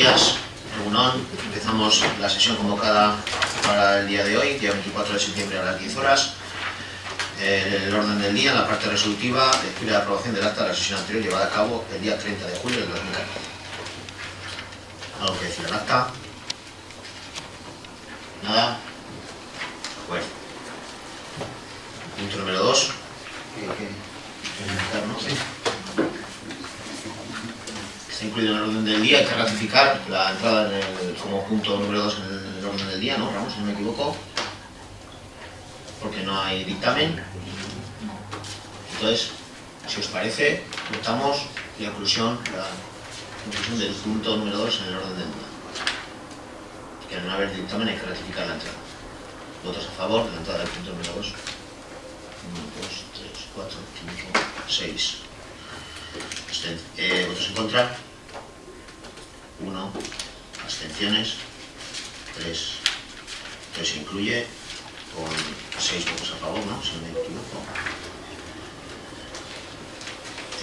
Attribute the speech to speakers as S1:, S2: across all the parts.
S1: días, Egunon. Empezamos la sesión convocada para el día de hoy, día 24 de septiembre a las 10 horas. El orden del día, en la parte resolutiva, lectura y aprobación del acta de la sesión anterior llevada a cabo el día 30 de julio del 2014. ¿Algo que decir al acta? ¿Nada? Bueno. Punto número 2. ¿Qué, qué? Comentar, ¿no? Está incluido en el orden del día, hay que ratificar la entrada en el, como punto número 2 en el orden del día, ¿no? Ramos, si no me equivoco, porque no hay dictamen. Entonces, si os parece, votamos la inclusión, la inclusión del punto número 2 en el orden del día. Que al no haber dictamen hay que ratificar la entrada. ¿Votos a favor de la entrada del punto número 2? 1, 2, 3, 4, 5, 6. Eh, ¿Votos en contra? 1, abstenciones, 3. Entonces se incluye con 6 votos a favor, ¿no? Si no me equivoco.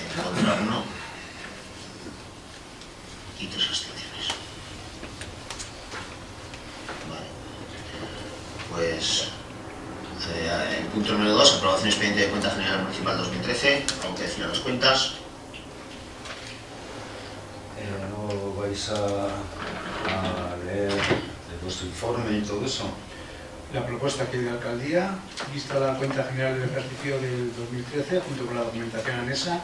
S1: En contra 1 y 3 abstenciones. Vale. Pues eh, el punto número 2, aprobación expediente de cuenta general municipal 2013, algo que decir las cuentas.
S2: vais a, a ler de vuestro informe y todo eso.
S3: La propuesta que de alcaldía, vista la cuenta general del ejercicio del 2013, junto con la documentación anesa,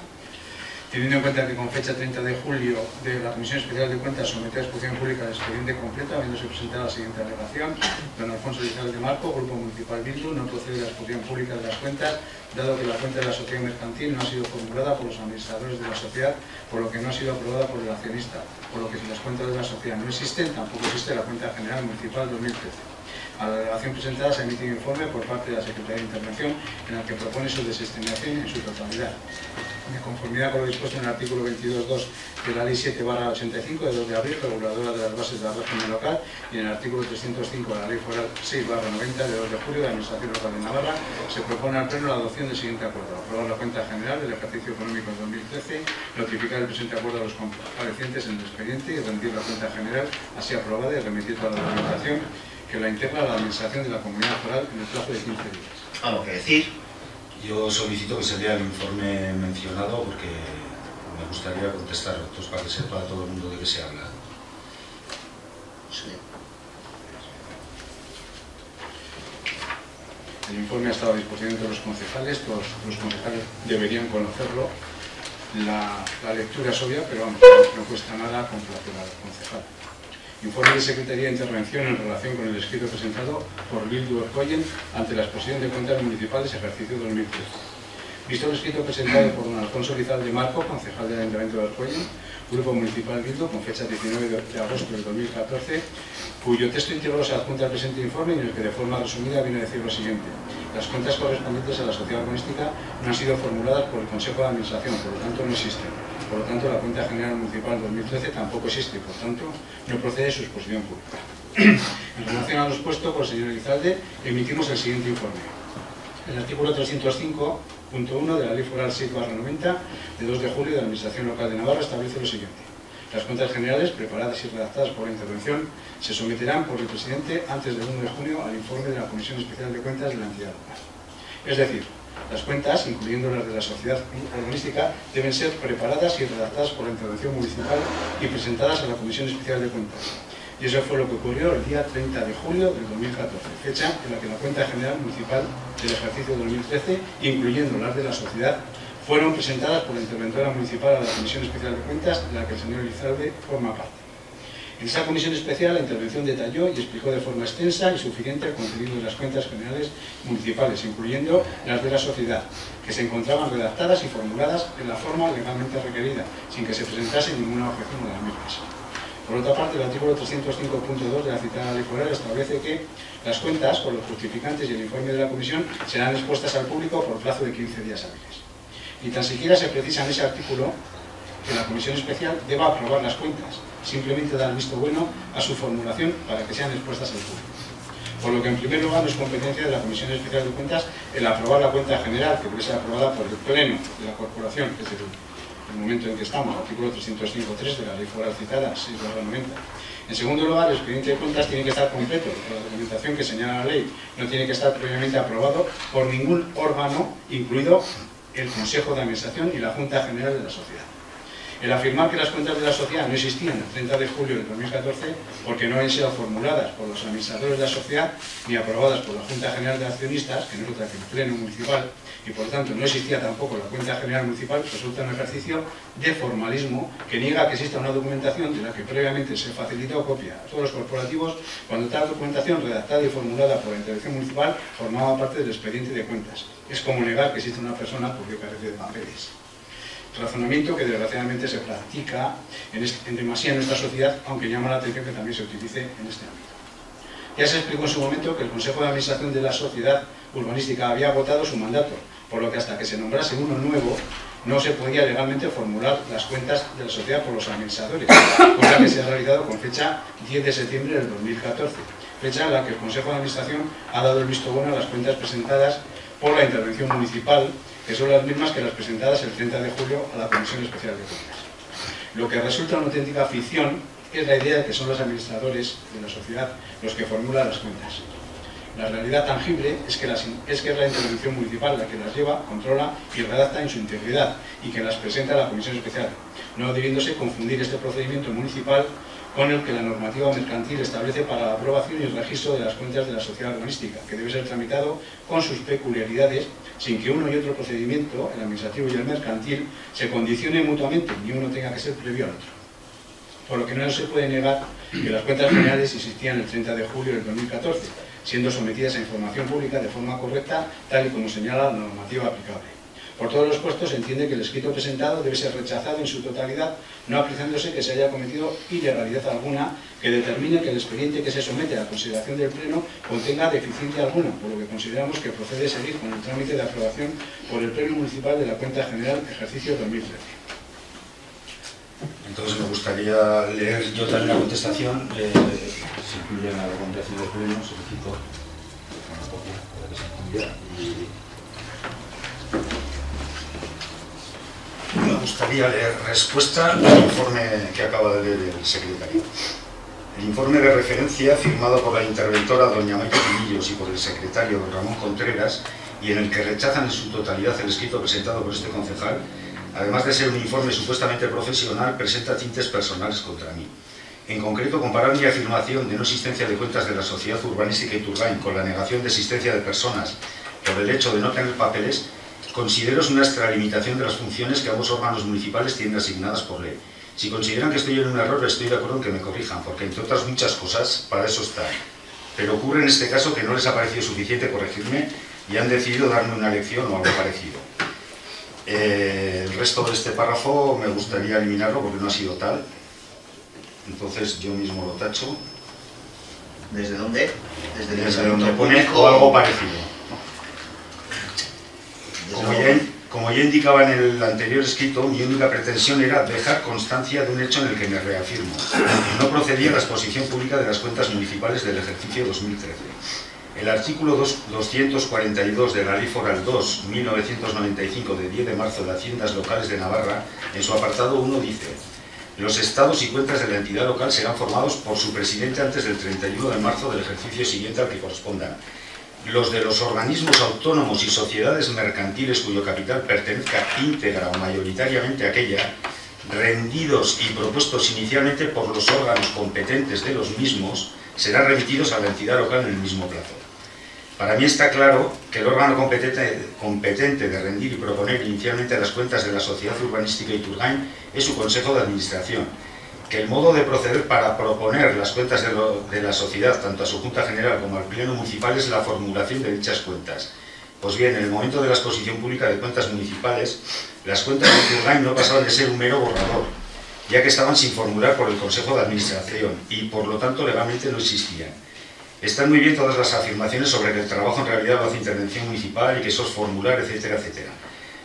S3: teniendo en cuenta que con fecha 30 de julio de la Comisión Especial de Cuentas sometió a exposición pública el expediente completo, habiéndose presentado la siguiente alegación, don Alfonso Lizal de Marco, Grupo Municipal Bildu, no procede la exposición pública de las cuentas, dado que la cuenta de la sociedad mercantil no ha sido formulada por los administradores de la sociedad, por lo que no ha sido aprobada por el accionista, por lo que si las cuentas de la sociedad no existen, tampoco existe la cuenta general municipal 2013. A la delegación presentada se emitido un informe por parte de la Secretaría de Intervención en el que propone su desestimación en su totalidad. De conformidad con lo dispuesto en el artículo 22.2 de la Ley 7-85 de 2 de abril, reguladora de las bases de la régimen local, y en el artículo 305 de la Ley Foral 6-90 de 2 de julio de la Administración Local de Navarra, se propone al Pleno la adopción del siguiente acuerdo. Aprobar la cuenta general del ejercicio económico 2013, notificar el presente acuerdo a los comparecientes en el expediente y rendir la cuenta general así aprobada y remitir toda la documentación que la integra la Administración de la Comunidad Foral en el plazo de 15 días.
S1: ¿Algo que decir?
S2: Yo solicito que se lea el informe mencionado porque me gustaría contestar otros para que sepa todo el mundo de qué se habla.
S1: Sí.
S3: El informe ha estado a disposición de los concejales, todos los concejales deberían conocerlo. La, la lectura es obvia, pero vamos, no cuesta nada complacer al concejal. Informe de Secretaría de Intervención en relación con el escrito presentado por Bildu Ercoyen ante la exposición de cuentas municipales ejercicio 2013. Visto el escrito presentado por don Alfonso Rizal de Marco, concejal del Ayuntamiento de Ercoyen, Grupo Municipal Bildu, con fecha 19 de agosto del 2014, cuyo texto íntegro se adjunta al presente informe y en el que de forma resumida viene a decir lo siguiente. Las cuentas correspondientes a la sociedad urbanística no han sido formuladas por el Consejo de Administración, por lo tanto no existen. Por lo tanto, la cuenta general municipal 2013 tampoco existe, por tanto, no procede su exposición pública. en relación a lo expuesto por el señor Elizalde, emitimos el siguiente informe. El artículo 305.1 de la Ley Foral 6-90 de 2 de julio de la Administración Local de Navarra establece lo siguiente. Las cuentas generales, preparadas y redactadas por la intervención, se someterán por el presidente antes del 1 de junio al informe de la Comisión Especial de Cuentas de la entidad local. Es decir, las cuentas, incluyendo las de la sociedad urbanística, deben ser preparadas y redactadas por la intervención municipal y presentadas a la Comisión Especial de Cuentas. Y eso fue lo que ocurrió el día 30 de julio del 2014, fecha en la que la cuenta general municipal del ejercicio 2013, incluyendo las de la sociedad, fueron presentadas por la interventora municipal a la Comisión Especial de Cuentas, de la que el señor Elizalde forma parte. En esa comisión especial la intervención detalló y explicó de forma extensa y suficiente el contenido de las cuentas generales municipales, incluyendo las de la sociedad, que se encontraban redactadas y formuladas en la forma legalmente requerida, sin que se presentase ninguna objeción de las mismas. Por otra parte, el artículo 305.2 de la citada ley foral establece que las cuentas, con los justificantes y el informe de la comisión, serán expuestas al público por plazo de 15 días hábiles. Ni tan siquiera se precisa en ese artículo que la comisión especial deba aprobar las cuentas, simplemente dar visto bueno a su formulación para que sean expuestas al público. Por lo que en primer lugar no es competencia de la Comisión Especial de Cuentas el aprobar la cuenta general que puede ser aprobada por el Pleno de la Corporación, es decir, el momento en que estamos, artículo 305.3 de la ley foral citada, 6 de la 90. En segundo lugar, el expediente de cuentas tiene que estar completo, la documentación que señala la ley no tiene que estar previamente aprobado por ningún órgano, incluido el Consejo de Administración y la Junta General de la Sociedad. El afirmar que las cuentas de la sociedad no existían el 30 de julio de 2014 porque no han sido formuladas por los administradores de la sociedad ni aprobadas por la Junta General de Accionistas, que no es otra que el Pleno Municipal, y por tanto no existía tampoco la cuenta general municipal, resulta un ejercicio de formalismo que niega que exista una documentación de la que previamente se facilitó copia a todos los corporativos cuando tal documentación redactada y formulada por la intervención municipal formaba parte del expediente de cuentas. Es como negar que existe una persona porque carece de papeles razonamiento que desgraciadamente se practica en, en demasía en nuestra sociedad, aunque llama la atención que también se utilice en este ámbito. Ya se explicó en su momento que el Consejo de Administración de la Sociedad Urbanística había agotado su mandato, por lo que hasta que se nombrase uno nuevo no se podía legalmente formular las cuentas de la sociedad por los administradores, cosa que se ha realizado con fecha 10 de septiembre del 2014, fecha en la que el Consejo de Administración ha dado el visto bueno a las cuentas presentadas por la intervención municipal que son las mismas que las presentadas el 30 de julio a la Comisión Especial de Cuentas. Lo que resulta una auténtica ficción es la idea de que son los administradores de la sociedad los que formulan las cuentas. La realidad tangible es que, es la intervención municipal la que las lleva, controla y redacta en su integridad y que las presenta a la Comisión Especial, no debiéndose confundir este procedimiento municipal con el que la normativa mercantil establece para la aprobación y el registro de las cuentas de la sociedad urbanística, que debe ser tramitado con sus peculiaridades sin que uno y otro procedimiento, el administrativo y el mercantil, se condicionen mutuamente, ni uno tenga que ser previo al otro. Por lo que no se puede negar que las cuentas generales existían el 30 de julio del 2014, siendo sometidas a información pública de forma correcta, tal y como señala la normativa aplicable. Por todos los puestos se entiende que el escrito presentado debe ser rechazado en su totalidad, no apreciándose que se haya cometido ilegalidad alguna que determine que el expediente que se somete a la consideración del Pleno contenga deficiencia alguna, por lo que consideramos que procede seguir con el trámite de aprobación por el Pleno Municipal de la Cuenta General Ejercicio 2013.
S2: Entonces me gustaría leer yo también la contestación, eh, se incluye en la documentación del Pleno, solicito una copia para que se incluya me gustaría leer respuesta al informe que acaba de leer el secretario. El informe de referencia firmado por la interventora doña Maite Pinillos y por el secretario Ramón Contreras y en el que rechazan en su totalidad el escrito presentado por este concejal, además de ser un informe supuestamente profesional, presenta tintes personales contra mí. En concreto, comparar mi afirmación de no existencia de cuentas de la Sociedad Urbanística Iturgain con la negación de existencia de personas por el hecho de no tener papeles Considero es una extralimitación de las funciones que ambos órganos municipales tienen asignadas por ley. Si consideran que estoy en un error, estoy de acuerdo en que me corrijan, porque entre otras muchas cosas, para eso está. Pero ocurre en este caso que no les ha parecido suficiente corregirme y han decidido darme una lección o algo parecido. Eh, el resto de este párrafo me gustaría eliminarlo porque no ha sido tal. Entonces yo mismo lo tacho.
S1: ¿Desde dónde?
S2: Desde, Desde donde pone o algo parecido. Como ya, indicaba en el anterior escrito, mi única pretensión era dejar constancia de un hecho en el que me reafirmo. No procedía la exposición pública de las cuentas municipales del ejercicio 2013. El artículo 242 de la Ley Foral 2, 1995, de 10 de marzo de Haciendas Locales de Navarra, en su apartado 1 dice los estados y cuentas de la entidad local serán formados por su presidente antes del 31 de marzo del ejercicio siguiente al que correspondan los de los organismos autónomos y sociedades mercantiles cuyo capital pertenezca íntegra o mayoritariamente a aquella, rendidos y propuestos inicialmente por los órganos competentes de los mismos, serán remitidos a la entidad local en el mismo plazo. Para mí está claro que el órgano competente, competente de rendir y proponer inicialmente las cuentas de la Sociedad Urbanística Iturgain es su Consejo de Administración, que el modo de proceder para proponer las cuentas de, la sociedad, tanto a su Junta General como al Pleno Municipal, es la formulación de dichas cuentas. Pues bien, en el momento de la exposición pública de cuentas municipales, las cuentas de Turgain no pasaban de ser un mero borrador, ya que estaban sin formular por el Consejo de Administración y, por lo tanto, legalmente no existían. Están muy bien todas las afirmaciones sobre que el trabajo en realidad lo hace Intervención Municipal y que eso es formular, etcétera, etcétera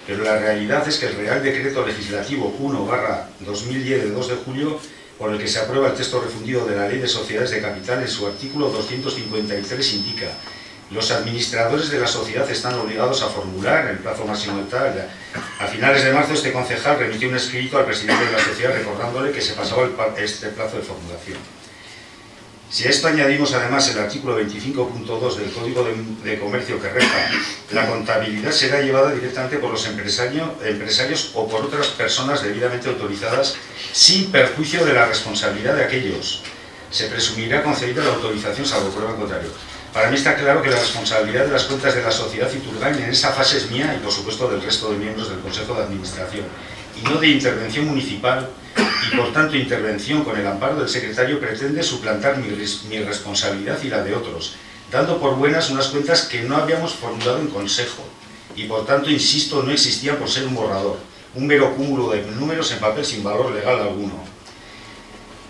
S2: pero la realidad es que el Real Decreto Legislativo 1-2010 de 2 de julio por el que se aprueba el texto refundido de la Ley de Sociedades de Capital, en su artículo 253 indica Los administradores de la sociedad están obligados a formular en el plazo máximo de tal. A finales de marzo este concejal remitió un escrito al presidente de la sociedad recordándole que se pasaba este plazo de formulación. Si a esto añadimos además el artículo 25.2 del Código de, Comercio que reza, la contabilidad será llevada directamente por los empresarios o por otras personas debidamente autorizadas sin perjuicio de la responsabilidad de aquellos. Se presumirá concedida la autorización salvo prueba en contrario. Para mí está claro que la responsabilidad de las cuentas de la sociedad Iturgain en esa fase es mía y por supuesto del resto de miembros del Consejo de Administración y no de intervención municipal y por tanto intervención con el amparo del secretario pretende suplantar mi, responsabilidad y la de otros, dando por buenas unas cuentas que no habíamos formulado en consejo y por tanto, insisto, no existían por ser un borrador, un mero cúmulo de números en papel sin valor legal alguno.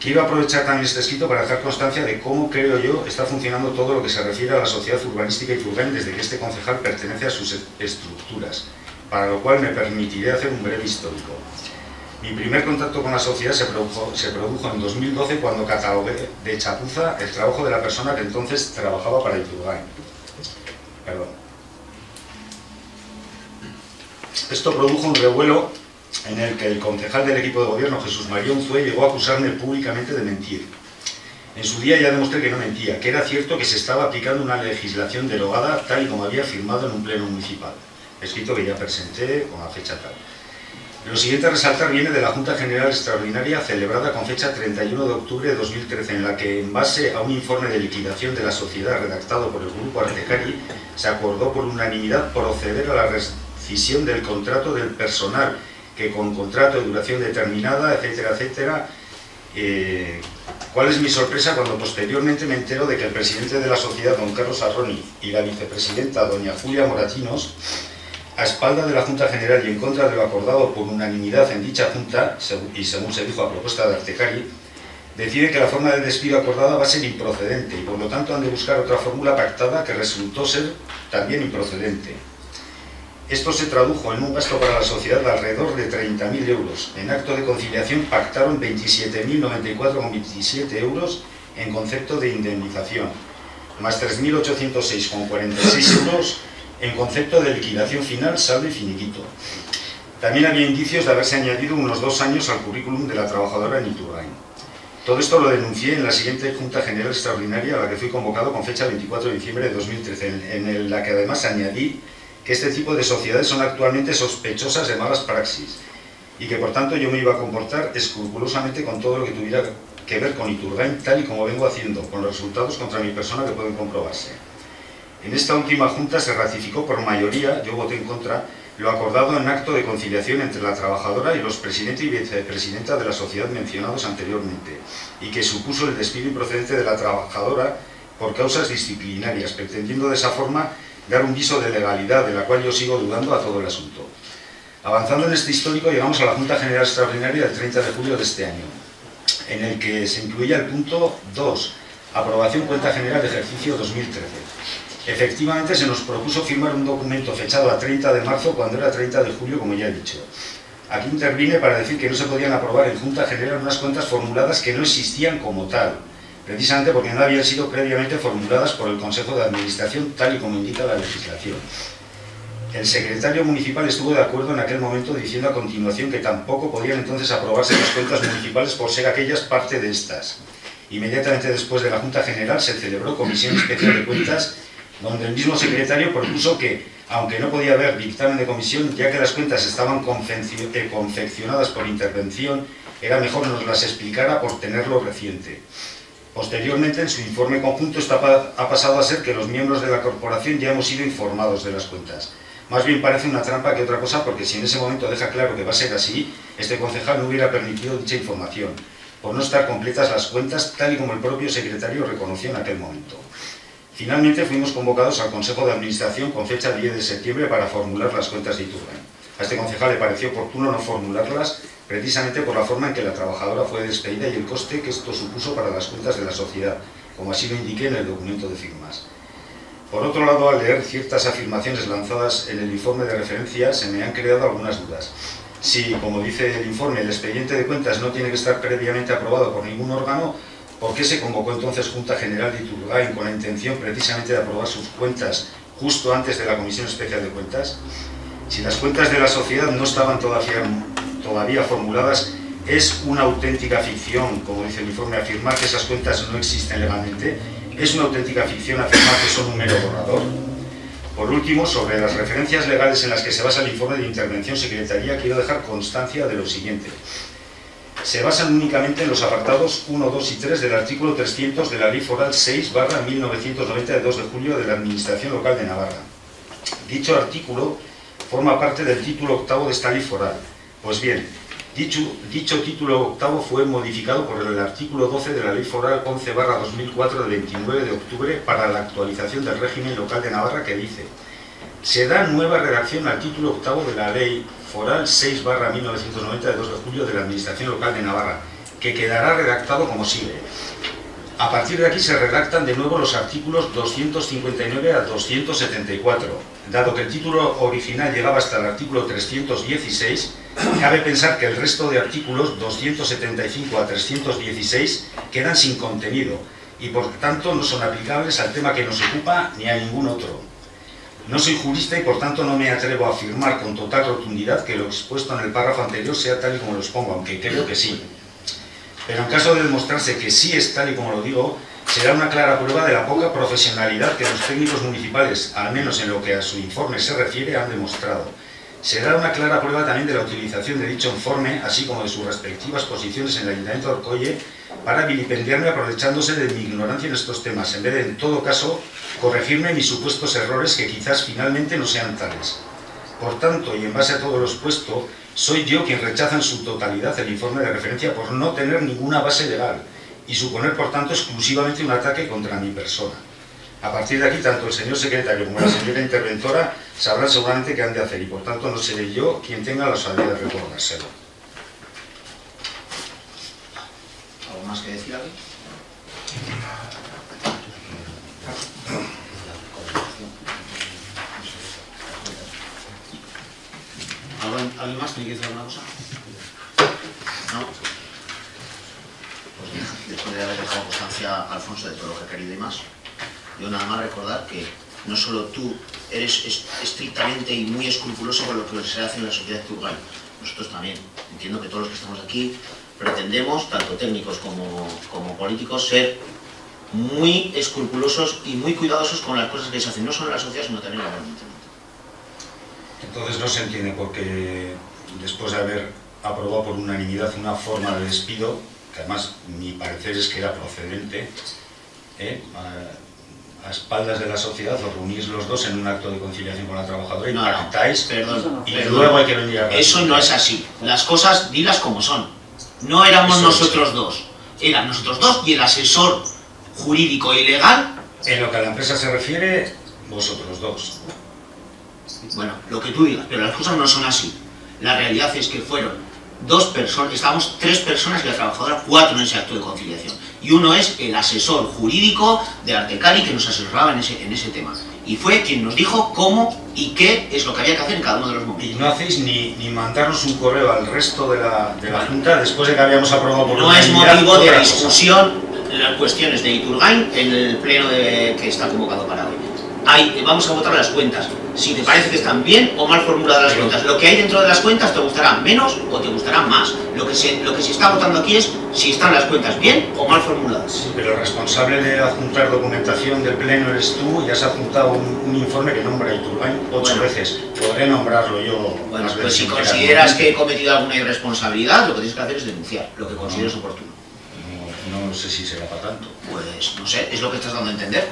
S2: Quiero aprovechar también este escrito para dejar constancia de cómo, creo yo, está funcionando todo lo que se refiere a la sociedad urbanística y urbain desde que este concejal pertenece a sus estructuras, para lo cual me permitiré hacer un breve histórico. Mi primer contacto con la sociedad se produjo, en 2012 cuando catalogué de chapuza el trabajo de la persona que entonces trabajaba para Iturgain. Perdón. Esto produjo un revuelo en el que el concejal del equipo de gobierno, Jesús María Unzué, llegó a acusarme públicamente de mentir. En su día ya demostré que no mentía, que era cierto que se estaba aplicando una legislación derogada tal y como había firmado en un pleno municipal, escrito que ya presenté con la fecha tal. Lo siguiente a resaltar viene de la Junta General Extraordinaria celebrada con fecha 31 de octubre de 2013, en la que, en base a un informe de liquidación de la sociedad redactado por el Grupo Artecari, se acordó por unanimidad proceder a la rescisión del contrato del personal, que con contrato de duración determinada, etcétera, etcétera. Eh, ¿Cuál es mi sorpresa cuando posteriormente me entero de que el presidente de la sociedad, don Carlos Arroni, y la vicepresidenta, doña Julia Moratinos, a espalda de la Junta General y en contra de lo acordado por unanimidad en dicha Junta, y según se dijo a propuesta de Artecari, decide que la forma de despido acordada va a ser improcedente y por lo tanto han de buscar otra fórmula pactada que resultó ser también improcedente. Esto se tradujo en un gasto para la sociedad de alrededor de 30.000 euros. En acto de conciliación pactaron 27.094,27 euros en concepto de indemnización, más 3.806,46 euros en concepto de liquidación final, saldo y finiquito. También había indicios de haberse añadido unos dos años al currículum de la trabajadora en Iturgain. Todo esto lo denuncié en la siguiente Junta General Extraordinaria a la que fui convocado con fecha 24 de diciembre de 2013, en la que además añadí que este tipo de sociedades son actualmente sospechosas de malas praxis y que por tanto yo me iba a comportar escrupulosamente con todo lo que tuviera que ver con Iturgain, tal y como vengo haciendo, con los resultados contra mi persona que pueden comprobarse. En esta última junta se ratificó por mayoría, yo voté en contra, lo acordado en acto de conciliación entre la trabajadora y los presidente y vicepresidenta de la sociedad mencionados anteriormente, y que supuso el despido improcedente de la trabajadora por causas disciplinarias, pretendiendo de esa forma dar un viso de legalidad, de la cual yo sigo dudando a todo el asunto. Avanzando en este histórico, llegamos a la Junta General Extraordinaria del 30 de julio de este año, en el que se incluía el punto 2, aprobación cuenta general de ejercicio 2013. Efectivamente se nos propuso firmar un documento fechado a 30 de marzo cuando era 30 de julio, como ya he dicho. Aquí intervine para decir que no se podían aprobar en Junta General unas cuentas formuladas que no existían como tal, precisamente porque no habían sido previamente formuladas por el Consejo de Administración tal y como indica la legislación. El secretario municipal estuvo de acuerdo en aquel momento diciendo a continuación que tampoco podían entonces aprobarse las cuentas municipales por ser aquellas parte de estas. Inmediatamente después de la Junta General se celebró Comisión Especial de Cuentas donde el mismo secretario propuso que, aunque no podía haber dictamen de comisión, ya que las cuentas estaban eh, confeccionadas por intervención, era mejor nos las explicara por tenerlo reciente. Posteriormente, en su informe conjunto ha pasado a ser que los miembros de la corporación ya hemos sido informados de las cuentas. Más bien parece una trampa que otra cosa, porque si en ese momento deja claro que va a ser así, este concejal no hubiera permitido dicha información, por no estar completas las cuentas tal y como el propio secretario reconoció en aquel momento. Finalmente fuimos convocados al Consejo de Administración con fecha 10 de septiembre para formular las cuentas de Iturben. A este concejal le pareció oportuno no formularlas precisamente por la forma en que la trabajadora fue despedida y el coste que esto supuso para las cuentas de la sociedad, como así lo indiqué en el documento de firmas. Por otro lado, al leer ciertas afirmaciones lanzadas en el informe de referencia, se me han creado algunas dudas. Si, como dice el informe, el expediente de cuentas no tiene que estar previamente aprobado por ningún órgano, ¿Por qué se convocó entonces Junta General de Iturgain con la intención precisamente de aprobar sus cuentas justo antes de la Comisión Especial de Cuentas? Si las cuentas de la sociedad no estaban todavía, formuladas, es una auténtica ficción, como dice el informe, afirmar que esas cuentas no existen legalmente. Es una auténtica ficción afirmar que son un mero borrador. Por último, sobre las referencias legales en las que se basa el informe de intervención secretaría, quiero dejar constancia de lo siguiente. Se basan únicamente en los apartados 1, 2 y 3 del artículo 300 de la Ley Foral 6 barra 1990 de 2 de julio de la Administración Local de Navarra. Dicho artículo forma parte del título octavo de esta ley foral. Pues bien, dicho, dicho título octavo fue modificado por el artículo 12 de la ley foral 11 barra 2004 del 29 de octubre para la actualización del régimen local de Navarra que dice se da nueva redacción al título octavo de la ley foral 6 barra 1990 de 2 de julio de la Administración Local de Navarra, que quedará redactado como sigue. A partir de aquí se redactan de nuevo los artículos 259 a 274. Dado que el título original llegaba hasta el artículo 316, cabe pensar que el resto de artículos 275 a 316 quedan sin contenido y por tanto no son aplicables al tema que nos ocupa ni a ningún otro. No soy jurista y por tanto no me atrevo a afirmar con total rotundidad que lo expuesto en el párrafo anterior sea tal y como lo expongo, aunque creo que sí. Pero en caso de demostrarse que sí es tal y como lo digo, será una clara prueba de la poca profesionalidad que los técnicos municipales, al menos en lo que a su informe se refiere, han demostrado. Será una clara prueba también de la utilización de dicho informe, así como de sus respectivas posiciones en el Ayuntamiento de Orcolle, para vilipendiarme aprovechándose de mi ignorancia en estos temas, en vez de, en todo caso, corregirme mis supuestos errores que quizás finalmente no sean tales. Por tanto, y en base a todo lo expuesto, soy yo quien rechaza en su totalidad el informe de referencia por no tener ninguna base legal y suponer, por tanto, exclusivamente un ataque contra mi persona. A partir de aquí, tanto el señor secretario como la señora interventora sabrán seguramente qué han de hacer y, por tanto, no seré yo quien tenga la salida de recordárselo.
S1: ¿Algo más que decir alguien? ¿Alguien, ¿Alguien más que decir alguna cosa? ¿No? Pues bien, después de haber dejado constancia Alfonso de todo lo que ha querido y más, yo nada más recordar que no solo tú eres es- estrictamente y muy escrupuloso con lo que se hace en la sociedad turgal, nosotros también. Entiendo que todos los que estamos aquí pretendemos, tanto técnicos como, como políticos, ser muy escrupulosos y muy cuidadosos con las cosas que se hacen, no solo en la sociedad, sino también en el ayuntamiento.
S2: Entonces no se entiende por qué, después de haber aprobado por unanimidad una forma de despido, que además mi parecer es que era procedente, ¿eh? a, a espaldas de la sociedad os reunís los dos en un acto de conciliación con la trabajadora y
S1: No, no,
S2: pactáis
S1: perdón,
S2: y
S1: perdón.
S2: luego hay que venir a...
S1: Eso no es así. Las cosas, dilas como son. No éramos
S2: Eso
S1: nosotros dos. Eran nosotros dos y el asesor jurídico y legal,
S2: En lo que a la empresa se refiere, vosotros dos.
S1: Bueno, lo que tú digas, pero las cosas no son así. La realidad es que fueron dos personas, estábamos tres personas y la trabajadora, cuatro en ese acto de conciliación. Y uno es el asesor jurídico de Artecari que nos asesoraba en ese, en ese tema. Y fue quien nos dijo cómo y qué es lo que había que hacer en cada uno de los
S2: Y
S1: momentos.
S2: no hacéis ni, ni mandarnos un correo al resto de la, de la Junta después de que habíamos aprobado por
S1: No es
S2: unanimidad
S1: motivo de discusión las cuestiones de Iturgain en el pleno de- que está convocado para hoy. Hay, vamos a votar las cuentas. Si te parece que están bien o mal formuladas las cuentas. Lo que hay dentro de las cuentas te gustará menos o te gustará más. Lo que, se, lo que se está votando aquí es si están las cuentas bien o mal formuladas.
S2: Sí, pero el responsable de adjuntar documentación del Pleno eres tú y has adjuntado un, un informe que nombra Iturbain ocho
S1: Bueno.
S2: veces. Podré nombrarlo yo
S1: Bueno, pues si consideras que he cometido alguna irresponsabilidad, lo que tienes que hacer es denunciar, lo que consideres oportuno.
S2: No, no sé si será para tanto,
S1: Pues no sé, es lo que estás dando a entender.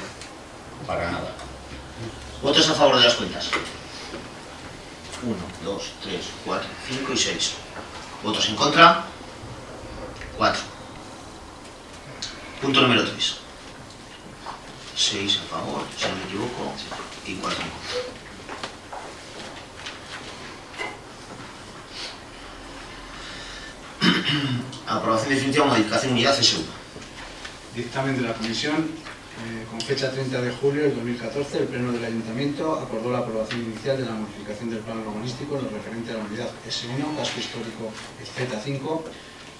S2: para nada.
S1: Votos a favor de las cuentas. 1, 2, 3, 4, 5 y 6. Votos en contra. 4. Punto número 3. 6 a favor, si no me equivoco, y 4 en contra. Aprobación definitiva, modificación unidad CSU.
S3: Dictamen de la Comisión, con fecha 30 de julio del 2014, el Pleno del Ayuntamiento acordó la aprobación inicial de la modificación del plano urbanístico en lo referente a la unidad S1, casco histórico Z5,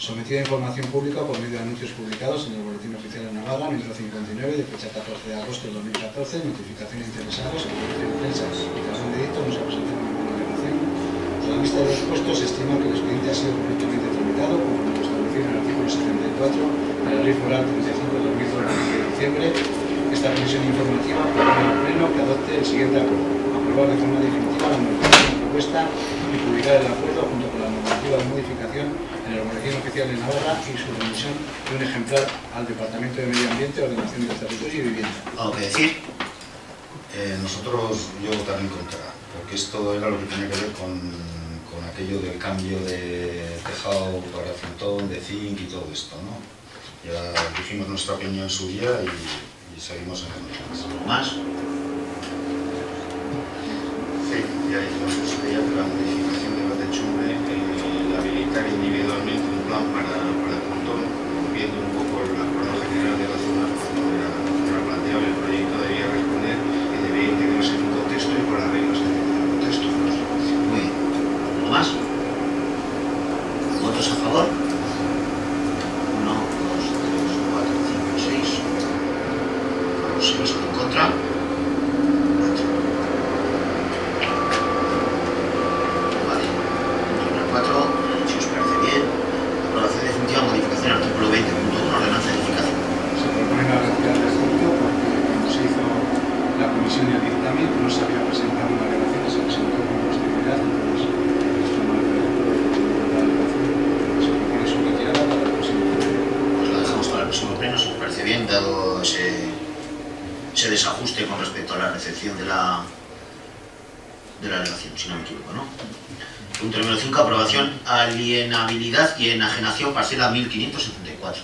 S3: sometida a información pública por medio de anuncios publicados en el Boletín Oficial de Navarra, número 59, de fecha 14 de agosto de 2014, notificación de interesados, en de prensa y razón de edicto, no se ha presentado ninguna alegación. A la vista de los expuestos, se estima que el expediente ha sido correctamente tramitado, como lo establecido en el artículo 74 de la Ley Foral 35 de 2012 de diciembre. Esta comisión informativa propone al Pleno que adopte el siguiente acuerdo. Aprobar de forma definitiva la modificación propuesta y publicar el acuerdo junto con la normativa de modificación en el Boletín Oficial de Navarra y su remisión de un ejemplar al Departamento de Medio Ambiente, Ordenación del Territorio y Vivienda.
S1: ¿Algo que decir?
S2: Eh, nosotros, yo en contra, porque esto era lo que tenía que ver con, con aquello del cambio de tejado para frontón, de zinc y todo esto, ¿no? Ya dijimos nuestra opinión en su día y, y seguimos en el
S1: ¿Algo más?
S2: Sí, ya dijimos en su día que la modificación de la techumbre, el habilitar individualmente un plan para el frontón, viendo un poco la forma general de la zona, pues no era, no era planteable, el proyecto debía responder y debía integrarse en un contexto y con las reglas que tiene el contexto. ¿no?
S1: Muy bien. ¿Algo más? ¿Votos a favor? Uno, dos, tres, cuatro, cinco, seis. Los seis en contra. Cuatro. Vale. Número cuatro, si os parece bien. Aprobación definitiva, modificación artículo 20.1, ordenanza de edificación.
S3: Se propone la retirada del punto porque cuando se hizo la comisión y el dictamen no se había presentado una alegación, se presentó con posterioridad, entonces esto no es la alegación. Se propone su retirada para el próximo pleno.
S1: Pues la dejamos para el próximo pleno, si os parece bien, dado ese, ese desajuste con respecto a la recepción de la, de la alegación, si no me equivoco, ¿no? Punto número 5, aprobación, alienabilidad y parcela 1574.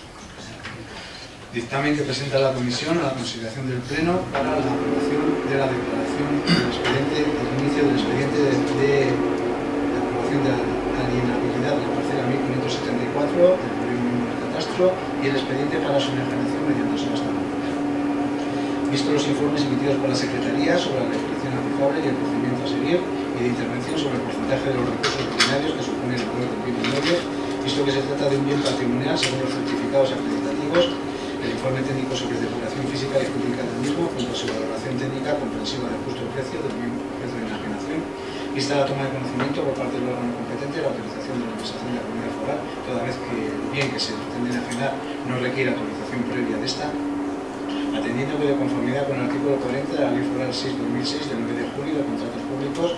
S3: Dictamen que presenta la Comisión a la consideración del Pleno para la aprobación de la declaración del expediente, del inicio del expediente de, de- de aprobación de alienabilidad de la parcela 1574 del polígono del catastro y el expediente para su enajenación mediante subasta. Visto los informes emitidos por la Secretaría sobre la legislación aplicable y el procedimiento a seguir y de intervención sobre el porcentaje de los recursos ordinarios que supone el del bien inmueble, visto que se trata de un bien patrimonial según los certificados acreditativos, el informe técnico sobre depuración física y jurídica del mismo, junto a su valoración técnica comprensiva del justo precio del bien objeto de enajenación, vista la toma de conocimiento por parte del órgano competente la autorización de la administración de la comunidad foral, toda vez que el bien que se pretende enajenar no requiere autorización previa de esta, atendiendo que de conformidad con el artículo 40 de la Ley Foral 6-2006 del 9 de julio de contratos públicos,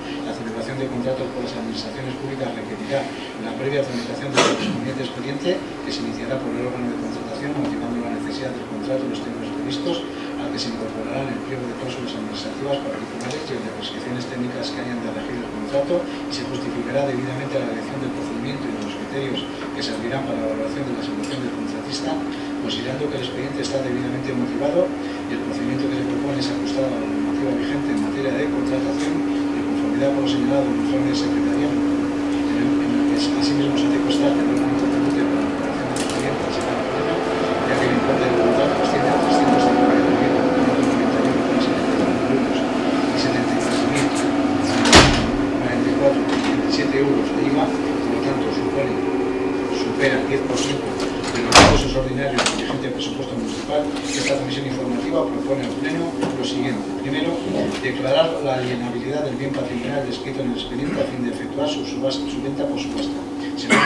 S3: de contratos por las administraciones públicas requerirá la previa tramitación del correspondiente expediente que se iniciará por el órgano de contratación motivando la necesidad del contrato y los términos previstos al que se incorporarán el pliego de cláusulas administrativas particulares y el de prescripciones técnicas que hayan de regir el contrato y se justificará debidamente la elección del procedimiento y de los criterios que servirán para la valoración de la situación del contratista considerando que el expediente está debidamente motivado y el procedimiento que se propone es ajustado a la normativa vigente en materia de contratación de conformidad con lo señalado en informe de secretaría, en el, que asimismo se hace constar el órgano competente para la elaboración del expediente al sacar el pleno, ya que el importe del contrato asciende a 351.591,74 euros y 73.044,27 euros de IVA, por lo tanto supone, supera el 10% de los recursos ordinarios del vigente presupuesto municipal, esta comisión informativa propone al Pleno lo siguiente. Primero, declarar la alienabilidad del bien patrimonial descrito en el expediente a fin de efectuar su, subasta- su venta por subasta. Segundo,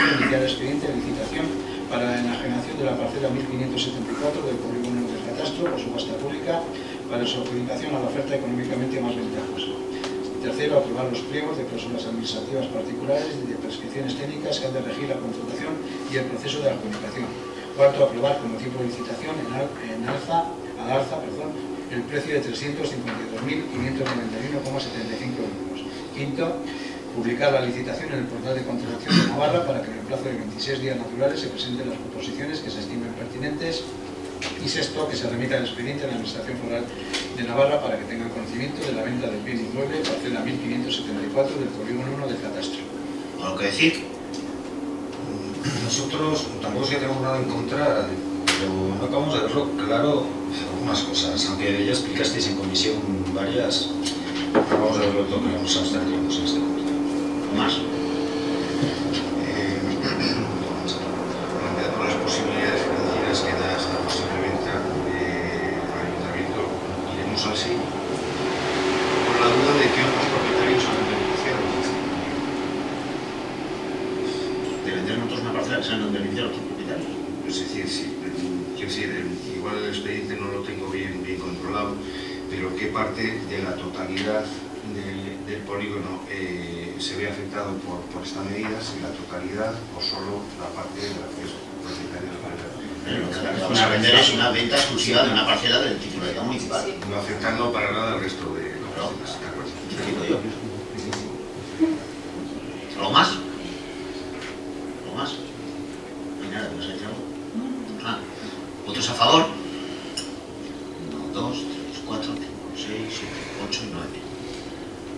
S3: licitación para la enajenación de la parcela 1574 del polígono del catastro por subasta pública para su adjudicación a la oferta económicamente más ventajosa. Tercero, aprobar los pliegos de cláusulas administrativas particulares y de prescripciones técnicas que han de regir la contratación y el proceso de adjudicación. Cuarto, aprobar como tipo de licitación en, al- alza, al alza perdón, el precio de 352.591,75 euros. Quinto, publicar la licitación en el portal de contratación de Navarra para que en el plazo de 26 días naturales se presenten las proposiciones que se estimen pertinentes y sexto, que se remita el expediente a la Administración Foral de Navarra para que tengan conocimiento de la venta del bien inmueble parcela 1574 del polígono 1 del catastro.
S1: ¿Algo que decir?
S2: Nosotros tampoco es que tengamos nada en contra, pero no acabamos de verlo claro algunas cosas, aunque ya explicasteis en comisión varias, acabamos de verlo todo que vamos a estar en este punto.
S1: Más.
S2: Eh, vamos a ver.
S1: que sean los beneficios de los propietarios.
S2: Es decir, sí, quiero decir, igual el expediente no lo tengo bien, bien controlado, pero qué parte de la totalidad del, del polígono eh, se ve afectado por, por esta medida, si la totalidad o solo la parte de la propietaria de la
S1: Pero lo que vamos a vender es una venta exclusiva de una parcela del titularidad municipal.
S2: No afectando para nada al resto de los
S1: No.
S2: de acuerdo.
S1: Te digo yo. ¿Algo más? ¿Algo más? No hay nada que nos haya echado. Ah, ¿Votos a favor? 1, 2, 3, 4, 5, 6, 7, 8 y 9.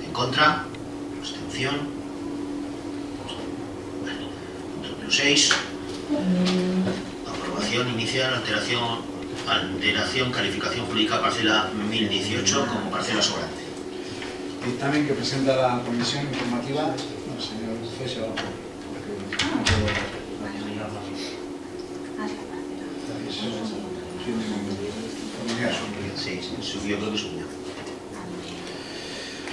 S1: ¿En contra? Abstención. Bueno, punto número 6. Aprobación inicial, alteración, alteración, calificación jurídica parcela 1018 como parcela sobrante.
S3: Dictamen que presenta la comisión informativa, señor porque no puedo familiar.
S1: Sí, sí, subió, creo que subió.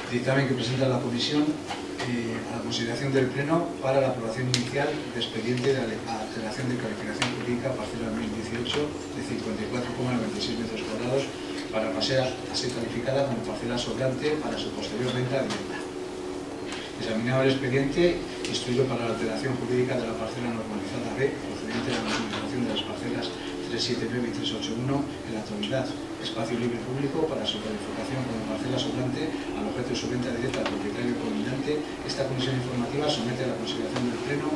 S3: Dictamen que presenta la comisión eh, a la consideración del Pleno para la aprobación inicial de expediente de alteración de calificación jurídica parcela 2018 de 54,96 metros cuadrados para pasar a ser calificada como parcela sobrante para su posterior venta directa. Examinado el expediente, instruido para la alteración jurídica de la parcela normalizada B, procedente de la modificación de las parcelas 379 y 381 en la actualidad, espacio libre público para su calificación como parcela sobrante al objeto de su venta directa al propietario combinante, esta comisión informativa somete a la consideración del Pleno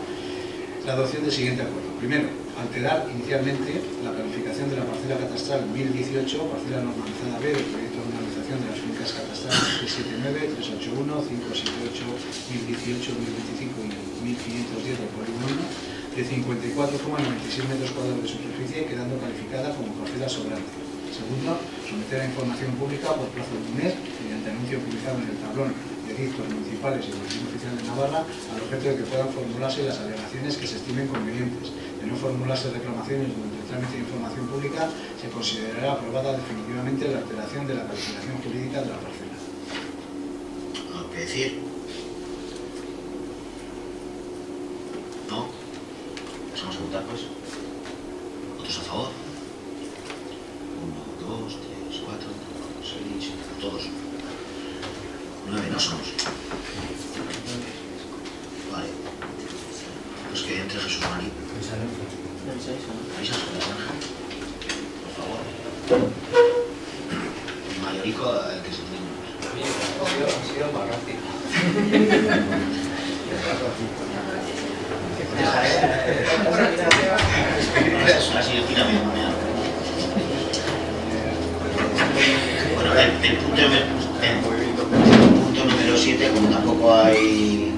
S3: la adopción del siguiente acuerdo. Primero, alterar inicialmente la calificación de la parcela catastral 1018, parcela normalizada B del proyecto de normalización de las fincas catastrales 379, 381, 578, 1018, 1025 y 1510 del polígono 1, de 54,96 metros cuadrados de superficie, quedando calificada como parcela sobrante. Segundo, someter a información pública por plazo de un mes, mediante anuncio publicado en el tablón de dictos municipales y el Boletín Oficial de Navarra, al objeto de que puedan formularse las alegaciones que se estimen convenientes. De no formularse reclamaciones durante el trámite de información pública, se considerará aprobada definitivamente la alteración de la calificación jurídica de la parcela.
S1: ¿Algo que decir? ¿No? Pasamos a votar, pues. ¿Votos a favor? 1, 2, 3, 4, 5, 6, 7, todos. 9 no somos. Vale. Pues que entre Jesús María. Avisas con la granja. Por favor. El mayorico, el que se tiene. Así de tira bien manera. Bueno, el, el punto, número- el punto número 7, como tampoco hay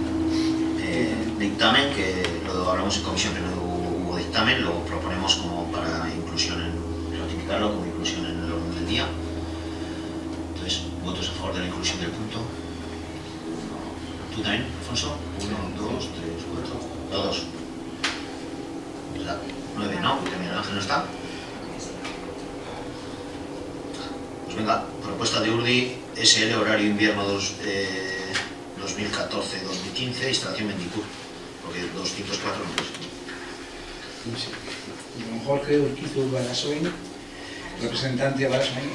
S1: eh, dictamen, que lo hablamos en comisión, pero no hubo, hubo dictamen, lo proponemos como para inclusión en, ratificarlo como inclusión en el orden del día. Entonces, votos a favor de la inclusión del punto. ¿Tú también, Alfonso? Uno, dos, tres, cuatro. Todos. ¿Verdad? Nueve no, porque Miguel Ángel no está. Pues venga, propuesta de URDI, SL horario invierno dos, eh, 2014-2015, instalación Mendicur, porque 204 no es.
S3: Jorge Urquizu Balasoin, representante Balasoin,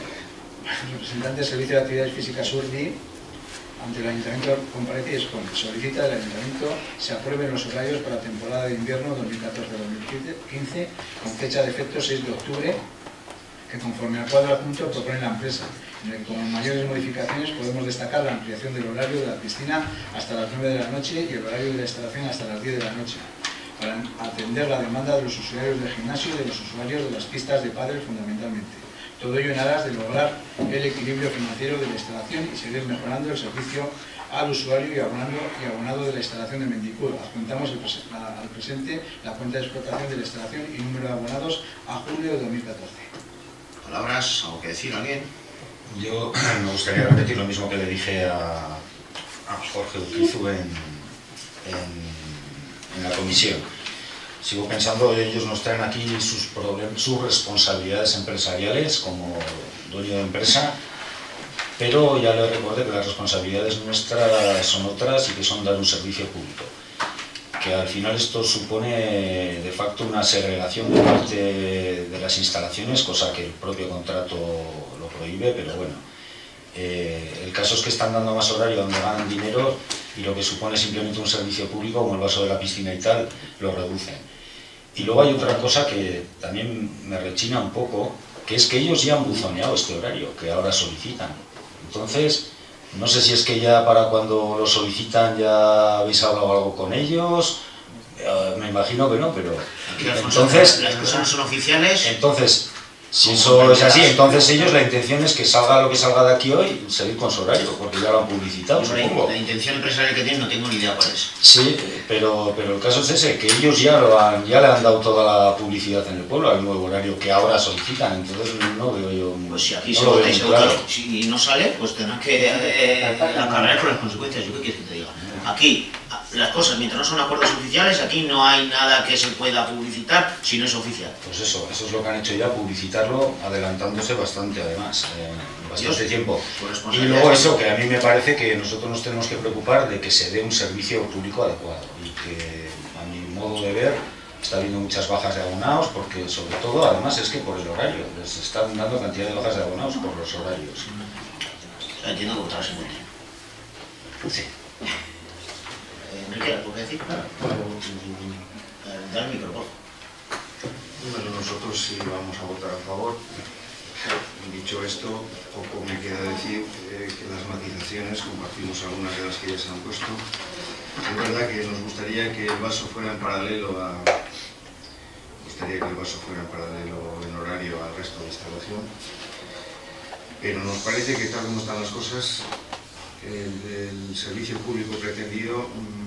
S3: representante del Servicio de Actividades Físicas URDI, ante el Ayuntamiento comparece y. Solicita al Ayuntamiento se aprueben los horarios para la temporada de invierno 2014-2015 con fecha de efecto 6 de octubre, que conforme al cuadro adjunto propone la empresa, con mayores modificaciones podemos destacar la ampliación del horario de la piscina hasta las 9 de la noche y el horario de la instalación hasta las 10 de la noche para atender la demanda de los usuarios del gimnasio y de los usuarios de las pistas de pádel fundamentalmente. Todo ello en aras de lograr el equilibrio financiero de la instalación y seguir mejorando el servicio al usuario y abonado, y abonado de la instalación de Mendicur. Adjuntamos al presente la cuenta de explotación de la instalación y número de abonados a julio de 2014.
S1: ¿Palabras? ¿Algo que decir alguien?
S2: Yo me gustaría repetir lo mismo que le dije a, a Jorge Urquizu en, en- en la comisión. Sigo pensando, ellos nos traen aquí sus, sus responsabilidades empresariales como dueño de empresa, pero ya le recordé que las responsabilidades nuestras son otras y que son dar un servicio público. que al final esto supone de facto una segregación de parte de las instalaciones, cosa que el propio contrato lo prohíbe, pero bueno. Eh, el caso es que están dando más horario donde ganan dinero y lo que supone simplemente un servicio público como el vaso de la piscina y tal, lo reducen. Y luego hay otra cosa que también me rechina un poco, que es que ellos ya han buzoneado este horario que ahora solicitan. Entonces, no sé si es que ya para cuando lo solicitan ya habéis hablado algo con ellos, eh, me imagino que no, pero...
S1: Las
S2: Entonces,
S1: las cosas son oficiales.
S2: entonces, si eso es así, entonces ellos la intención es que salga lo que salga de aquí hoy, seguir con su horario, porque ya lo han publicitado,
S1: la,
S2: supongo.
S1: la intención empresarial que tienen no tengo ni idea cuál es.
S2: Sí, pero, pero el caso es ese, que ellos ya, lo han, ya le han dado toda la publicidad en el pueblo al nuevo horario que ahora solicitan, entonces no veo yo...
S1: Pues si aquí
S2: no
S1: se
S2: lo veo claro.
S1: si no sale, pues tendrán que eh, acarrear con las consecuencias. ¿Yo qué quieres que te diga? Aquí, las cosas, mientras no son acuerdos oficiales, aquí no hay nada que se pueda publicitar si no es oficial.
S2: Pues eso, eso es lo que han hecho ya, publicitarlo, adelantándose bastante además, eh, bastante
S1: Dios,
S2: tiempo. Y luego
S1: es-
S2: eso, que a mí me parece que nosotros nos tenemos que preocupar de que se dé un servicio público adecuado y que a mi modo de ver está habiendo muchas bajas de abonados porque sobre todo además es que por el horario, les están dando cantidad de bajas de abonados por los horarios.
S1: Entiendo que votarás en contra.
S2: Sí.
S1: ¿algo que decir? Dale el por favor.
S4: Bueno, nosotros sí vamos a votar a favor. Dicho esto, poco me queda decir eh, que las matizaciones, compartimos algunas de las que ya se han puesto. Es verdad que nos gustaría que el vaso fuera en paralelo a... gustaría que el vaso fuera en paralelo en horario al resto de instalación. Pero nos parece que tal como están las cosas, el, el servicio público pretendido mm,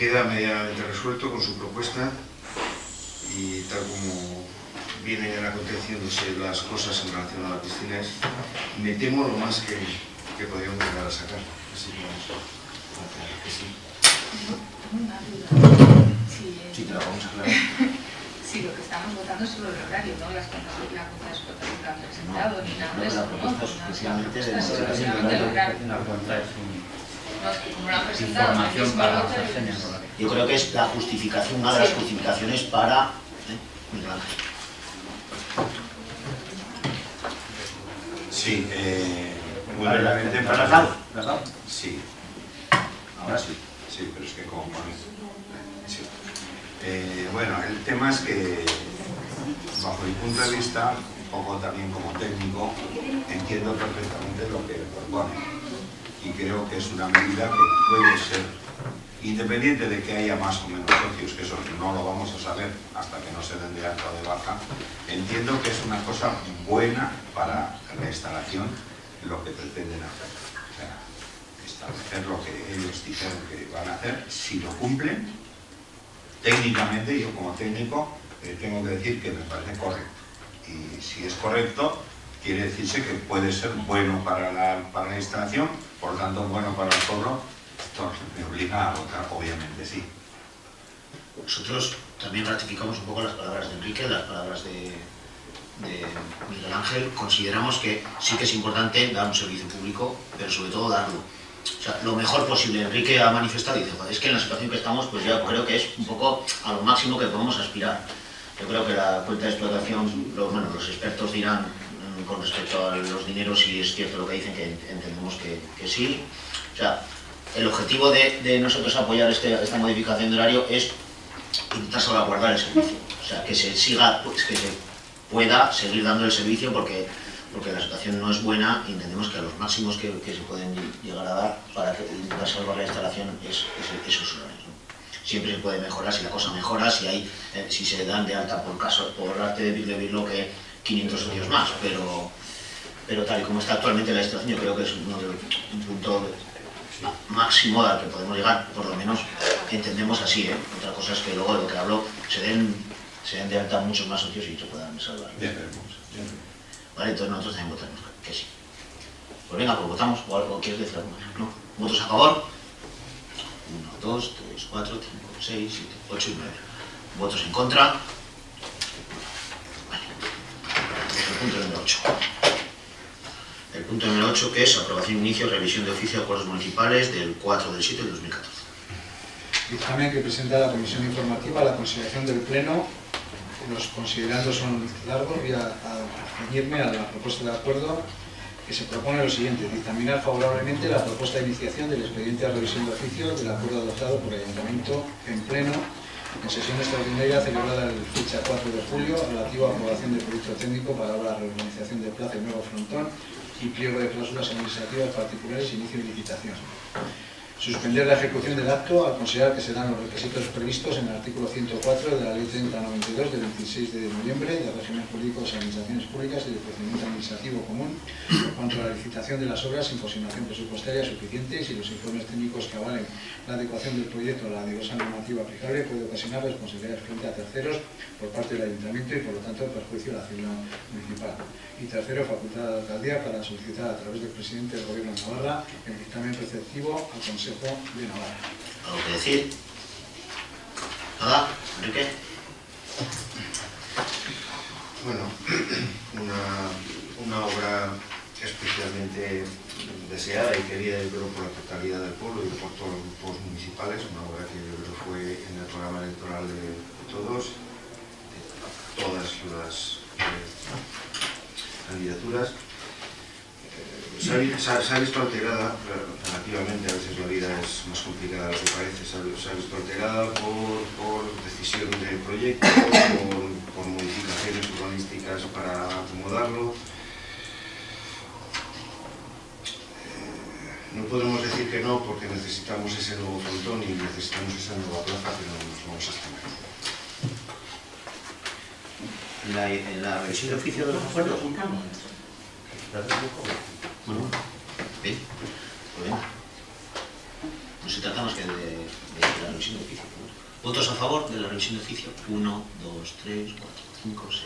S4: queda medianamente resuelto con su propuesta y tal como vienen aconteciéndose las cosas en relación a la piscina, es, me temo lo más que, que podríamos llegar a sacar. Así que vamos a que sí.
S5: Sí, eh,
S1: Sí, te la vamos a aclarar.
S5: sí, lo que estamos votando es sobre el horario, no las cuentas de la cuenta de explotación que han presentado, ni nada de eso, ¿no?
S1: propuesta es
S5: No,
S1: exclusivamente de-
S5: la propuesta es exclusivamente el horario.
S6: La cuenta es un- información para horarias.
S1: Yo creo que es la justificación, una de las justificaciones para ¿eh?
S4: Sí, eh, muy brevemente
S6: ¿la-
S4: para...
S6: la-
S4: Sí,
S6: Ahora sí.
S4: sí, pero es que como pone... Sí. Eh, bueno, el tema es que, bajo mi punto de vista, un poco también como técnico, entiendo perfectamente lo que propone. Y creo que es una medida que puede ser, independiente de que haya más o menos socios, que eso no lo vamos a saber hasta que no se den de alta o de baja, entiendo que es una cosa buena para la instalación, lo que pretenden hacer. O sea, establecer lo que ellos dijeron que van a hacer, si lo cumplen, técnicamente, yo como técnico, eh, tengo que decir que me parece correcto. Y si es correcto, quiere decirse que puede ser bueno para la, para la instalación, por tanto bueno para el pueblo, esto me obliga a votar, obviamente sí.
S1: Nosotros también ratificamos un poco las palabras de Enrique, las palabras de, de Miguel Ángel. Consideramos que sí que es importante dar un servicio público, pero sobre todo darlo. O sea, lo mejor posible. Enrique ha manifestado y dice, "Joder, es que en la situación que estamos, pues ya creo que es un poco a lo máximo que podemos aspirar. Yo creo que la cuenta de explotación, lo- bueno, los expertos dirán con respecto a los dineros si es cierto lo que dicen, que entendemos que, que sí. O sea, el objetivo de, de nosotros apoyar este- esta modificación de horario es intentar salvaguardar el servicio. O sea, que se siga, pues que se pueda seguir dando el servicio porque, porque la situación no es buena y entendemos que a los máximos que, que se pueden llegar a dar para intentar salvar la instalación es, es esos horarios. ¿no? Siempre se puede mejorar si la cosa mejora, si hay, eh, si se dan de alta por caso, por arte de Bill lo que 500 socios más, pero, pero tal y como está actualmente la instalación, yo creo que es uno de- un punto máximo al que podemos llegar, por lo menos entendemos así, ¿eh? Otra cosa es que luego de lo que hablo se den, se den de alta muchos más socios y se puedan salvar.
S4: Ya veremos. ya veremos.
S1: ¿Vale? Entonces nosotros también votamos que sí. Pues venga, pues votamos, o algo, ¿quieres decir? ¿No? ¿Votos a favor? 1, 2, 3, 4, 5, 6, 7, 8 y 9. ¿Votos en contra? El punto número 8. El punto número 8 que es aprobación, inicio, revisión de oficio de acuerdos municipales del 4 del 7 del 2014.
S3: Dictamen que presenta la Comisión Informativa a la consideración del Pleno. Los considerandos son largos. Voy a, a ceñirme a la propuesta de acuerdo que se propone lo siguiente. Dictaminar favorablemente la propuesta de iniciación del expediente de revisión de oficio del acuerdo adoptado por el Ayuntamiento en Pleno en sesión extraordinaria celebrada el fecha 4 de julio relativo a aprobación del proyecto técnico para la reorganización de Plaza y Nuevo Frontón y pliego de cláusulas administrativas particulares e inicio de licitación. Suspender la ejecución del acto al considerar que se dan los requisitos previstos en el artículo 104 de la Ley 3092 del 26 de noviembre de régimen jurídico de administraciones públicas y de procedimiento administrativo común por cuanto a la licitación de las obras sin consignación presupuestaria suficiente y si los informes técnicos que avalen la adecuación del proyecto a la diversa normativa aplicable puede ocasionar responsabilidades frente a terceros por parte del ayuntamiento y por lo tanto perjuicio a la hacienda municipal. Y tercero, facultad a la alcaldía para solicitar a través del presidente del gobierno de Navarra el dictamen preceptivo al Consejo de Navarra.
S1: ¿Algo que decir? ¿Nada? ¿Enrique?
S2: Bueno, una, una obra especialmente deseada y querida yo creo por la totalidad del pueblo y por todos los grupos municipales, una obra que yo creo fue en el programa electoral de todos, de todas las eh, candidaturas. Se ha, vi- se ha- se ha visto alterada, relativamente, a veces la vida es más complicada de lo que parece, se ha, vi- se ha visto alterada por, por decisión del proyecto, por, por modificaciones urbanísticas para acomodarlo. Eh, No podemos decir que no porque necesitamos ese nuevo frontón y necesitamos esa nueva plaza, pero nos vamos a abstener.
S1: ¿En la, en la revisión de oficio de los acuerdos? Bueno, bien, pues venga. No se trata más que de, de la revisión de oficio. ¿Votos a favor de la revisión de oficio? 1, 2, 3, 4, 5, 6,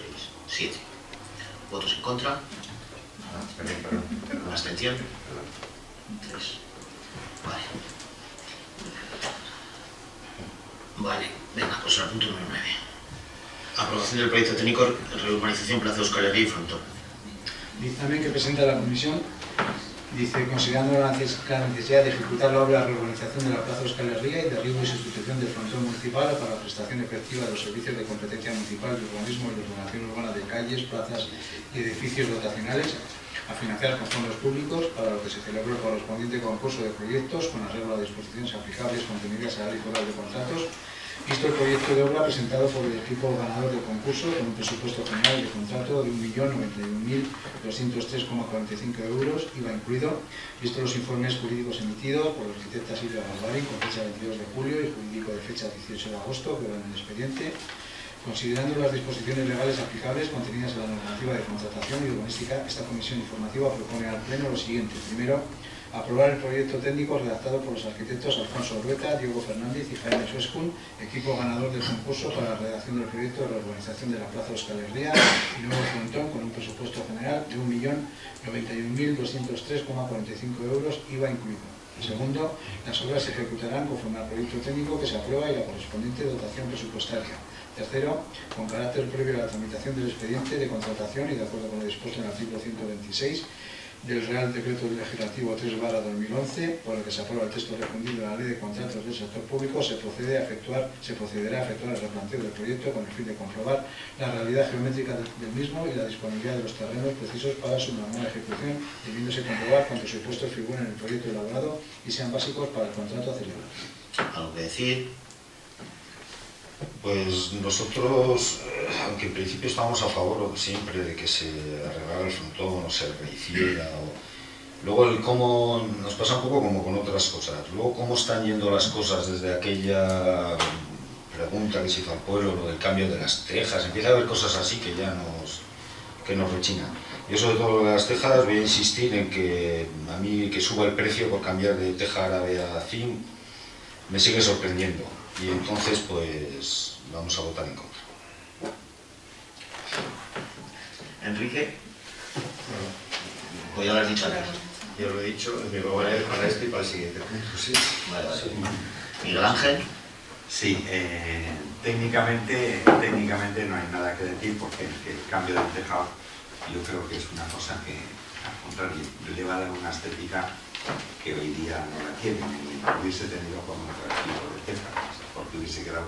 S1: 7. ¿Votos en contra? ¿Una abstención? 3. Vale. Vale, venga, pues al punto número 9. Aprobación del proyecto técnico de reurbanización Plaza Euskal Herria y Frontón.
S3: Dictamen que presenta la Comisión dice, considerando la neces- la necesidad de ejecutar la obra de reurbanización de la Plaza Euskal Herria y derribo y sustitución del frontón municipal para la prestación efectiva de los servicios de competencia municipal de urbanismo y de ordenación urbana de calles, plazas y edificios dotacionales a financiar con fondos públicos para lo que se celebró el correspondiente concurso de proyectos con arreglo a disposiciones aplicables contenidas en la ley de contratos Visto el proyecto de obra presentado por el equipo ganador del concurso con un presupuesto general de contrato de 1.091.203,45 euros, IVA incluido, visto los informes jurídicos emitidos por la arquitecta Silvia Barbarín con fecha 22 de julio y jurídico de fecha 18 de agosto, que van en el expediente, Considerando las disposiciones legales aplicables contenidas en la normativa de contratación y urbanística, esta comisión informativa propone al Pleno lo siguiente. Primero, aprobar el proyecto técnico redactado por los arquitectos Alfonso Rueta, Diego Fernández y Jaime Suescun, equipo ganador del concurso para la redacción del proyecto de reurbanización de la Plaza Euskal y Nuevo Frontón con un presupuesto general de 1.091.203,45 euros, IVA incluido. Segundo, las obras se ejecutarán conforme al proyecto técnico que se aprueba y la correspondiente dotación presupuestaria. Tercero, con carácter previo a la tramitación del expediente de contratación y de acuerdo con lo dispuesto en el artículo 126 del Real Decreto Legislativo 3 2011, por el que se aprueba el texto refundido de la Ley de Contratos del Sector Público, se, procede a efectuar, se procederá a efectuar el replanteo del proyecto con el fin de comprobar la realidad geométrica del mismo y la disponibilidad de los terrenos precisos para su normal ejecución, debiéndose comprobar cuántos supuestos figuran en el proyecto elaborado y sean básicos para el contrato a celebrar.
S1: ¿Algo que decir?
S2: Pues nosotros, eh, aunque en principio estamos a favor siempre de que se arreglara el frontón o se rehiciera, o... luego el cómo nos pasa un poco como con otras cosas. Luego cómo están yendo las cosas desde aquella pregunta que se hizo al pueblo, lo del cambio de las tejas, empieza a haber cosas así que ya nos, que nos rechinan. Yo sobre todo lo de las tejas voy a insistir en que a mí que suba el precio por cambiar de teja árabe a zinc me sigue sorprendiendo y entonces pues vamos a votar en contra.
S1: Enrique, pues ya lo has dicho antes.
S7: Ya lo he dicho, me va a valer para este y para el siguiente. Sí.
S1: Vale, vale. Miguel Ángel,
S4: Sí, eh, técnicamente, técnicamente no hay nada que decir porque el cambio del tejado yo creo que es una cosa que al contrario le va a dar una estética que hoy día no la tiene ni hubiese tenido con otro tipo de tejas. Hubiese quedado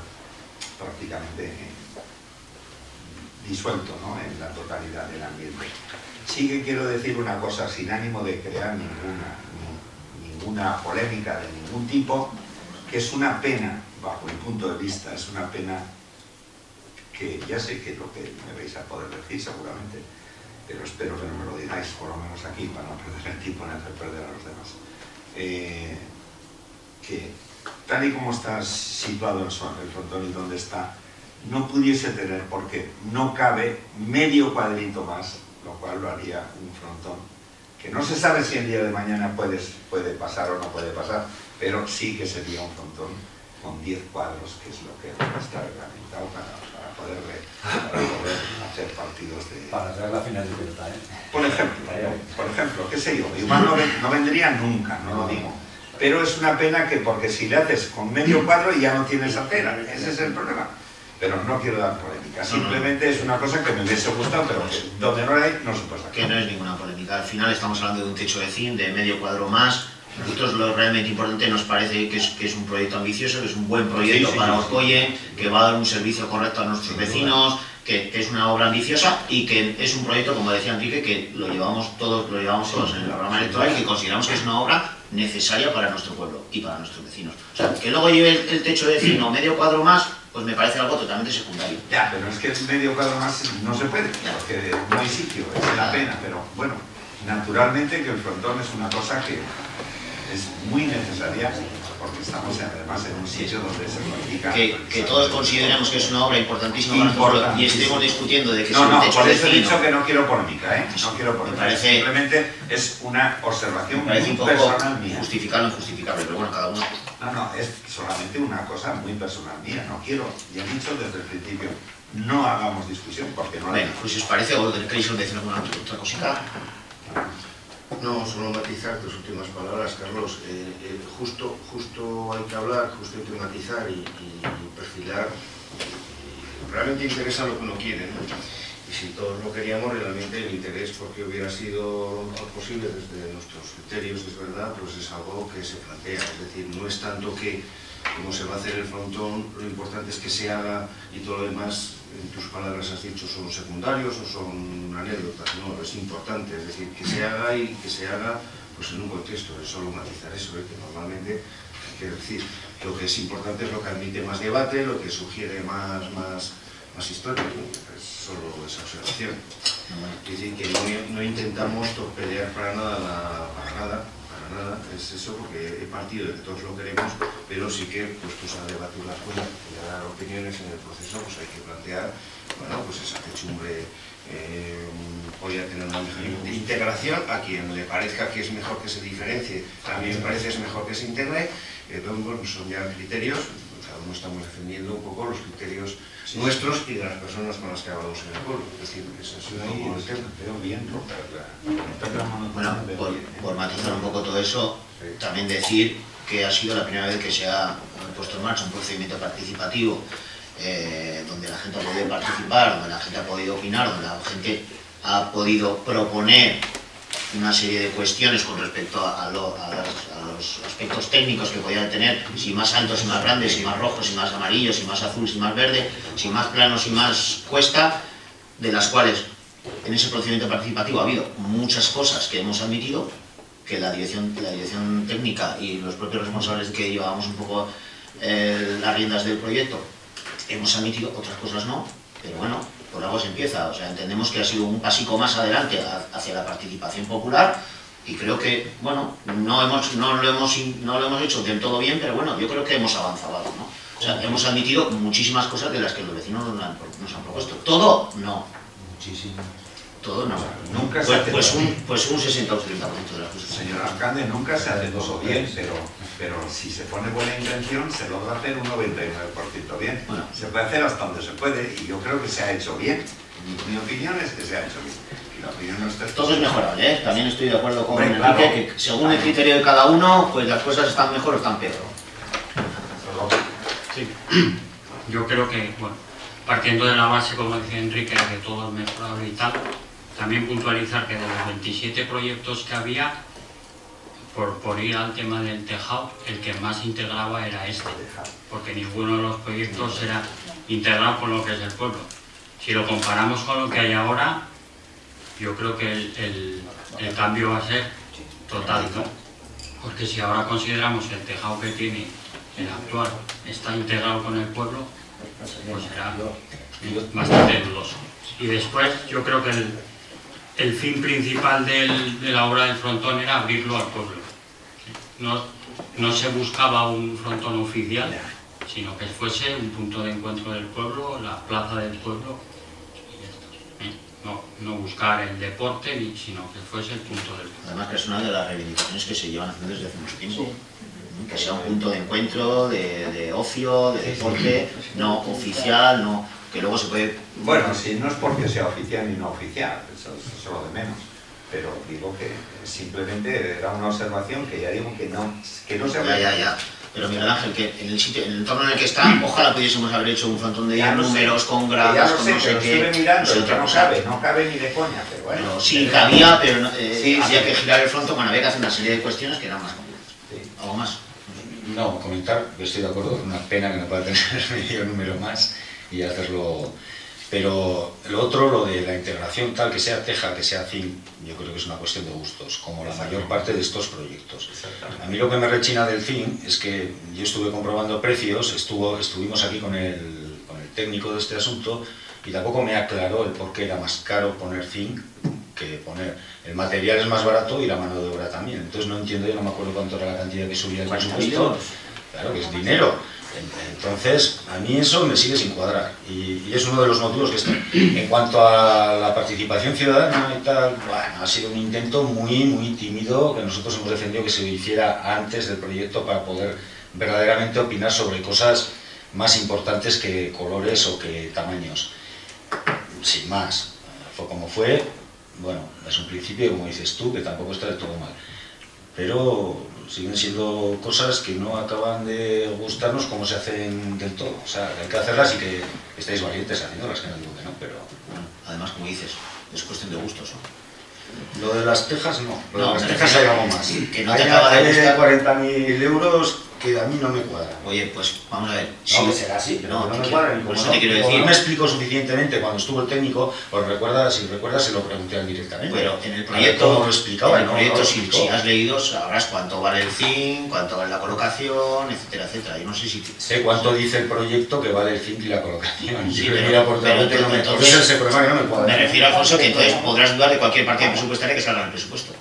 S4: prácticamente disuelto ¿no? en la totalidad del ambiente. Sí que quiero decir una cosa sin ánimo de crear ninguna, ni- ninguna polémica de ningún tipo, que es una pena, bajo mi punto de vista, es una pena que ya sé que lo que me vais a poder decir seguramente, pero espero que no me lo digáis, por lo menos aquí, para no perder el tiempo en hacer perder a los demás. Eh, que tal y como está situado el, el frontón y donde está, no pudiese tener, porque no cabe medio cuadrito más, lo cual lo haría un frontón, que no se sabe si el día de mañana puedes- puede pasar o no puede pasar, pero sí que sería un frontón con 10 cuadros, que es lo que está reglamentado para, para, poder, re- para poder hacer partidos de...
S6: Para traer la final de pelota, ¿eh?
S4: Por ejemplo, por ejemplo, qué sé yo, igual no, no vendría nunca, no lo digo. Pero es una pena que porque si le haces con medio cuadro ya no tienes acera, ese es el problema. Pero no quiero dar polémica, simplemente es una cosa que me hubiese gustado, pero que donde no la hay no se puede sacar.
S1: que no es ninguna polémica. Al final estamos hablando de un techo de zinc, de medio cuadro más. Nosotros lo realmente importante nos parece que es, que es un proyecto ambicioso, que es un buen proyecto
S4: Sí, sí,
S1: para
S4: sí, sí.
S1: Orcoye, que va a dar un servicio correcto a nuestros vecinos, que, que es una obra ambiciosa y que es un proyecto, como decía Enrique, que lo llevamos todos, lo llevamos todos en el programa electoral y que consideramos que es una obra necesaria para nuestro pueblo y para nuestros vecinos. O sea, que luego lleve el, el techo de o medio cuadro más, pues me parece algo totalmente secundario.
S4: Ya, pero es que medio cuadro más no se puede, porque no hay sitio, es la pena, pero bueno, naturalmente que el frontón es una cosa que es muy necesaria, porque estamos además en un sitio donde se practica...
S1: que, que todos consideremos que es una obra importantísima y estemos discutiendo de que
S4: No, no, por eso he dicho que no quiero polémica, ¿eh? No quiero polémica,
S1: parece-
S4: simplemente es una observación
S1: me parece
S4: muy
S1: un poco
S4: personal mía.
S1: justificable o injustificable, pero bueno, cada uno.
S4: No, no, es solamente una cosa muy personal mía, no quiero, ya he dicho desde el principio, no hagamos discusión porque no la
S1: Bueno, pues si os parece, o queréis decir alguna otra otra cosita.
S7: No, solo matizar tus últimas palabras, Carlos. Eh, eh, justo, justo hay que hablar, justo hay que matizar y, perfilar. Realmente interesa lo que uno quiere, ¿no? Y si todos lo queríamos, realmente el interés porque hubiera sido posible desde nuestros criterios, es verdad, pues es algo que se plantea. Es decir, no es tanto que como se va a hacer el frontón, lo importante es que se haga y todo lo demás, en tus palabras has dicho, son secundarios o son anécdotas. No, es importante, es decir, que se haga y que se haga pues en un contexto, es solo matizar eso, ¿eh? que normalmente que decir, lo que es importante es lo que admite más debate, lo que sugiere más, más, más historia, es solo esa observación. Es decir, que no, intentamos torpedear para nada, para nada, para nada, es eso, porque he partido de que todos lo queremos, pero sí que puestos a debatir las cosas dar opiniones en el proceso, pues hay que plantear, bueno, pues esa techumbre eh, podría tener una mejor de integración a quien le parezca que es mejor que se diferencie, a mí me parece es mejor que se integre, eh, pero, bueno, son ya criterios, cada uno estamos defendiendo un poco los criterios nuestros y de las personas con las que hablamos en el pueblo, es decir, eso es ahí el tema.
S4: Veo bien romper la
S1: Bueno, por,
S4: ¿eh?
S1: por matizar un poco todo eso, también decir que ha sido la primera vez que se ha puesto en marcha un procedimiento participativo eh, donde la gente ha podido participar, donde la gente ha podido opinar, donde la gente ha podido proponer una serie de cuestiones con respecto a, lo- a los, a los aspectos técnicos que podían tener, si más altos y más grandes, si más rojos y más amarillos, si más azul y más verde, si más planos y más cuesta, de las cuales en ese procedimiento participativo ha habido muchas cosas que hemos admitido, que la dirección, la dirección técnica y los propios responsables que llevábamos un poco eh, las riendas del proyecto hemos admitido, otras cosas no, pero bueno, por algo se empieza. O sea, entendemos que ha sido un pasico más adelante hacia la participación popular y creo que, bueno, no, hemos, no, lo hemos, no lo hemos hecho del todo bien, pero bueno, yo creo que hemos avanzado algo, ¿no? O sea, hemos admitido muchísimas cosas de las que los vecinos nos han, nos han propuesto. Todo, no.
S6: Muchísimo.
S1: Todo no.
S4: Nunca se
S1: Pues,
S4: hace
S1: pues
S4: todo
S1: un, pues un 60 o un 30% de las cosas.
S4: Señor alcalde, nunca se hace todo bien, pero, pero si se pone buena intención, se logra hacer un 99% bien.
S1: Bueno.
S4: Se puede hacer hasta donde se puede y yo creo que se ha hecho bien. Mi, mi opinión es que se ha hecho bien. Y la opinión no está
S1: Todo es mejorable, ¿eh? También estoy de acuerdo con Enrique
S4: claro.
S1: que según el criterio de cada uno, pues las cosas están mejor o están peor.
S8: Sí. Yo creo que, bueno, partiendo de la base, como decía Enrique, de que todo es mejorable y tal, también puntualizar que de los 27 proyectos que había, por, por ir al tema del tejado, el que más integraba era este, porque ninguno de los proyectos era integrado con lo que es el pueblo. Si lo comparamos con lo que hay ahora, yo creo que el, el- el cambio va a ser total, ¿no? Porque si ahora consideramos que el tejado que tiene el actual está integrado con el pueblo, pues será bastante dudoso. Y después yo creo que el, el fin principal del- de la obra del frontón era abrirlo al pueblo. No, no se buscaba un frontón oficial, sino que fuese un punto de encuentro del pueblo, la plaza del pueblo. ¿eh? No, no buscar el deporte, sino que fuese el punto del pueblo.
S1: Además que es una de las reivindicaciones que se llevan haciendo desde hace mucho tiempo. Que sea un punto de encuentro, de, de ocio, de deporte, no oficial, no que luego se puede...
S4: Bueno, si no es porque sea oficial ni no oficial, eso, es lo de menos. Pero digo que simplemente era una observación que ya digo que no, que no se
S1: Ya, ya, ya. Pero Miguel Ángel, que en el sitio, en el entorno en el que está, ojalá pudiésemos haber hecho un frontón de
S4: Ya lo sé.
S1: números, con
S4: lo
S1: con
S4: sé,
S1: no sé qué.
S4: estuve mirando,
S1: no
S4: no cabe, no cabe ni de coña, pero bueno.
S1: Pero sí, cabía, pero no- eh,
S4: Sí,
S1: había
S4: sí.
S1: que girar el frontón, bueno, había que hacer una serie de cuestiones que eran más complejas.
S4: Sí.
S1: ¿Algo más?
S2: No, comentar, que estoy de acuerdo, es una pena que no pueda tener medio número más y hacerlo. Pero lo otro, lo de la integración tal, que sea teja, que sea zinc, yo creo que es una cuestión de gustos, como la mayor parte de estos proyectos. A mí lo que me rechina del zinc es que yo estuve comprobando precios, estuvo, estuvimos aquí con el, con el técnico de este asunto y tampoco me aclaró el por qué era más caro poner zinc que poner. El material es más barato y la mano de obra también. Entonces no entiendo, yo no me acuerdo cuánto era la cantidad que subía el
S1: 40.000
S2: presupuesto. Claro que es dinero. En- Entonces, a mí eso me sigue sin cuadrar y, es uno de los motivos que está. En cuanto a la participación ciudadana y tal, bueno, ha sido un intento muy, muy tímido que nosotros hemos defendido que se hiciera antes del proyecto para poder verdaderamente opinar sobre cosas más importantes que colores o que tamaños. Sin más, fue como fue, bueno, es un principio, como dices tú, que tampoco está del todo mal pero siguen siendo cosas que no acaban de gustarnos como se hacen del todo. O sea, hay que hacerlas y que estéis valientes haciéndolas, que no digo que no, pero...
S1: Bueno, además, como dices, es cuestión de gustos. ¿no?
S2: Lo de las tejas no, lo
S1: No,
S2: de las tejas hay algo más.
S1: que no te acaba de gustar.
S2: 40.000 euros que a mí no me cuadran.
S1: Oye, pues vamos a ver.
S2: No, que será así, pero
S1: no,
S2: no, me
S1: quiero-
S2: cuadran. y
S1: por eso
S2: no,
S1: te quiero decir.
S2: no me explico suficientemente cuando estuvo el técnico, pues recuerda, si recuerdas se lo pregunté directamente.
S1: Pero en el proyecto,
S2: lo explicaba,
S1: en el
S2: no,
S1: proyecto
S2: no
S1: si, has leído sabrás cuánto vale el zinc, cuánto vale la colocación, etcétera, etcétera. Yo no sé si...
S2: Sé cuánto dice el proyecto que vale el zinc y la colocación.
S1: Sí,
S2: Sí,
S1: pero-
S2: mira, por
S1: pero
S2: delante no me
S1: entonces-
S2: entonces ese problema que no me cuadra.
S1: Me refiero, Alfonso, que entonces podrás dudar de cualquier partida presupuestaria que salga en el presupuesto.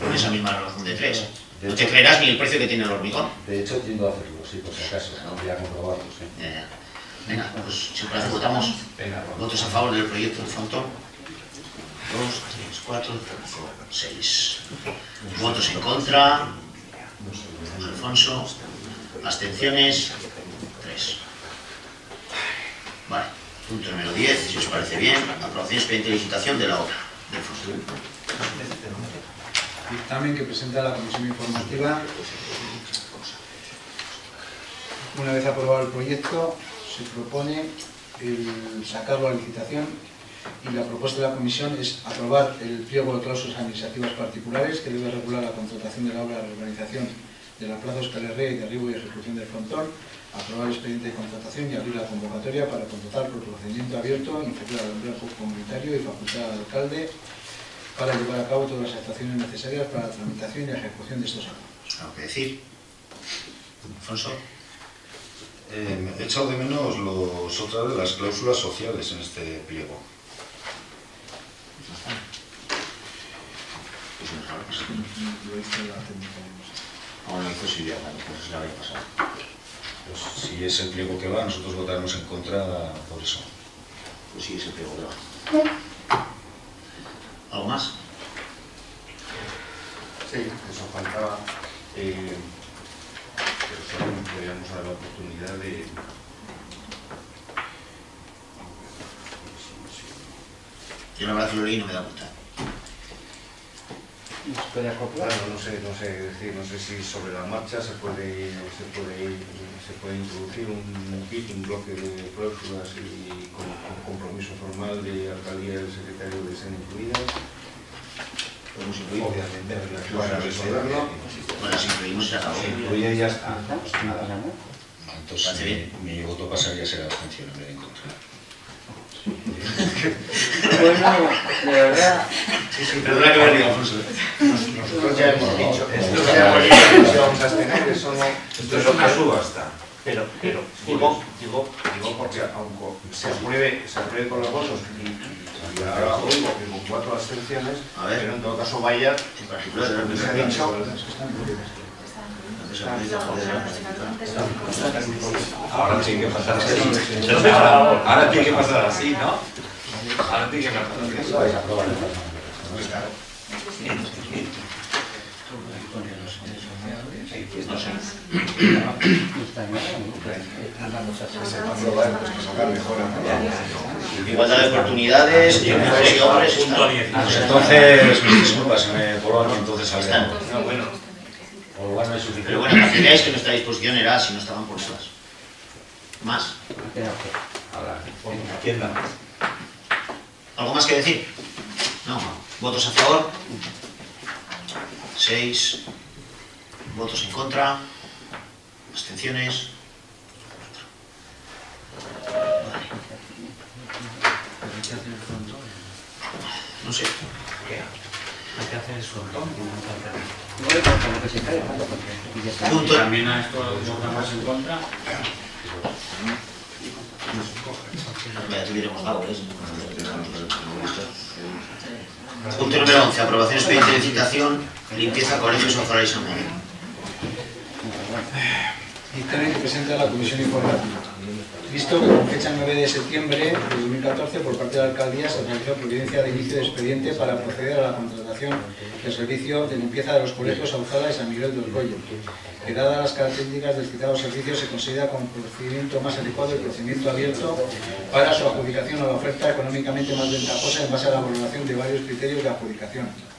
S1: Por esa misma razón de tres. No te creerás ni el precio que tiene el hormigón.
S6: De hecho, tiendo a hacerlo, sí, por si acaso. Voy a comprobarlo, sí.
S1: Eh, venga, pues si os parece votamos. Votos a favor del proyecto del frontón. Dos, tres, cuatro, cinco, seis. Votos en contra. Alfonso. Abstenciones. Tres. Vale. Punto número 10, si os parece bien. Aprobación expediente de licitación de la obra del frontón.
S3: Dictamen que presenta la Comisión Informativa. Una vez aprobado el proyecto, se propone el sacarlo a licitación y la propuesta de la Comisión es aprobar el pliego de cláusulas administrativas particulares que debe regular la contratación de la obra de reorganización de la Plaza Euskal Herria y derribo y ejecución del frontón, aprobar el expediente de contratación y abrir la convocatoria para contratar por procedimiento abierto, inferior al empleo comunitario y facultad al alcalde para llevar a cabo todas las actuaciones necesarias para la tramitación y ejecución de estos acuerdos.
S1: ¿Algo que decir? Alfonso.
S2: Eh, he echado de menos los, otra de las cláusulas sociales en este pliego.
S1: Pues pues,
S3: Lo hizo la técnica de música.
S1: Ahora lo hizo Silvia, vale, pues es la había pasado.
S2: Pues si es el pliego que va, nosotros votaremos en contra por eso.
S1: Pues sí, es el pego de va. ¿Algo más?
S7: Sí, eso faltaba. eh, pero solo podríamos dar la oportunidad de.
S1: Yo la verdad que lo leí y no me da cuenta.
S7: Claro, no sé, no sé, decir, no sé si sobre la marcha se puede, se puede, ir- se puede introducir un kit, un bloque de cláusulas y con, con compromiso formal de alcaldía del secretario de Sena incluidas.
S1: Podemos incluir.
S4: Obviamente, para resolverlo,
S1: Bueno, si incluimos ya acabó.
S4: se incluye y ya está. Nada.
S2: Entonces mi, voto pasaría a ser abstención en vez de en contra.
S9: Bueno, de verdad.
S1: Perdona que me río, Alfonso.
S7: Nosotros ya hemos dicho,
S4: Esto
S7: nosotros ya hemos que íbamos a abstener, eso no...
S4: Esto es una subasta.
S7: Pero, pero, digo, digo, digo porque aunque se apruebe, se apruebe con los votos y, y ahora oigo que con cuatro abstenciones,
S1: ver.
S7: pero en todo caso vaya, que se ha dicho,
S4: Ahora tiene que pasar así. Ahora, ahora tiene que pasar así, ¿no? Ahora tiene que pasar así.
S6: Bien,
S1: Igualdad de oportunidades, mujeres y hombres
S8: Punto
S1: están.
S2: Pues
S8: 16.
S2: entonces, mis disculpas, me entonces
S7: no, bueno,
S6: Es suficiente.
S1: Pero bueno, que veáis que nuestra disposición era si no estaban por esas. Más.
S4: Ahora.
S1: ¿Algo más que decir? No. ¿Votos a favor? Seis. ¿Votos en contra? ¿Abstenciones? Vale. No sé.
S8: Hay que hacer eso.
S1: Punto.
S8: También a esto votamos en contra.
S1: Ya tuviéramos algo, ¿ves? Punto número 11. Aprobación expediente de citación, limpieza, colegios, Ozora y San Miguel.
S3: Dictamen que presenta la Comisión Informativa. Visto que con fecha 9 de septiembre de 2014 por parte de la Alcaldía se realizó providencia de inicio de expediente para proceder a la contratación del servicio de limpieza de los colegios Auzala y San Miguel del Rollo, que dadas las características del citado servicio se considera como procedimiento más adecuado el procedimiento abierto para su adjudicación a la oferta económicamente más ventajosa en base a la valoración de varios criterios de adjudicación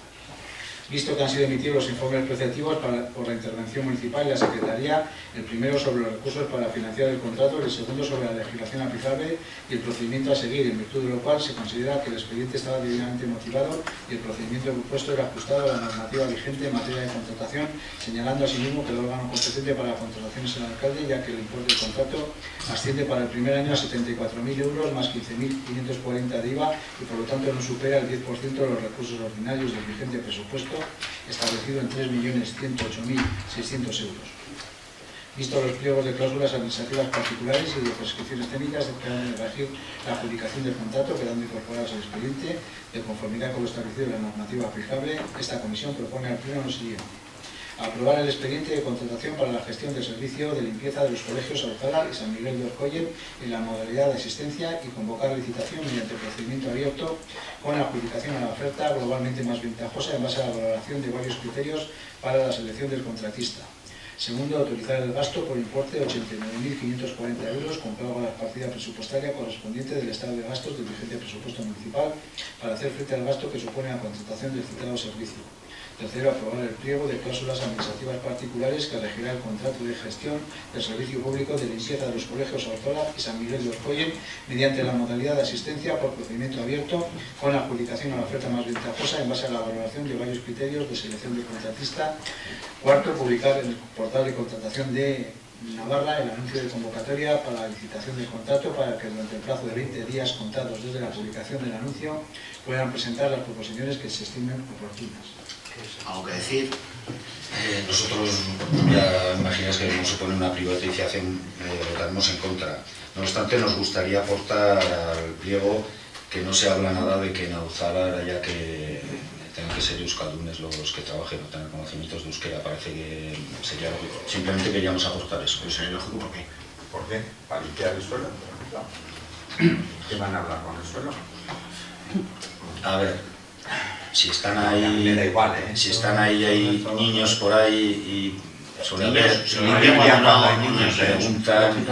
S3: visto que han sido emitidos los informes preceptivos por la intervención municipal y la Secretaría, el primero sobre los recursos para financiar el contrato y el segundo sobre la legislación aplicable y el procedimiento a seguir, en virtud de lo cual se considera que el expediente estaba debidamente motivado y el procedimiento propuesto era ajustado a la normativa vigente en materia de contratación, señalando asimismo que el órgano competente para la contratación es el alcalde, ya que el importe del contrato asciende para el primer año a 74.000 euros más 15.540 de IVA y por lo tanto no supera el 10% de los recursos ordinarios del vigente presupuesto establecido en 3.108.600 euros. Visto los pliegos de cláusulas administrativas particulares y de prescripciones técnicas que han de regir la adjudicación del contrato quedando incorporados al expediente de conformidad con lo establecido en la normativa aplicable, esta comisión propone al Pleno lo siguiente. Aprobar el expediente de contratación para la gestión del servicio de limpieza de los colegios Alcalá y San Miguel de Orcoyen en la modalidad de asistencia y convocar licitación mediante procedimiento abierto con adjudicación a la oferta globalmente más ventajosa en base a la valoración de varios criterios para la selección del contratista. Segundo, autorizar el gasto por importe de 89.540 euros con pago a la partida presupuestaria correspondiente del estado de gastos del vigente presupuesto municipal para hacer frente al gasto que supone la contratación del citado servicio. Tercero, aprobar el pliego de cláusulas administrativas particulares que regirá el contrato de gestión del servicio público de limpieza de los colegios Ortola y San Miguel de Orcoyen mediante la modalidad de asistencia por procedimiento abierto con la adjudicación a la oferta más ventajosa en base a la valoración de varios criterios de selección de contratista. Cuarto, publicar en el portal de contratación de Navarra el anuncio de convocatoria para la licitación del contrato para que durante el plazo de 20 días contados desde la publicación del anuncio puedan presentar las proposiciones que se estimen oportunas.
S1: ¿Algo que decir?
S2: Eh, nosotros ya imagináis que no se pone una privatización, eh, votaremos en contra. No obstante, nos gustaría aportar al pliego que no se habla nada de que en Auzara haya que tengan que ser euskaldunes los que trabajen o tener conocimientos de euskera. Parece que sería lógico. Simplemente queríamos aportar eso.
S1: Pues sería lógico, ¿por qué?
S4: ¿Por qué? ¿Para limpiar el suelo? ¿Qué van a hablar con el suelo?
S2: A ver, si están
S4: A mí me da
S2: ahí,
S4: igual, ¿eh?
S2: si están ahí, hay niños por ahí y
S1: Niños,
S2: haber
S1: cuando no hay
S2: niños,
S1: ¿eh?
S2: preguntan.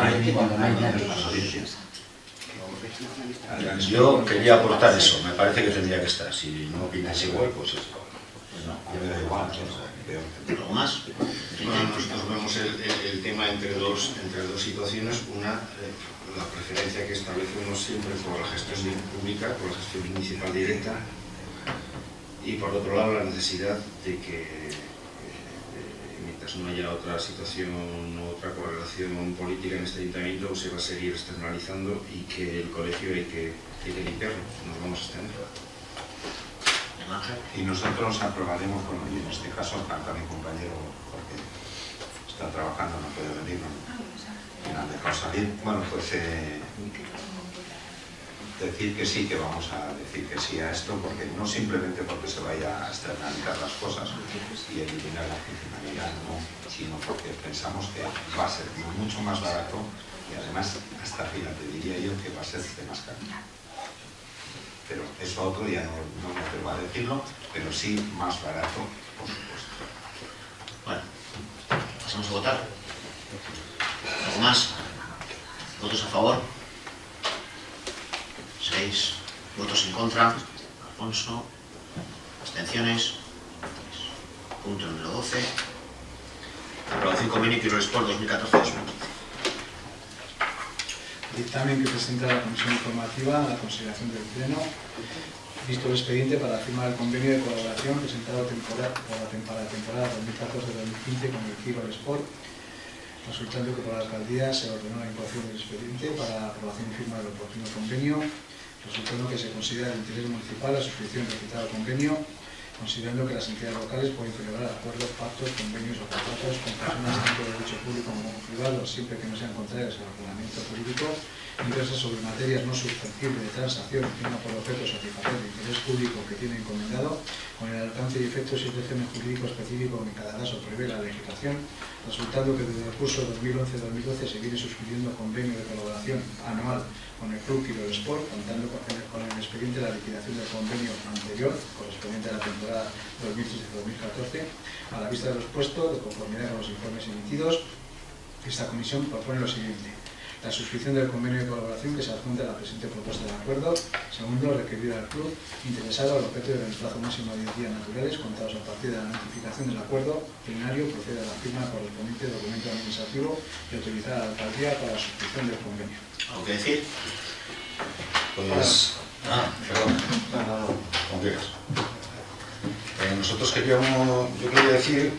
S9: No.
S2: Yo quería aportar eso, me parece que tendría que estar. Si no opináis igual, pues eso.
S4: Mí me da igual. ¿no?
S1: ¿Algo más?
S7: Bueno, nosotros vemos el, el- el tema entre dos, entre dos situaciones. Una, eh, la preferencia que establecemos siempre por la gestión pública, por la gestión municipal directa. Y por otro lado la necesidad de que eh, mientras no haya otra situación o otra correlación política en este ayuntamiento se va a seguir externalizando y que el colegio hay que, hay que limpiarlo, nos vamos a extender.
S4: Y nosotros aprobaremos, bueno, y en este caso tanto a mi compañero, porque está trabajando, no puede venir, no, y no han dejado salir. Bueno, pues eh, decir que sí, que vamos a decir que sí a esto, porque no simplemente porque se vaya a externalizar las cosas y eliminar la funcionalidad, no, sino porque pensamos que va a ser mucho más barato y además, hasta fíjate, diría yo que va a ser de más calidad. Pero eso otro ya no, no me atrevo a decirlo, pero sí más barato, por supuesto.
S1: Bueno, pasamos a votar. ¿Algo más? ¿Votos a favor? Seis. ¿Votos en contra? Alfonso. ¿Abstenciones? Punto número 12. Aprobación convenio Sport 2014-2015.
S3: Dictamen que presenta la Comisión Informativa a la consideración del Pleno, visto el expediente para la firma del convenio de colaboración presentado temporada, por la, tem- para la temporada 2014-2015 con el Giro Sport, resultando que por la alcaldía se ordenó la incoación del expediente para la aprobación y firma del oportuno convenio, resultando que se considera de interés municipal la suscripción del citado convenio, considerando que las entidades locales pueden celebrar acuerdos, pactos, convenios o contratos con personas tanto de derecho público como privado, siempre que no sean contrarias al ordenamiento jurídico, inversas sobre materias no susceptibles de transacción tengan por objeto satisfacer el interés público que tiene encomendado, con el alcance y efectos y régimen jurídico específico que en cada caso prevé la legislación, resultando que desde el curso 2011-2012 se viene suscribiendo convenio de colaboración anual con el Club Sport, contando con el, con el expediente de la liquidación del convenio anterior, correspondiente a la temporada 2013-2014, a la vista de los puestos, de conformidad con los informes emitidos, esta comisión propone lo siguiente. La suscripción del convenio de colaboración que se adjunta a la presente propuesta de acuerdo. Segundo, requerir al club interesado al objeto del plazo máximo de 10 días naturales contados a partir de la notificación del acuerdo plenario procede a la firma correspondiente del documento administrativo y autorizar a la alcaldía para la suscripción del convenio.
S1: ¿Algo que decir?
S2: Pues, ah, perdón, como quieras. Eh, nosotros queríamos, yo quería decir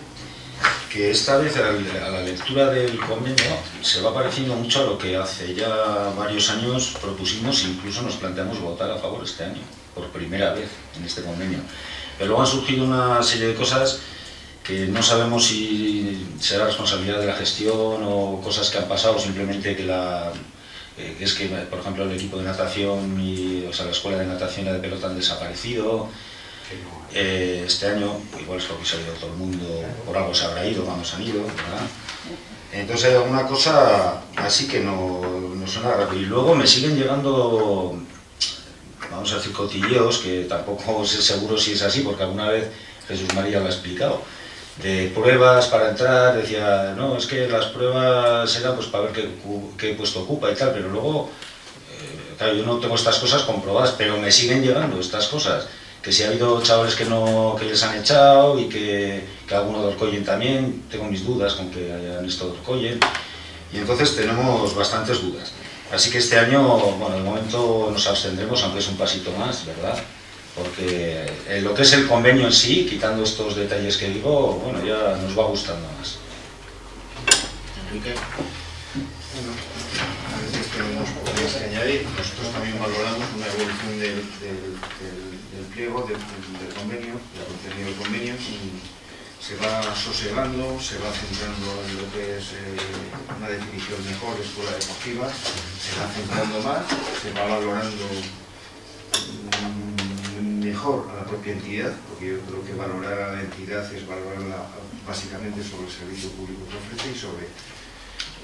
S2: que esta vez a la, lectura del convenio se va pareciendo mucho a lo que hace ya varios años propusimos e incluso nos planteamos votar a favor este año, por primera vez en este convenio. Pero luego han surgido una serie de cosas que no sabemos si será responsabilidad de la gestión o cosas que han pasado, simplemente que la, eh, es que, por ejemplo, el equipo de natación y o sea, la escuela de natación y la de pelota han desaparecido.
S4: Que
S2: Eh, este año, igual es porque se ha ido todo el mundo, por algo se habrá ido cuando se han ido, ¿verdad? Entonces hay alguna cosa así que no, no suena rápido. Y luego me siguen llegando, vamos a decir, cotilleos, que tampoco sé seguro si es así, porque alguna vez Jesús María lo ha explicado. De pruebas para entrar, decía, no, es que las pruebas eran pues para ver qué, qué puesto ocupa y tal, pero luego, eh, claro, yo no tengo estas cosas comprobadas, pero me siguen llegando estas cosas. Que si ha habido chavales que, no, que les han echado y que, que alguno de Orcoyen también, tengo mis dudas con que hayan estado Orcoyen. Y entonces tenemos bastantes dudas. Así que este año, bueno, de momento nos abstendremos, aunque es un pasito más, ¿verdad? Porque en lo que es el convenio en sí, quitando estos detalles que digo, bueno, ya nos va gustando más.
S7: Bueno, a veces tenemos cosas que añadir. Nosotros también valoramos una evolución del, del- del- pliego, del convenio, del contenido del convenio, y se va sosegando, se va centrando en lo que es eh, una definición mejor de escuela deportiva, se va centrando más, se va valorando mm, mejor a la propia entidad, porque yo creo que valorar a la entidad es valorarla básicamente sobre el servicio público que ofrece y sobre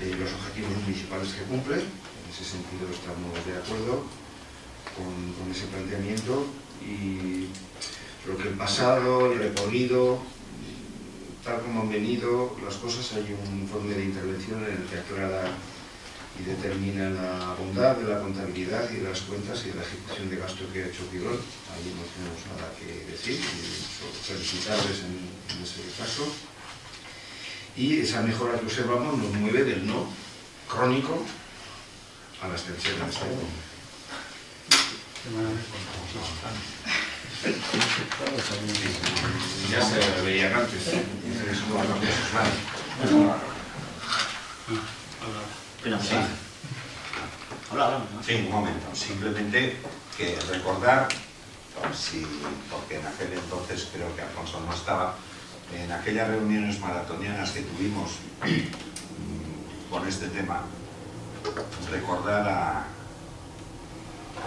S7: eh, los objetivos municipales que cumple. En ese sentido estamos de acuerdo con, ese planteamiento y lo que el pasado, el recorrido, tal como han venido las cosas, hay un informe de intervención en el que aclara y determina la bondad de la contabilidad y de las cuentas y de la ejecución de gasto que ha hecho Quirón. Ahí no tenemos nada que decir, y felicitarles en ese caso. Y esa mejora que observamos nos mueve del no crónico a la extensión de este. Ya se veían antes.
S4: Sí. Sí, un momento. Simplemente que recordar, si- porque en aquel entonces creo que Alfonso no estaba, en aquellas reuniones maratonianas que tuvimos mm, con este tema, recordar a,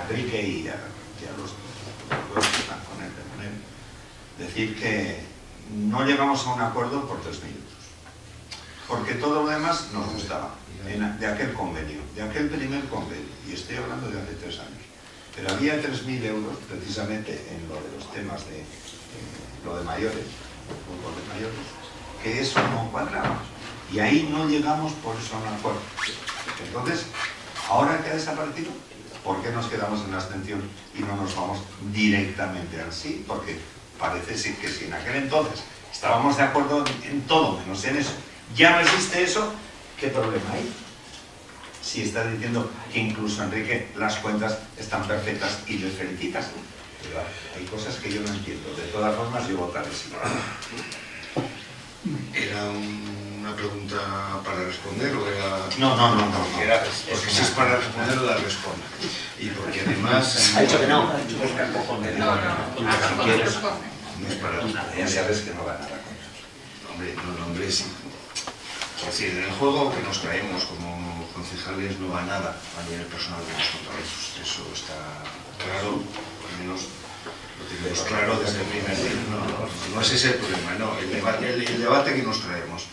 S4: Enrique y a, y a los, que están con él, decir que no llegamos a un acuerdo por tres minutos. Porque todo lo demás nos gustaba, de aquel convenio, de aquel primer convenio, y estoy hablando de hace tres años. Pero había 3.000 euros precisamente en lo de los temas de eh, lo de mayores, de mayores, que eso no cuadraba. Y ahí no llegamos por eso a un acuerdo. Entonces, ahora que ha desaparecido, ¿por qué nos quedamos en la abstención y no nos vamos directamente al sí? Porque parece ser que si en aquel entonces estábamos de acuerdo en todo, menos en eso, ya no existe eso, ¿qué problema hay? Si estás diciendo que incluso, Enrique, las cuentas están perfectas y le felicitas. Hay cosas que yo no entiendo. De todas formas, yo votaré sí.
S7: ¿Era una pregunta para responder o era...?
S4: No, no, no, no, no.
S7: Era, porque si es para responder, la responda. Y porque además...
S1: Ha dicho que no.
S5: No, no, no.
S7: No es para responder.
S4: Ya sabes que no ganará.
S7: Hombre, no, hombre, sí. Es decir, en el juego que nos traemos como concejales no va nada a nivel personal de los contratos. Eso está claro, menos lo claro desde el primer día. No, no, no es ese el problema, no, el debate, el, el debate que nos traemos.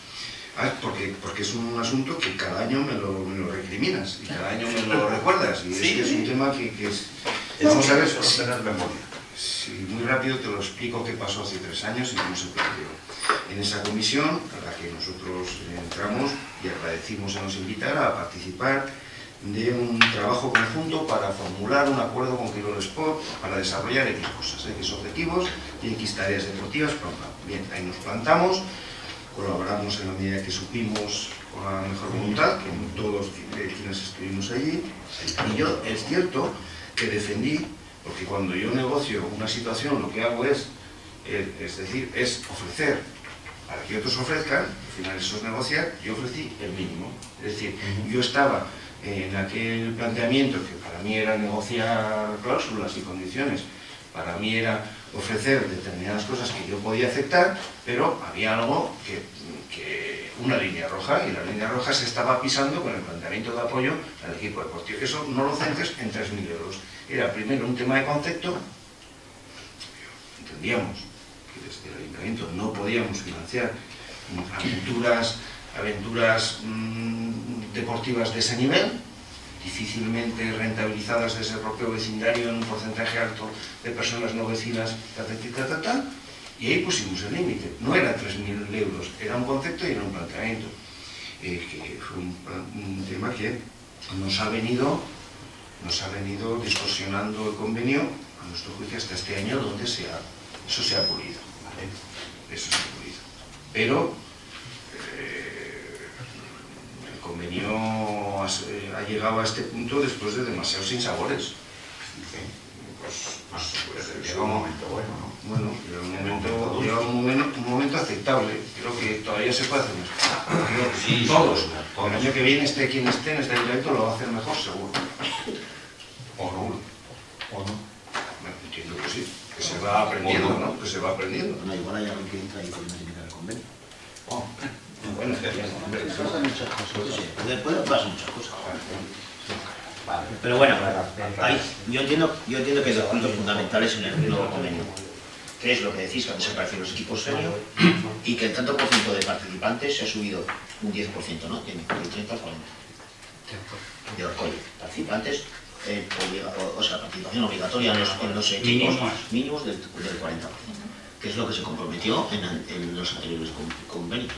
S7: Ah, porque, porque es un asunto que cada año me lo, me lo recriminas y cada año me lo recuerdas. Y es que es un tema que, que es... Vamos a ver,
S4: tener memoria.
S7: Sí, muy rápido te lo explico qué pasó hace tres años y cómo se perdió. En esa comisión a la que nosotros entramos y agradecimos a nos invitara a participar de un trabajo conjunto para formular un acuerdo con Quirol Sport para desarrollar X cosas, X objetivos y X tareas deportivas. Bien, ahí nos plantamos, colaboramos en la medida que supimos con la mejor voluntad, con todos eh, quienes estuvimos allí. Y yo es cierto que defendí, porque cuando yo negocio una situación lo que hago es, eh, es decir, es ofrecer para que otros ofrezcan, al final eso es negociar, yo ofrecí el mínimo. Es decir, yo estaba en aquel planteamiento que para mí era negociar cláusulas y condiciones, para mí era ofrecer determinadas cosas que yo podía aceptar, pero había algo que, una línea roja, y la línea roja se estaba pisando con el planteamiento de apoyo al equipo deportivo. Eso no lo centres en 3.000 euros. Era primero un tema de concepto, entendíamos que desde el ayuntamiento no podíamos financiar aventuras, aventuras mm, deportivas de ese nivel, difícilmente rentabilizadas desde el propio vecindario en un porcentaje alto de personas no vecinas, ta, ta, ta, y ahí pusimos el límite. No eran 3.000 euros, era un concepto y era un planteamiento. eh, que fue un, tema que nos ha venido nos ha venido distorsionando el convenio, a nuestro juicio, hasta este año, donde eso se ha pulido. Eso se ha pulido. Pero eh, el convenio ha, eh, ha llegado a este punto después de demasiados sinsabores. Pues, pues, pues,
S4: Llega un momento bueno, ¿no?
S7: bueno, llega un momento, llega un momento, un momento aceptable. Creo que todavía se puede hacer mejor. Creo que
S4: Sí,
S7: todos.
S4: todos.
S7: El año que viene, esté quien esté en este ayuntamiento, lo va a hacer mejor, seguro.
S4: O no.
S3: ¿O no?
S7: Bueno, entiendo que sí, que se va aprendiendo, ¿no? Que se va aprendiendo.
S1: Bueno, igual hay alguien que entra y quiere modificar el convenio.
S7: Bueno,
S1: Hombre, pasan muchas cosas. Puede, puede pasar muchas cosas. Pero bueno, hay- yo, entiendo, yo entiendo que hay dos puntos fundamentales en el nuevo convenio. Que es lo que decís, que antes se parecen los equipos senior y que el tanto por ciento de participantes se ha subido un 10%, ¿no? Tiene del 30 al 40. De Orcoy. Participantes, eh, obliga- o, o sea, participación obligatoria en los, en los equipos
S8: Mínimos.
S1: mínimos del, del 40%. Que es lo que se comprometió en, en los anteriores con- convenios.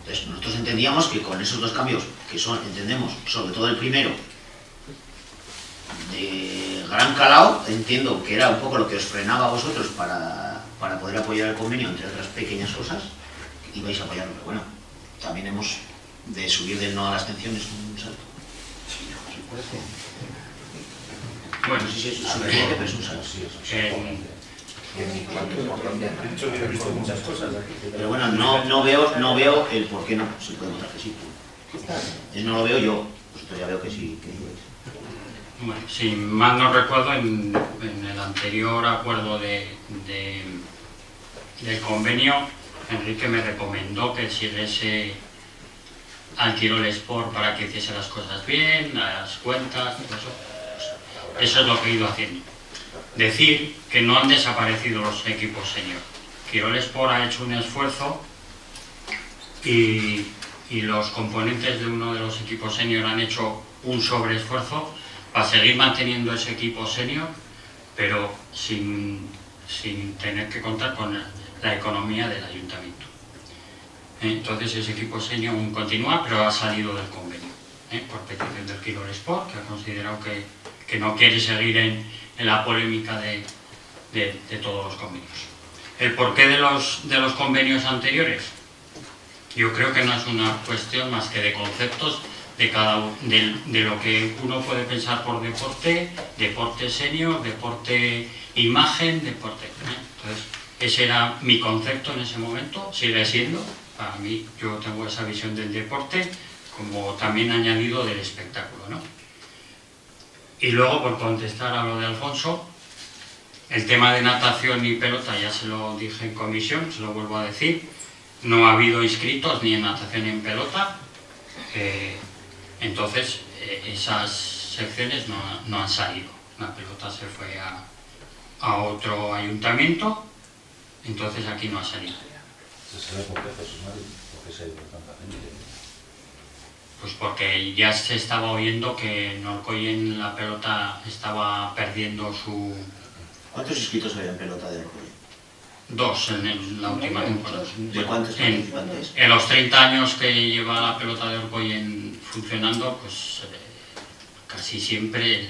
S1: Entonces, nosotros entendíamos que con esos dos cambios, que son, entendemos, sobre todo el primero, de gran calado, entiendo que era un poco lo que os frenaba a vosotros para, para poder apoyar el convenio, entre otras pequeñas cosas, y vais a apoyarlo. Pero bueno, también hemos de subir del no a la abstención es un salto.
S8: Bueno,
S1: Sí, sí, es pero es un Pero bueno, no, no, veo, no veo el por qué no se puede votar que sí. Eh, No lo veo yo, pues ya veo que sí. Que
S8: Bueno, si mal no recuerdo, en, en el anterior acuerdo de, de- del convenio, Enrique me recomendó que siguiese al Tirol Sport para que hiciese las cosas bien, las cuentas, todo eso. Eso es lo que he ido haciendo. Decir que no han desaparecido los equipos senior. Tirol Sport ha hecho un esfuerzo y, y los componentes de uno de los equipos senior han hecho un sobreesfuerzo para seguir manteniendo ese equipo senior, pero sin, sin tener que contar con la economía del ayuntamiento. Entonces ese equipo senior aún continúa, pero ha salido del convenio, ¿eh? por petición del Quirol Sport, que ha considerado que, que no quiere seguir en, en la polémica de, de- todos los convenios. ¿El porqué de los, de los convenios anteriores? Yo creo que no es una cuestión más que de conceptos de cada de, de lo que uno puede pensar por deporte, deporte senior, deporte imagen, deporte. ¿eh? Entonces, ese era mi concepto en ese momento, sigue siendo. Para mí, yo tengo esa visión del deporte como también añadido del espectáculo. ¿no? Y luego, por contestar a lo de Alfonso, el tema de natación y pelota ya se lo dije en comisión, se lo vuelvo a decir. No ha habido inscritos ni en natación ni en pelota. eh, entonces, eh, esas secciones no, no han salido. La pelota se fue a, a otro ayuntamiento, entonces aquí no ha salido.
S6: ¿Se sabe por qué, se ha ido tanta gente?
S8: Pues porque ya se estaba oyendo que Norcoyen la pelota estaba perdiendo su
S1: ¿Cuántos inscritos había en pelota de Orgullo?
S8: dos en el- la última temporada.
S1: ¿De cuántos
S8: En,
S1: participantes?
S8: en los 30 años que lleva la pelota de Orcoyen funcionando, pues eh, casi siempre el,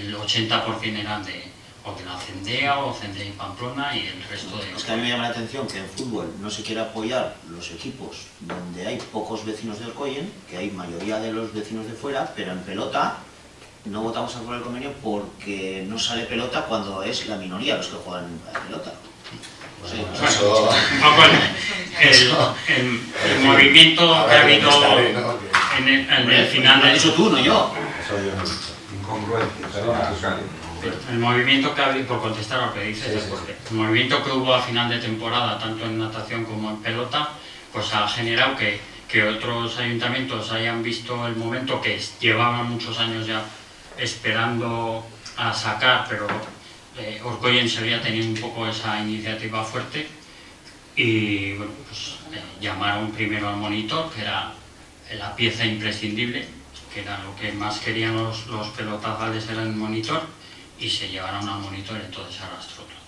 S8: el 80% eran de, o de la Cendea o Cendea y Pamplona y el resto de...
S1: Es que a mí me llama la atención que en fútbol no se quiere apoyar los equipos donde hay pocos vecinos de Orcoyen, que hay mayoría de los vecinos de fuera, pero en pelota no votamos a favor del convenio porque no sale pelota cuando es la minoría los que juegan a pelota. Sí,
S8: Bueno,
S1: eso-
S8: el, el- el- el movimiento que ha habido en el, en el
S1: Hombre,
S8: final
S1: lo has dicho tú, no yo.
S6: Eso yo no he dicho.
S4: Incongruencias.
S6: Perdona,
S4: alcalde.
S8: El movimiento que por contestar a lo que dices,
S6: Sí, sí,
S8: el movimiento que hubo a final de temporada, tanto en natación como en pelota, pues ha generado que, que otros ayuntamientos hayan visto el momento que llevaban muchos años ya esperando a sacar, pero eh, Orcoyen se había tenido un poco esa iniciativa fuerte y bueno, pues, eh, llamaron primero al monitor, que era la pieza imprescindible, que era lo que más querían los, los pelotazales era el monitor, y se llevaron al monitor, entonces arrastró todo.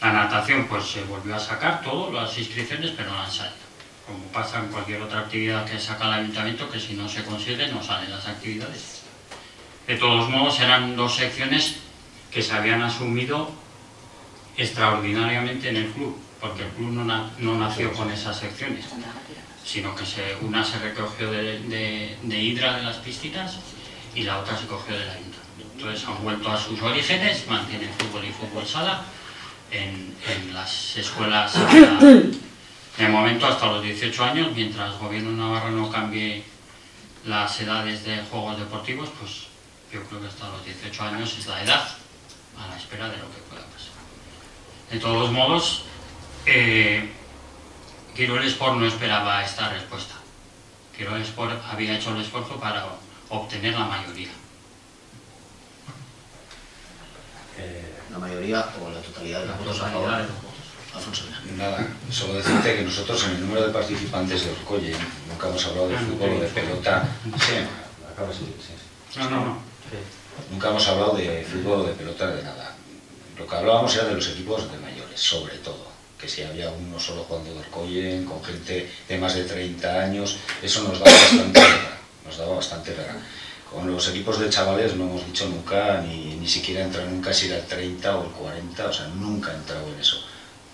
S8: La natación pues se volvió a sacar todo, las inscripciones, pero no han salido. Como pasa en cualquier otra actividad que saca el ayuntamiento, que si no se consigue no salen las actividades. De todos modos eran dos secciones que se habían asumido extraordinariamente en el club, porque el club no, na- no nació con esas secciones, sino que se, una se recogió de, de, de Hidra de las piscinas y la otra se cogió del ayuntamiento. Entonces han vuelto a sus orígenes, mantienen fútbol y fútbol sala en, las escuelas de momento hasta los 18 años, mientras el gobierno navarro no cambie las edades de juegos deportivos, pues yo creo que hasta los 18 años es la edad a la espera de lo que pueda pasar. De todos modos, eh, Quirol Sport no esperaba esta respuesta. Quirol Sport había hecho el esfuerzo para obtener la mayoría.
S6: Eh,
S1: La mayoría o la totalidad de los votos a favor. Alfonso.
S2: Nada, solo decirte que nosotros en el número de participantes de Orcolle nunca hemos hablado de
S8: Ah,
S2: fútbol o de pelota. Sí,
S6: acaba así, sí, sí.
S8: No, no, no.
S2: Nunca hemos hablado de fútbol o de pelota, de nada. Lo que hablábamos era de los equipos de mayores, sobre todo. Que si había uno solo jugando de Orcoyen, con gente de más de 30 años, eso nos daba bastante guerra. Nos daba bastante. Con los equipos de chavales no hemos dicho nunca, ni, ni siquiera entrar nunca si era el 30 o el 40, o sea, nunca he entrado en eso.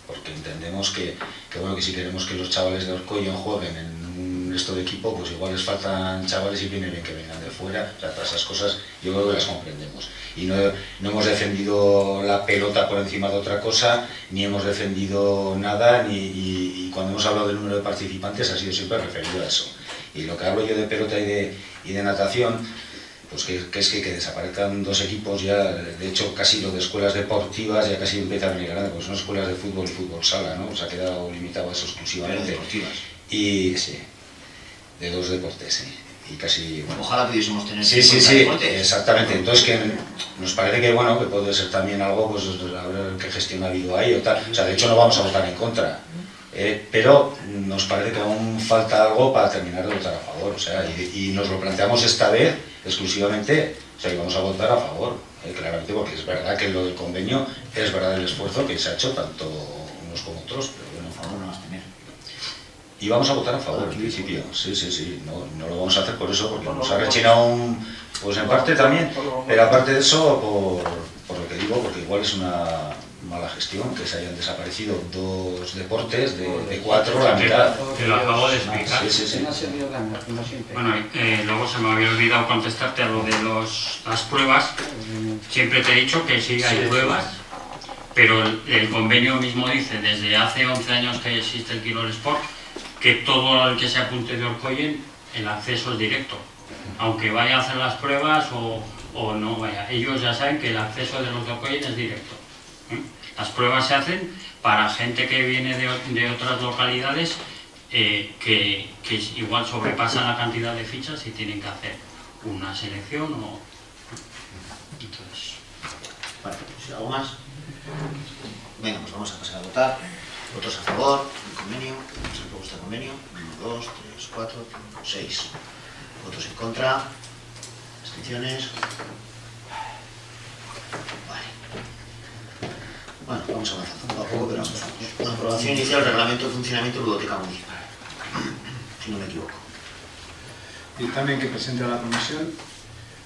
S2: Porque entendemos que, que, bueno, que si queremos que los chavales de Orcoyen jueguen en un resto de equipo, pues igual les faltan chavales y viene bien que vengan de fuera, o sea, todas esas cosas yo creo que las comprendemos. Y no, no hemos defendido la pelota por encima de otra cosa, ni hemos defendido nada, ni, y, y cuando hemos hablado del número de participantes ha sido siempre referido a eso. Y lo que hablo yo de pelota y de, y de natación, pues que, que es que, que desaparezcan dos equipos ya, de hecho casi lo de escuelas deportivas ya casi empieza a venir grande, porque son escuelas de fútbol y fútbol sala, ¿no? Se ha quedado limitado a eso exclusivamente.
S1: deportivas.
S2: Y sí, de dos deportes, sí. Y casi, bueno,
S1: Ojalá pudiésemos tener
S2: Sí, sí,
S1: 50
S2: sí,
S1: deportes.
S2: exactamente. Entonces que nos parece que bueno, que puede ser también algo, pues a ver qué gestión ha habido ahí o tal. O sea, de hecho no vamos a votar en contra. Eh, pero nos parece que aún falta algo para terminar de votar a favor. O sea, y, y nos lo planteamos esta vez exclusivamente, o sea, y vamos a votar a favor, eh, claramente, porque es verdad que lo del convenio es verdad el esfuerzo que se ha hecho tanto unos como otros, pero bueno,
S1: Por favor, no vas a tener.
S2: y vamos a votar a favor, en principio. Sí, sí, sí. No, no lo vamos a hacer por eso, porque nos ha rechinado un... Pues en parte también, pero aparte de eso, por, por lo que digo, porque igual es una mala gestión que se hayan desaparecido dos deportes de, de cuatro, la mitad.
S8: Que lo acabo de explicar.
S2: Sí, sí, sí.
S9: No ha servido ganar, como siempre.
S8: Bueno, eh, luego se me había olvidado contestarte a lo de los, las pruebas. Siempre te he dicho que sí hay pruebas, pero el, el convenio mismo dice, desde hace 11 años que existe el Kilo Sport, que todo el que se apunte de Orcoyen, el acceso es directo. Aunque vaya a hacer las pruebas o, o no vaya. Ellos ya saben que el acceso de los de Orcoyen es directo. ¿Eh? Las pruebas se hacen para gente que viene de, de otras localidades eh, que, que igual sobrepasan la cantidad de fichas y tienen que hacer una selección o... Entonces,
S1: Vale, pues, ¿algo más? Venga, pues vamos a pasar a votar. Votos a favor del convenio. Se ha propuesto el convenio. 1, 2, 3, 4, 5, 6. Votos en contra. Abstenciones. Vale. Bueno, vamos a poco, pero. Una aprobación inicial del reglamento de funcionamiento de biblioteca municipal. Si no me equivoco.
S3: Dictamen que presenta la Comisión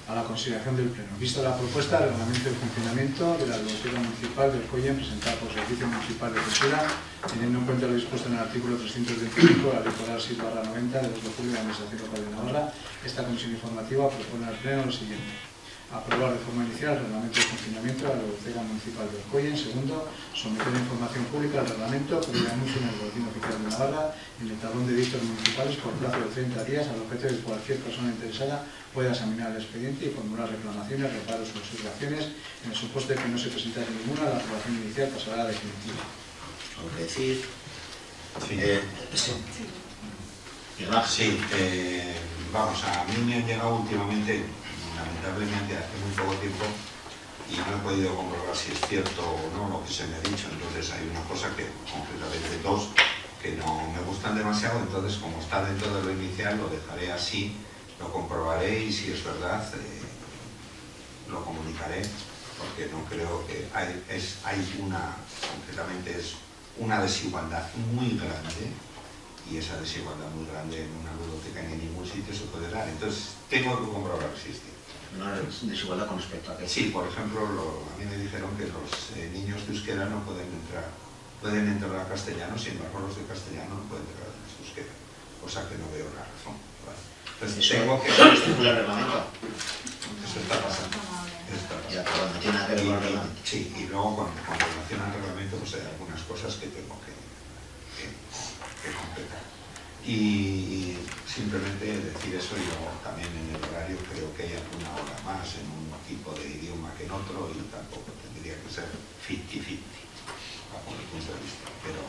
S3: a la consideración del Pleno. Vista la propuesta de reglamento de funcionamiento de la Biblioteca Municipal del COIEN presentada por el Servicio Municipal de Cultura, teniendo en cuenta lo dispuesto en el artículo 325 de la Ley Foral 6 90 de 2 de julio de la Administración Local esta comisión informativa propone al Pleno lo siguiente. Aprobar de forma inicial el reglamento de funcionamiento de la Biblioteca Municipal del COIEN. Segundo, someter a información pública al reglamento previo anuncio en el Boletín Oficial de Navarra en el tablón de dictos municipales por plazo de 30 días al objeto de que cualquier persona interesada pueda examinar el expediente y formular reclamaciones, reparos o observaciones. En el supuesto de que no se presentase ninguna, la aprobación inicial pasará a la definitiva.
S1: ¿Algo que decir?
S4: Sí.
S1: Eh. Sí,
S4: eh, vamos, a mí me han llegado últimamente, lamentablemente hace muy poco tiempo, y no he podido comprobar si es cierto o no lo que se me ha dicho. Entonces hay una cosa que, concretamente dos, que no me gustan demasiado, entonces como está dentro de lo inicial, lo dejaré así, lo comprobaré y si es verdad, eh, lo comunicaré, porque no creo que hay, una, concretamente es una desigualdad muy grande y esa desigualdad muy grande en una biblioteca ni en ningún sitio se puede dar. Entonces, tengo que comprobar si cierto.
S1: Una desigualdad con respecto a que
S4: Sí, por ejemplo, lo- a mí me dijeron que los eh, niños de euskera no pueden entrar, pueden entrar a castellano, sin embargo los de castellano no pueden entrar a euskera, cosa que no veo la razón. Vale. Entonces,
S1: Eso
S4: tengo que...
S1: eso estipula el reglamento.
S4: Eso está pasando. Está
S1: Ya,
S4: pasando.
S1: pero no tiene nada que ver con el reglamento.
S4: Sí, y luego con, con relación al reglamento, pues hay algunas cosas que tengo que, que, que completar. Y simplemente decir eso y luego también en el horario creo que hay alguna hora más en un tipo de idioma que en otro y tampoco tendría que ser 50-50 bajo mi punto de vista. Pero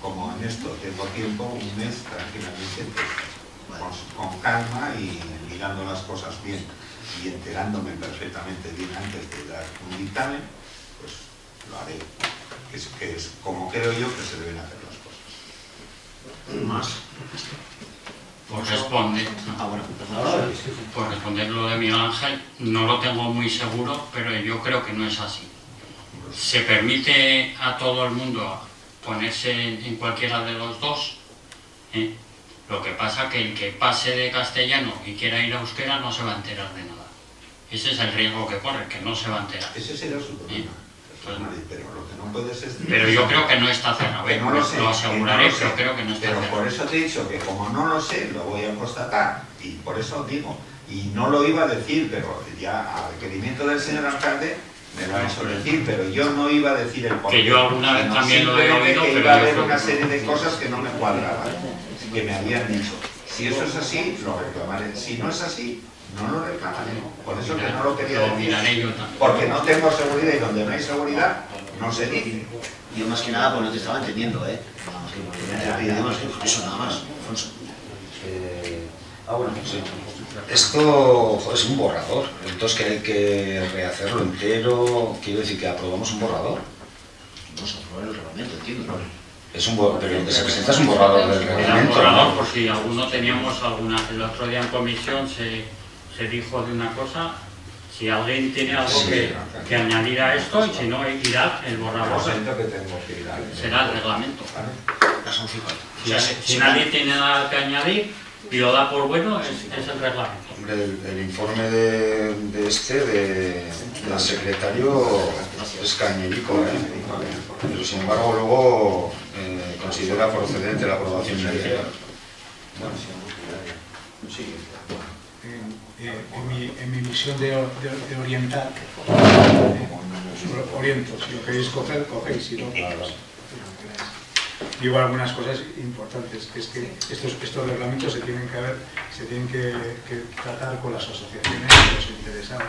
S4: como en esto tengo tiempo, un mes tranquilamente, pues, con, calma y mirando las cosas bien y enterándome perfectamente bien antes de dar un dictamen, pues lo haré. Es, que es como creo yo que se deben hacer las cosas.
S1: Más.
S8: Por responder,
S1: Ah, bueno, pues
S8: por responder lo de Miguel Ángel, no lo tengo muy seguro, pero yo creo que no es así. Se permite a todo el mundo ponerse en cualquiera de los dos. ¿eh? Lo que pasa que el que pase de castellano y quiera ir a euskera no se va a enterar de nada. Ese es el riesgo que corre, que no se va a enterar.
S4: Ese será su problema. Pero lo que no puedes es...
S8: Pero yo creo que no está cerrado, ¿eh?
S4: no lo sé,
S8: lo aseguraré,
S4: no lo sé.
S8: pero creo que no está
S4: Pero
S8: cerrado.
S4: por eso te he dicho que como no lo sé, lo voy a constatar. Y por eso digo, y no lo iba a decir, pero ya a requerimiento del señor alcalde me lo ha hecho decir, pero yo no iba a decir el porqué.
S8: Que yo alguna vez también lo he oído, pero
S4: iba a haber una serie de cosas que no me cuadraban, que me habían dicho. Si eso es así, lo reclamaré. Si no es así, no lo reclamaré. Por eso que no lo quería decir. Porque no tengo seguridad y donde no hay seguridad, no se dice.
S1: Yo más que nada pues no te estaba entendiendo, ¿eh? Vamos, que no eso nada más, Alfonso.
S6: Eh, ah, bueno, sí.
S2: Esto es un borrador, entonces que hay que rehacerlo entero, quiero decir que aprobamos un borrador.
S1: Vamos a aprobar el reglamento, entiendo, ¿no?
S2: Es un borrador, pero lo que se presenta es un borrador del
S8: Era un
S2: reglamento.
S8: borrador
S2: ¿no?
S8: por si alguno teníamos alguna. El otro día en comisión se, se dijo de una cosa. Si alguien tiene algo
S2: Sí,
S8: que, que añadir a esto, y si no, irá el borrador.
S4: siento que tengo que ir a...
S8: Será el reglamento.
S1: Las 11 y cuarto. O
S8: Si, si nadie tiene nada que añadir y lo da por bueno, es, es el reglamento.
S2: Hombre, el, el informe de, de este, de, del secretario, es cañerico, ¿eh? pero sin embargo luego eh, considera procedente la aprobación inicial.
S3: En, eh, en mi, en mi misión de, de- de orientar, eh, oriento, si lo queréis coger, cogéis, si no, pues. Digo algunas cosas importantes, que es que estos, estos reglamentos se tienen que ver, se tienen que, que tratar con las asociaciones de los interesados.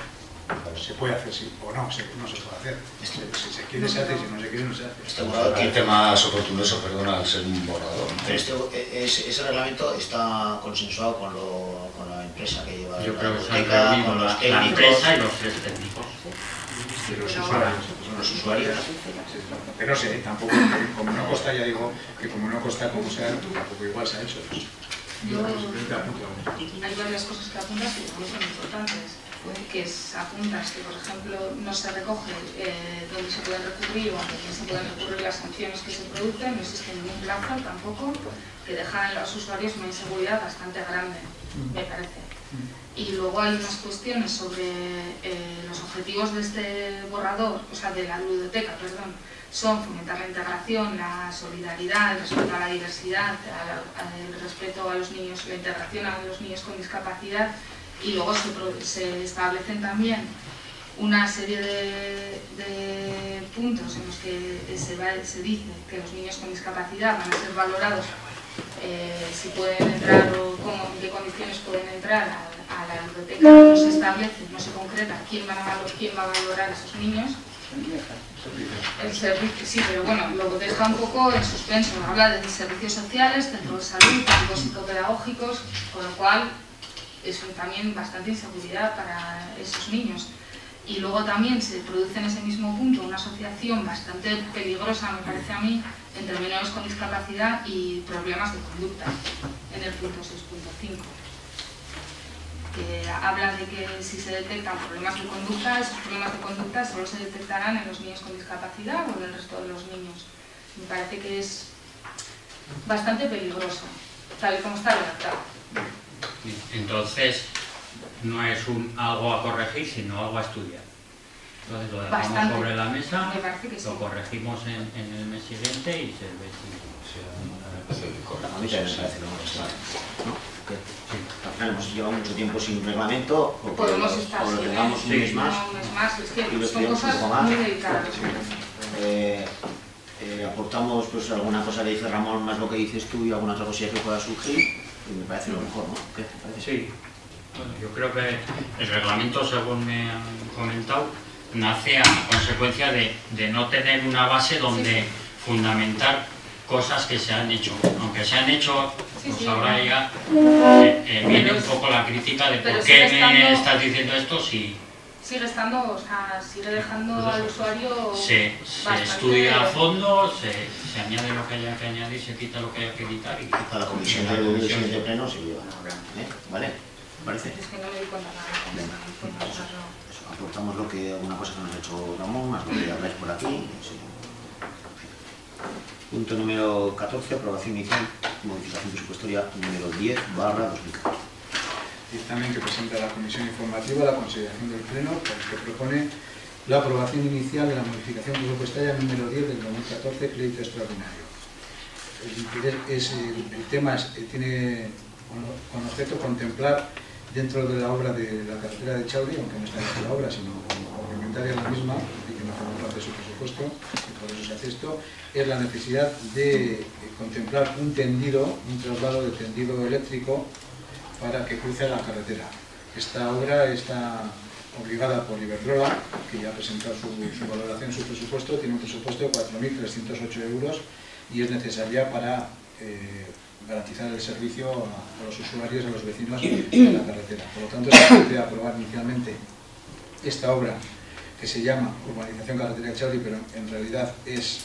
S3: Se puede hacer sí o no, se- no se puede hacer. Si se quiere se hace, si no se quiere no se hace.
S1: Este borrador tiene-
S2: tema es oportunoso, perdona, al ser un borrador.
S1: este, ese, ese reglamento está consensuado con, lo, con la empresa que lleva
S8: Yo
S1: la
S8: creo que
S1: biblioteca, con los
S8: la, la
S1: técnicos,
S8: empresa y los tres técnicos.
S3: Y los usuarios.
S1: los usuarios.
S3: Pero no sé, tampoco, como no consta, ya digo, que como no consta como sea, tampoco igual se ha hecho. Pues,
S5: Yo-. Hay varias cosas que apuntas que son importantes, que es, apuntas que, por ejemplo, no se recoge eh, dónde se pueden recurrir o ante quién se pueden recurrir las sanciones que se producen, no existe ningún plazo tampoco, que deja a los usuarios una inseguridad bastante grande, me parece. Y luego hay unas cuestiones sobre eh, los objetivos de este borrador, o sea, de la ludoteca, perdón, son fomentar la integración, la solidaridad, el respeto a la diversidad, el respeto a los niños, la integración a los niños con discapacidad y luego se, se establecen también una serie de, de puntos en los que se, va- se dice que los niños con discapacidad van a ser valorados eh, si pueden entrar o cómo, en qué condiciones pueden entrar a, a la biblioteca. No se establece, no se concreta quién, a quién va a valorar a esos niños. El servicio, sí, pero bueno, lo deja un poco en suspenso. Habla de servicios sociales, centros de salud, psicopedagógicos, con lo cual es un- también bastante inseguridad para esos niños. Y luego también se produce en ese mismo punto una asociación bastante peligrosa, me parece a mí, entre menores con discapacidad y problemas de conducta, en el punto 6.5 que habla de que si se detectan problemas de conducta, esos problemas de conducta solo se detectarán en los niños con discapacidad o en el resto de los niños. Me parece que es bastante peligroso, tal y como está redactado.
S8: Entonces, no es un algo a corregir, sino algo a estudiar. Entonces lo dejamos
S5: Bastante.
S8: sobre la mesa,
S5: Me parece que sí.
S8: lo corregimos en, en el mes siguiente y se ve si...
S1: A mí también me parece lo más claro, ¿no? Que al final hemos llevado mucho tiempo sin reglamento, o
S5: Podemos
S1: lo-
S5: estar
S1: o lo tengamos un
S8: Sí.
S1: mes más,
S5: No, un mes más, es
S1: y
S5: que
S1: lo
S5: son
S1: estudiamos un
S5: cosas
S1: poco más. Eh, eh, aportamos pues alguna cosa que dice Ramón más lo que dices tú y alguna otra cosilla que pueda surgir y me parece lo mejor, ¿no? ¿Qué te parece?
S8: Sí, bueno, yo creo que el reglamento, según me han comentado, nace a consecuencia de, de no tener una base donde fundamentar cosas que se han hecho. Aunque se han hecho,
S5: Sí,
S8: pues
S5: sí.
S8: ahora ya eh, eh, viene
S5: Pero
S8: un poco la crítica de por qué me
S5: estando-
S8: estás diciendo esto si
S5: Sigue estando, o sea, sigue dejando
S8: Pues
S5: al
S8: eso.
S5: usuario
S8: se, estudia a fondo, se, se añade lo que haya que añadir, se quita lo que haya que quitar y
S1: Para la comisión del siguiente
S8: sí.
S1: pleno se lleva. ¿eh? ¿Vale? ¿Te parece?
S5: Es que no me di cuenta nada.
S1: Venga. Aportamos lo que, alguna cosa que nos ha hecho Ramón, más lo que habláis por aquí. sí. Punto número 14, aprobación inicial, modificación presupuestaria número 10 barra 2014.
S3: Dictamen que presenta la Comisión Informativa la consideración del Pleno, por el que propone la aprobación inicial de la modificación presupuestaria número 10 del 2014, crédito extraordinario. El, es, el, tema es, eh, tiene con, con objeto contemplar dentro de la obra de la carretera de Chauri, aunque no está dentro de la obra, sino complementaria a la misma, y que no forma parte de su presupuesto, y por eso se hace esto, es la necesidad de eh, contemplar un tendido, un traslado de tendido eléctrico para que cruce la carretera. Esta obra está obligada por Iberdrola, que ya ha presentado su, su valoración, su presupuesto, tiene un presupuesto de 4.308 euros y es necesaria para eh, garantizar el servicio a, a los usuarios, a los vecinos de la carretera. Por lo tanto, se puede aprobar inicialmente esta obra que se llama Urbanización Carretera de Chauri, pero en realidad es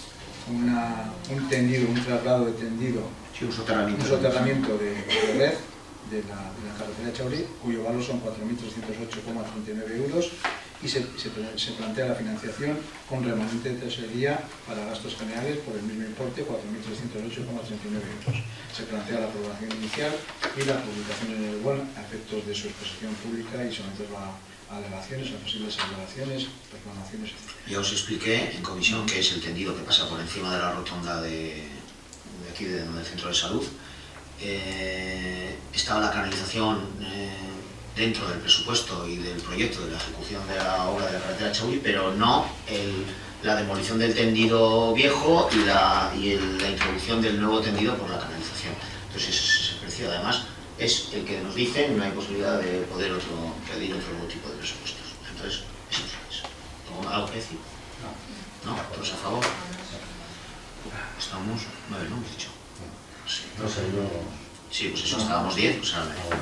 S3: una, un tendido, un traslado de tendido,
S1: Sí, un soterramiento.
S3: un soterramiento de, de red de la, de la carretera Chauri, cuyo valor son 4.308,39 euros y se, se, se plantea la financiación con remanente de tesorería para gastos generales por el mismo importe, 4.308,39 euros. Se plantea la aprobación inicial y la publicación en el BON a efectos de su exposición pública y someterlo a a alegaciones, a posibles alegaciones, reclamaciones, etc.
S1: Ya os expliqué en comisión que es el tendido que pasa por encima de la rotonda de, de aquí de- del centro de salud. Eh, estaba la canalización eh, dentro del presupuesto y del proyecto de la ejecución de la obra de la carretera Chauri, pero no el- la demolición del tendido viejo y, la, y el- la introducción del nuevo tendido por la canalización. Entonces ese, precio además es el que nos dicen no hay posibilidad de poder otro, pedir otro tipo de presupuestos. Entonces, eso es. ¿Algo- ¿Algo que decir? No. ¿Todos a favor? Estamos nueve, ¿no? Hemos dicho. Sí.
S6: No sé, yo...
S1: Sí, pues eso, estábamos diez, pues ahora
S6: ahora,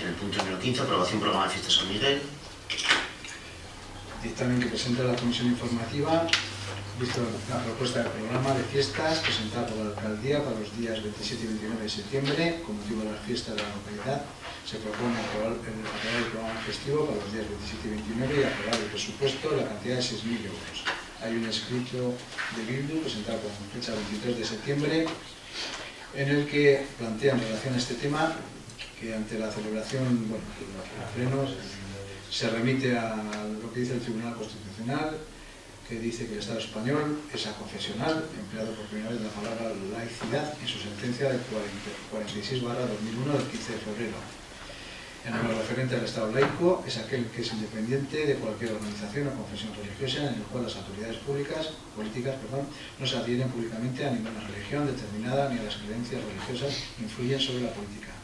S1: En el punto número 15, aprobación programa de fiestas San Miguel.
S3: dictamen que presenta la Comisión Informativa, visto la propuesta de programa de fiestas presentada por la Alcaldía para los días 27 y 29 de septiembre, con motivo de las fiestas de la localidad. Se propone aprobar el, aprobar el programa festivo para los días 27 y 29 y aprobar el presupuesto en la cantidad de 6.000 euros. Hay un escrito de Bildu presentado con fecha 23 de septiembre en el que plantea en relación a este tema que ante la celebración, bueno, de los se remite a lo que dice el Tribunal Constitucional, que dice que el Estado español es aconfesional, empleado por primera vez la palabra laicidad en su sentencia del 46 2001 del 15 de febrero. En lo referente al Estado laico, es aquel que es independiente de cualquier organización o confesión religiosa en el cual las autoridades públicas, políticas perdón, no se adhieren públicamente a ninguna religión determinada ni a las creencias religiosas que influyen sobre la política.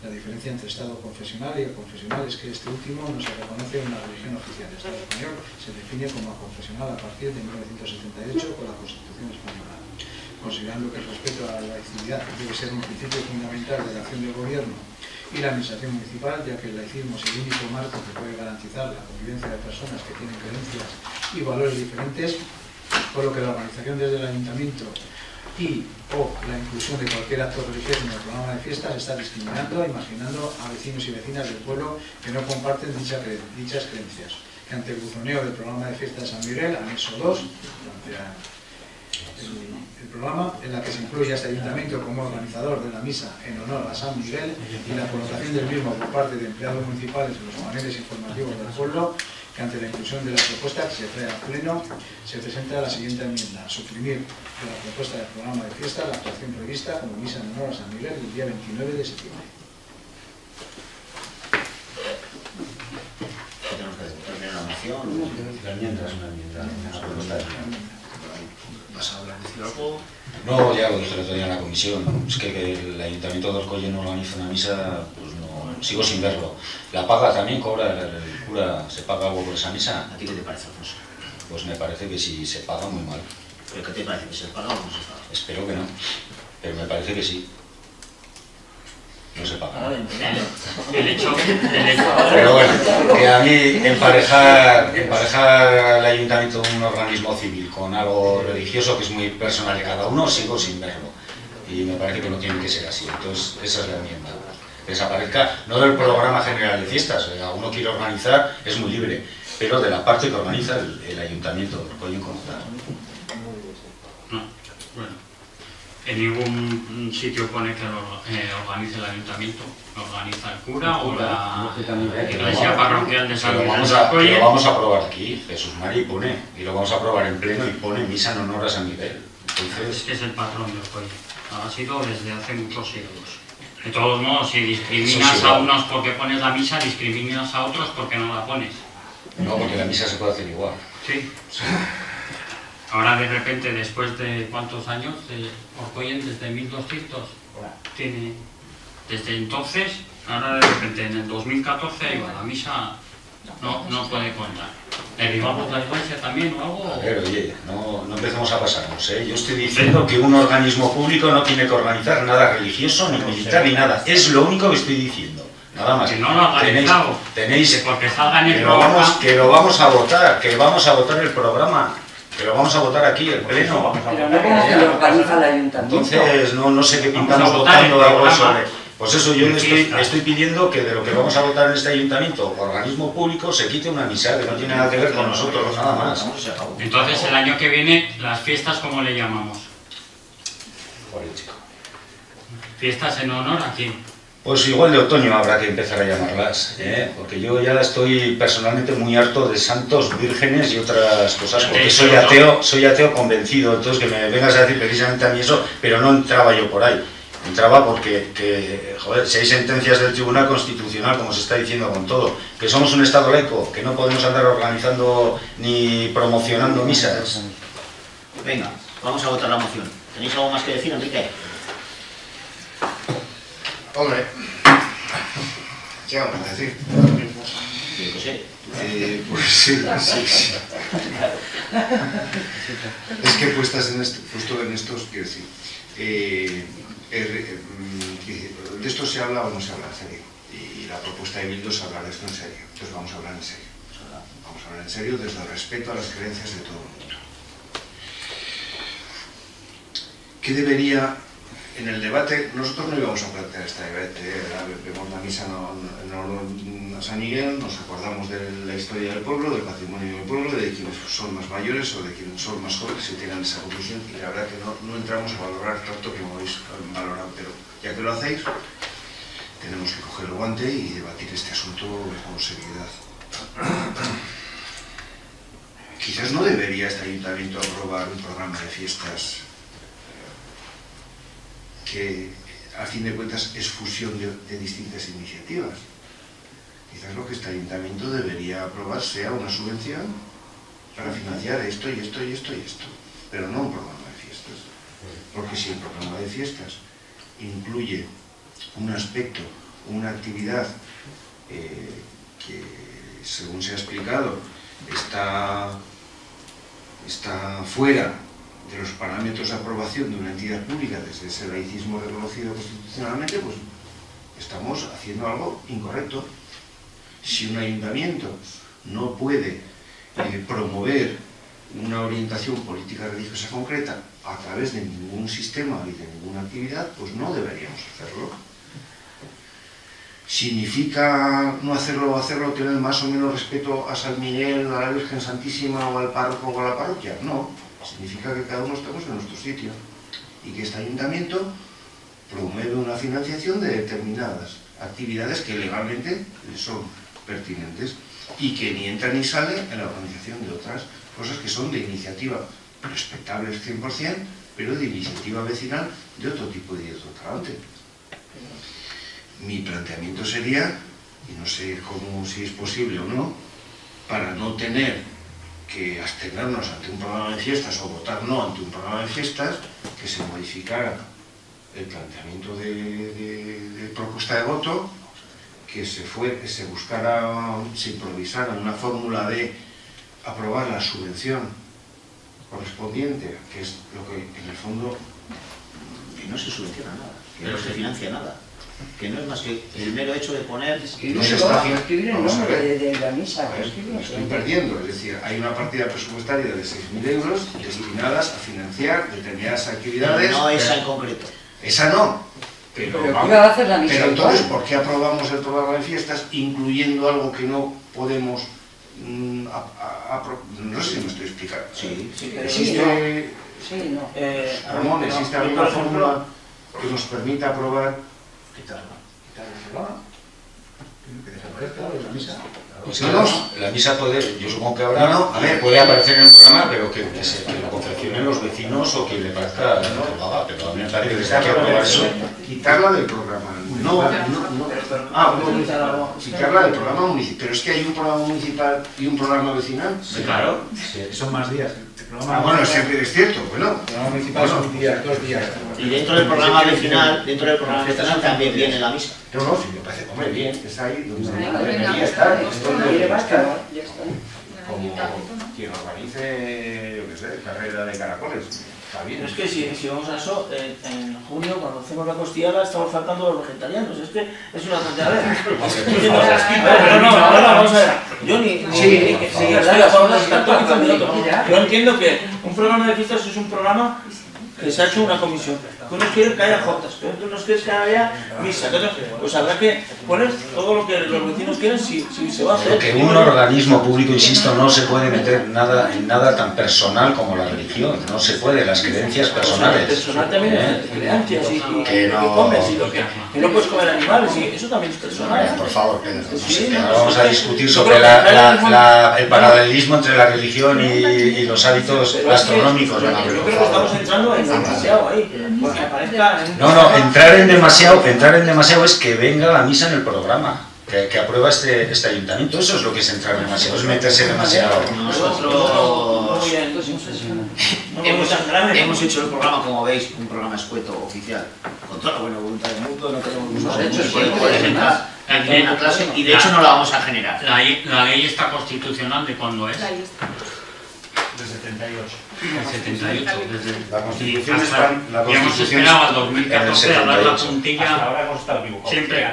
S3: La diferencia entre Estado confesional y aconfesional es que este último no se reconoce en una religión oficial. El Estado español se define como aconfesional a partir de 1978 con la Constitución española. Considerando que el respeto a la laicidad debe ser un principio fundamental de la acción del Gobierno y la Administración municipal, ya que el laicismo es el único marco que puede garantizar la convivencia de personas que tienen creencias y valores diferentes, por lo que la organización desde el Ayuntamiento y o la inclusión de cualquier acto religioso en el programa de fiestas está discriminando imaginando a vecinos y vecinas del pueblo que no comparten dichas creencias. Que ante el buzoneo del programa de fiestas de San Miguel, anexo 2, plantea el, programa en la que se incluye a este ayuntamiento como organizador de la misa en honor a San Miguel y la colocación del mismo por parte de empleados municipales en los paneles informativos del pueblo, que ante la inclusión de la propuesta que se trae al pleno se presenta la siguiente enmienda, suprimir de la propuesta del programa de fiesta la actuación prevista como misa en honor a San Miguel el día 29 de septiembre.
S1: ¿Qué tenemos que la moción?
S6: La enmienda es una enmienda, una propuesta de enmienda.
S1: ¿Vas a hablar, decir algo?
S6: No, ya lo dije el otro día en la comisión, es que, que el Ayuntamiento de Orcolle no organiza una misa, pues no, sigo sin verlo. La paga también, cobra el, el cura, se paga algo por esa misa,
S1: ¿A ti qué te parece, Alfonso?
S6: pues me parece que si se paga muy mal.
S1: ¿Pero qué te parece? ¿Que se paga o no se paga?
S6: Espero que no, pero me parece que sí. No se paga.
S8: El hecho, el hecho,
S6: Pero bueno, que a mí emparejar, emparejar el ayuntamiento de un organismo civil con algo religioso que es muy personal de cada uno, sigo sin verlo. Y me parece que no tiene que ser así. Entonces, esa es la enmienda. Desaparezca, no del programa general de fiestas, eh, uno quiere organizar, es muy libre, pero de la parte que organiza el, el ayuntamiento de Orcoyo como tal.
S8: no, bueno. En ningún sitio pone que lo eh, organice el ayuntamiento, lo organiza el cura o la iglesia parroquial de San de Alcoy.
S2: lo vamos a aprobar aquí, Jesús María, y pone, y lo vamos a aprobar en pleno y pone misa en honor a San Miguel.
S8: Es
S2: Entonces,
S8: es el patrón del Alcoy. Ha sido desde hace muchos siglos. De todos modos, si discriminas
S2: sí,
S8: a unos porque pones la misa, discriminas a otros porque no la pones.
S2: no, porque la misa se puede hacer igual.
S8: Sí. Ahora de repente, después de cuántos años, de Orcoyen desde 1200, tiene, desde entonces, ahora de repente en el 2014 ahí va, la misa no, no puede contar. ¿Derribamos la iglesia también o algo?
S2: A ver, oye, no, no empecemos a pasarnos, ¿eh? Yo estoy diciendo que un organismo público no tiene que organizar nada religioso, ni militar, ni nada. Es lo único que estoy diciendo. Nada más.
S8: Que no lo ha
S2: Tenéis, tenéis
S8: Que porque salga en el
S2: que lo, vamos,
S8: programa...
S2: que lo vamos a votar, que vamos a votar el programa, que lo vamos a votar aquí, el pleno.
S9: Pero no como que lo organiza el ayuntamiento.
S2: Entonces, no, no sé qué pintamos votando algo sobre... Pues eso, yo le estoy, pidiendo que de lo que vamos a votar en este ayuntamiento, organismo público, se quite una misa, que no tiene nada que ver con nosotros, nada más.
S8: Entonces el año que viene, las fiestas, ¿cómo le llamamos? ¿Fiestas en honor a quién?
S2: Pues igual de otoño habrá que empezar a llamarlas, ¿eh? porque yo ya estoy personalmente muy harto de santos, vírgenes y otras cosas, porque soy ateo, soy ateo convencido, entonces que me vengas a decir precisamente a mí eso, pero no entraba yo por ahí. Entraba porque, que, joder, si hay sentencias del Tribunal Constitucional, como se está diciendo con todo, que somos un Estado laico, que no podemos andar organizando ni promocionando misas.
S1: Venga, vamos a votar la moción. ¿Tenéis algo más que decir, Enrique?
S7: Hombre, ¿qué vamos a decir? Eh, pues sí, sí, sí. Es que puestas en este, justo en estos, quiero decir, eh, er- mm, que de esto se habla o no se habla en serio. Y la propuesta de Bildu es hablar de esto en serio. Entonces vamos a hablar en serio. Vamos a hablar en serio desde el respeto a las creencias de todo el mundo. ¿Qué debería, en el debate, nosotros no íbamos a plantear este debate, eh, vemos la misa a San Miguel, nos acordamos de la historia del pueblo, del patrimonio del pueblo, de quienes son más mayores o de quienes son más jóvenes y tengan esa conclusión, y la verdad que no, no entramos a valorar tanto como habéis valorado, pero ya que lo hacéis, tenemos que coger el guante y debatir este asunto con seriedad. Quizás no debería este ayuntamiento aprobar un programa de fiestas que a fin de cuentas es fusión de, distintas iniciativas. Quizás lo que este ayuntamiento debería aprobar sea una subvención para financiar esto y esto y esto y esto, pero no un programa de fiestas. Porque si el programa de fiestas incluye un aspecto, una actividad eh, que, según se ha explicado, está, está fuera de los parámetros de aprobación de una entidad pública desde ese laicismo reconocido constitucionalmente, pues estamos haciendo algo incorrecto. Si un ayuntamiento no puede eh, promover una orientación política religiosa concreta a través de ningún sistema y de ninguna actividad, pues no deberíamos hacerlo. ¿Significa no hacerlo o hacerlo tener más o menos respeto a San Miguel, a la Virgen Santísima o al párroco o a la parroquia? No. Significa que cada uno estamos en nuestro sitio y que este ayuntamiento promueve una financiación de determinadas actividades que legalmente le son pertinentes y que ni entra ni sale en la organización de otras cosas que son de iniciativa respetables 100%, pero de iniciativa vecinal de otro tipo de otro. Mi planteamiento sería, y no sé cómo si es posible o no, para no tener que abstenernos ante un programa de fiestas o votar no ante un programa de fiestas, que se modificara el planteamiento de, de- de propuesta de voto, que se, fue, que se buscara, se improvisara una fórmula de aprobar la subvención correspondiente, que es lo que en el fondo
S1: Que no se subvenciona nada, que no se financia nada. Que no es más que el mero hecho de poner...
S7: no se está haciendo.
S9: De, de la misa.
S7: Estoy perdiendo, es decir, hay una partida presupuestaria de 6.000 euros destinadas a financiar determinadas actividades.
S1: No esa en concreto.
S7: Esa no, pero,
S9: Pero
S7: vamos-
S9: ¿qué va a hacer la misa
S7: pero entonces? ¿por qué aprobamos el programa de fiestas incluyendo algo que no podemos... mm, a- a- apro- no sé si me estoy explicando.
S1: Sí, sí.
S9: Pero
S7: Existe,
S9: sí, Sí, no.
S10: Eh,
S7: Ramón, ¿existe alguna fórmula que nos permita aprobar
S5: Quitarla. Quitarla del programa. Que desaparezca de la misa.
S7: No,
S2: la,
S7: no.
S2: la misa puede, yo supongo que habrá,
S7: No, no, a ver.
S2: puede aparecer en el programa, pero que, que se, que lo confeccionen los vecinos o que le parezca haga, pero a mí me parece que hay que aprobar eso.
S7: quitarla del programa. No, no, no. Ah, bueno, quitarla del programa municipal. Pero es que hay un programa municipal y un programa vecinal.
S8: Claro.
S5: Son más días.
S7: Ah, bueno, es, es cierto, bueno.
S5: el programa municipal son días, dos días.
S1: Y dentro del programa vecinal, dentro del programa vecinal también viene la misa.
S7: No, no, si me parece, hombre, bien, está ahí donde debería estar. es donde debería estar.
S9: Ya está.
S7: Como quien organice, yo qué sé, carrera de caracoles. Está bien.
S10: Es que si, si vamos a eso, en, en junio, cuando hacemos la costillada, estamos faltando los vegetarianos. Es que es una tontería. No, no, no, no, vamos a ver. Yo ni,
S7: Sí.
S10: Yo entiendo que un programa de fiestas es un programa que se ha hecho una comisión. Que unos quieren que haya jotas, que otros quieren que haya misa. otros- Pues habrá que poner todo lo que los vecinos quieren si, si se va a hacer.
S2: Porque un organismo público, insisto, no se puede meter nada en nada tan personal como la religión, no se puede, las creencias personales.
S10: Personal también
S2: ¿eh?
S10: es creencias y, y,
S2: Que no-
S10: comes y lo que, que no puedes comer animales y eso también es personal.
S2: por favor, que, no
S10: Sí,
S2: que
S10: no,
S2: vamos a discutir sobre la- la- la- el paralelismo entre la religión y, y los hábitos gastronómicos.
S10: yo creo que estamos entrando en demasiado ahí. Aparezca en
S2: No, no, entrar en demasiado, entrar en demasiado es que venga la misa en el programa, que, que aprueba este, este ayuntamiento. Eso es lo que es entrar demasiado, es meterse demasiado.
S1: Nosotros
S10: Muy bien, entonces, no me
S1: hemos, hecho el programa, como veis, un programa escueto oficial, con toda la buena voluntad del mundo, no tenemos muchos
S9: No, de hecho,
S1: derechos, y de hecho no la vamos a generar.
S8: La, la ley está constitucional de cuándo es?
S11: De 78.
S8: El 78. Desde,
S12: La Constitución
S8: y
S12: está-
S8: hasta-
S12: la
S8: y hemos
S12: Constitución
S8: esperado al
S12: en el
S8: 2014 a dar la
S12: 78.
S11: Hasta
S8: puntilla.
S11: ahora hemos estado equivocados.
S8: Siempre,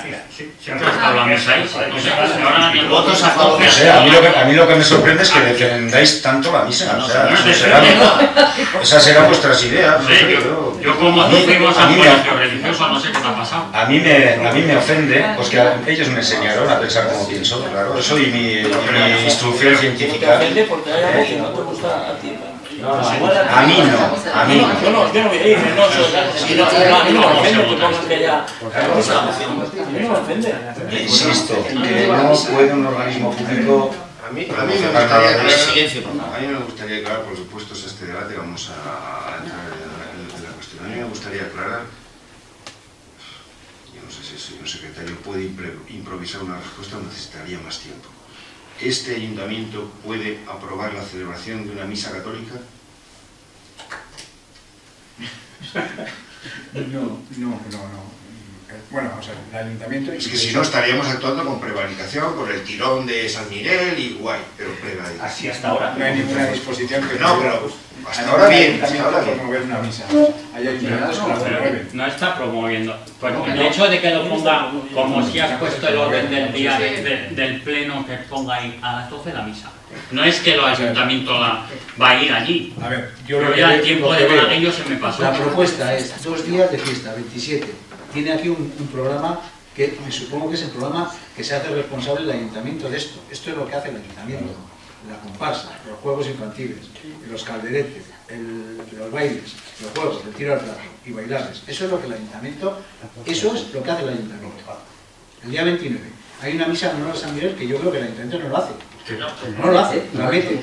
S8: siempre ha estado la mesa ahí. No sé, ahora ni
S1: Votos a favor.
S2: No sé, a mí, lo que, a mí lo que me sorprende es que defendáis tanto la misa. O sea, eso será- esas serán vuestras ideas. no
S8: Sí,
S2: sé,
S8: yo,
S2: yo-
S8: yo como
S2: a
S8: tú
S2: mí-
S8: fuimos
S2: a
S8: un
S2: me-
S8: colegio religioso, no sé qué te ha pasado.
S2: A mí, me, a mí me ofende, pues que a- ellos me enseñaron a pensar como pienso, claro, eso y mi, y mi instrucción
S10: No te
S2: científica.
S10: ofende porque hay algo que no te gusta a ti.
S2: A mí no, a mí no.
S10: Yo no, yo no voy a ir, no, si no, a mí no me ofende que pongan que haya... A mí no me ofende.
S2: Insisto, que no puede un organismo público
S7: A mí, a mí me gustaría aclarar, a mí me gustaría aclarar, por supuesto, es este debate, vamos a, entrar en la, en la cuestión. A mí me gustaría aclarar, yo no sé si el señor secretario puede improvisar una respuesta, necesitaría más tiempo. ¿Este ayuntamiento puede aprobar la celebración de una misa católica?
S5: No, no, no, no. Bueno, o sea, el ayuntamiento...
S7: Es que si no estaríamos actuando con prevaricación, por el tirón de San Miguel y guay, pero prevaricación.
S11: Así hasta ahora.
S5: No hay ninguna disposición que...
S7: No, pero hasta ahora bien, hasta ahora
S5: promover una misa. Hay ayuntamientos que la
S8: Pero
S5: promueven.
S8: no está promoviendo. Pues el hecho de que lo ponga, como si has puesto el orden del día de- de- del pleno que ponga ahí a las 12 la misa. No es que el ayuntamiento la- va a ir allí.
S5: A ver, yo
S8: Pero ya el tiempo de Monaguillo se me pasó.
S3: La propuesta es dos días de fiesta, 27. Tiene aquí un, un programa que me supongo que es el programa que se hace responsable el ayuntamiento de esto. Esto es lo que hace el ayuntamiento. La comparsa, los juegos infantiles, los calderetes, el- los bailes, los juegos, el tiro al plato y bailarles. Eso es lo que el ayuntamiento, eso es lo que hace el ayuntamiento. El día 29 hay una misa en honor a San Miguel que yo creo que el ayuntamiento no lo hace. No lo hace, la mete.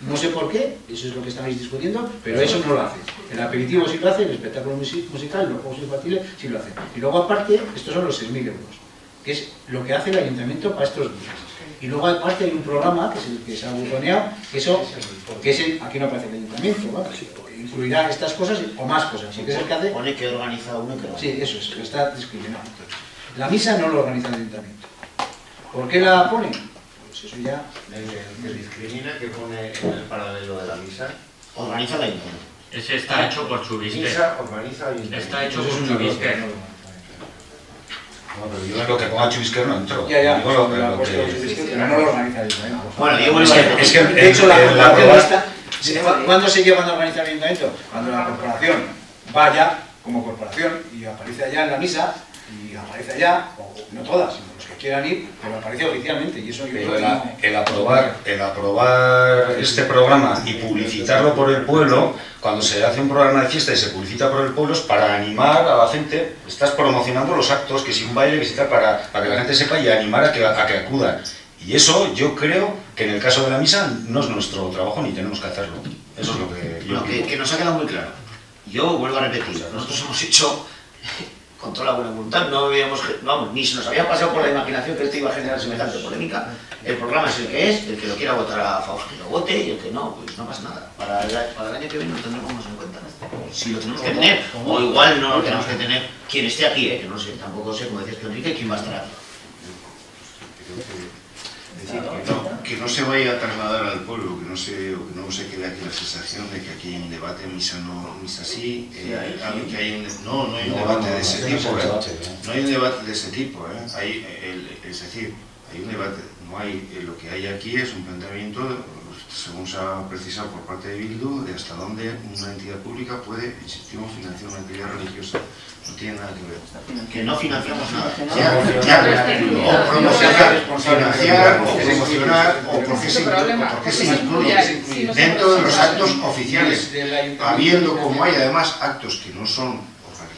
S3: No sé por qué, eso es lo que estabais discutiendo, pero eso no lo hace. El aperitivo sí lo hace, el espectáculo musi- musical, los juegos infantiles sí lo hace. Y luego aparte, estos son los 6.000 euros, que es lo que hace el ayuntamiento para estos días. Y luego aparte hay un programa, que que se ha buzoneado, que eso, que es el, aquí no aparece el ayuntamiento, ¿vale? incluirá estas cosas o más cosas, porque es el que hace
S1: Pone que organiza uno que lo
S3: Sí, eso es, está discriminado. La misa no lo organiza el ayuntamiento. ¿Por qué la pone? Pues eso ya...
S7: El que discrimina, que pone en el paralelo de la misa.
S1: Organiza la ayuntamiento.
S8: Ese está hecho por Chubisque.
S7: Misa organiza ayuntamiento.
S8: Está hecho por
S3: es
S8: Chubisque.
S3: no
S2: pero yo en lo que ponga Chubisquer no entro.
S3: Ya, ya,
S2: Digo lo-
S3: la
S2: lo que-
S5: no lo organiza el ayuntamiento.
S1: Bueno, yo
S2: Es que, es
S3: De hecho, la
S2: la
S3: corporación está... ¿se- ¿Cuándo se llevan a organizar el ayuntamiento? Cuando la corporación vaya como corporación y aparece allá en la misa y aparece allá, o no todas, sino quieran ir, pero aparece oficialmente y eso yo
S2: el,
S3: no-
S2: aprobar, el aprobar este programa y publicitarlo por el pueblo, cuando se hace un programa de fiesta y se publicita por el pueblo, es para animar a la gente, estás promocionando los actos, que si un baile, que si tal, para, para que la gente sepa y animar a que, a que acudan. Y eso yo creo que en el caso de la misa no es nuestro trabajo ni tenemos que hacerlo. Eso es lo que yo
S1: Lo que, que nos ha quedado muy claro. Yo vuelvo a repetir, nosotros hemos hecho con toda la buena voluntad, no habíamos, vamos, ni se nos había pasado por la imaginación que esto iba a generar semejante polémica. El programa es el que es, el que lo quiera votar a favor que lo vote y el que no, pues no pasa nada. Para el, para el año que viene lo tendremos en cuenta. Si lo tenemos que tener, o igual no lo tenemos que tener quien esté aquí, ¿eh? que no sé, tampoco sé, como decías tú Enrique, quién va a estar aquí.
S7: Es decir, que no, que no se vaya a trasladar al pueblo, que no se, o que no se quede aquí la sensación de que aquí hay un debate, misa no, misa sí, eh, hay- que hay un, no, no hay un
S2: No,
S7: debate
S2: no,
S7: de ese tipo, ¿eh?
S2: ¿eh?
S7: no hay un debate de ese tipo, ¿eh? Hay, el- es decir, hay un debate, no hay, eh, lo que hay aquí es un planteamiento, según se ha precisado por parte de Bildu, de hasta dónde una entidad pública puede, insistimos, financiar una actividad religiosa. No tiene nada que ver.
S1: Que no financiamos nada.
S7: Ya, ya, o promocionar, financiar, o promocionar, o porque se, porque se incluye dentro de los actos oficiales, habiendo como hay además actos que no son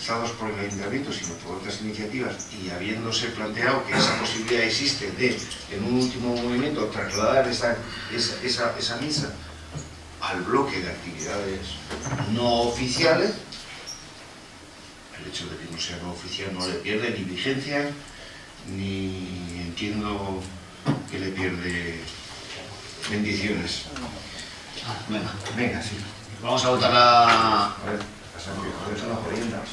S7: por el ayuntamiento, sino por otras iniciativas, y habiéndose planteado que esa posibilidad existe de, en un último movimiento, trasladar esa, esa, esa, esa misa al bloque de actividades no oficiales, el hecho de que no sea no oficial no le pierde ni vigencia, ni entiendo que le pierde bendiciones.
S1: Venga,
S7: Venga, sí.
S1: vamos a votar la,
S7: A pasa que joder, son las jodiendas.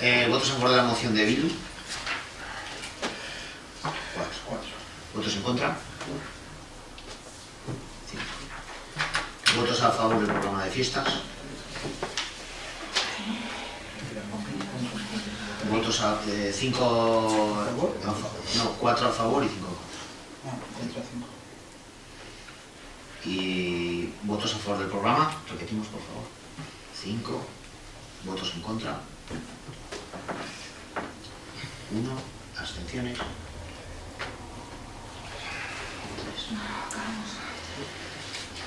S1: Eh, ¿Votos a favor de la moción de Bildu? Cuatro. ¿Votos en contra? Cinco. ¿Votos a favor del programa de fiestas? ¿Votos a eh, cinco... No, cuatro a favor y cinco.
S3: Ah, cuatro a cinco.
S1: ¿Y votos a favor del programa? Repetimos, por favor. Cinco. ¿Votos en contra? Uno. ¿Abstenciones? Tres.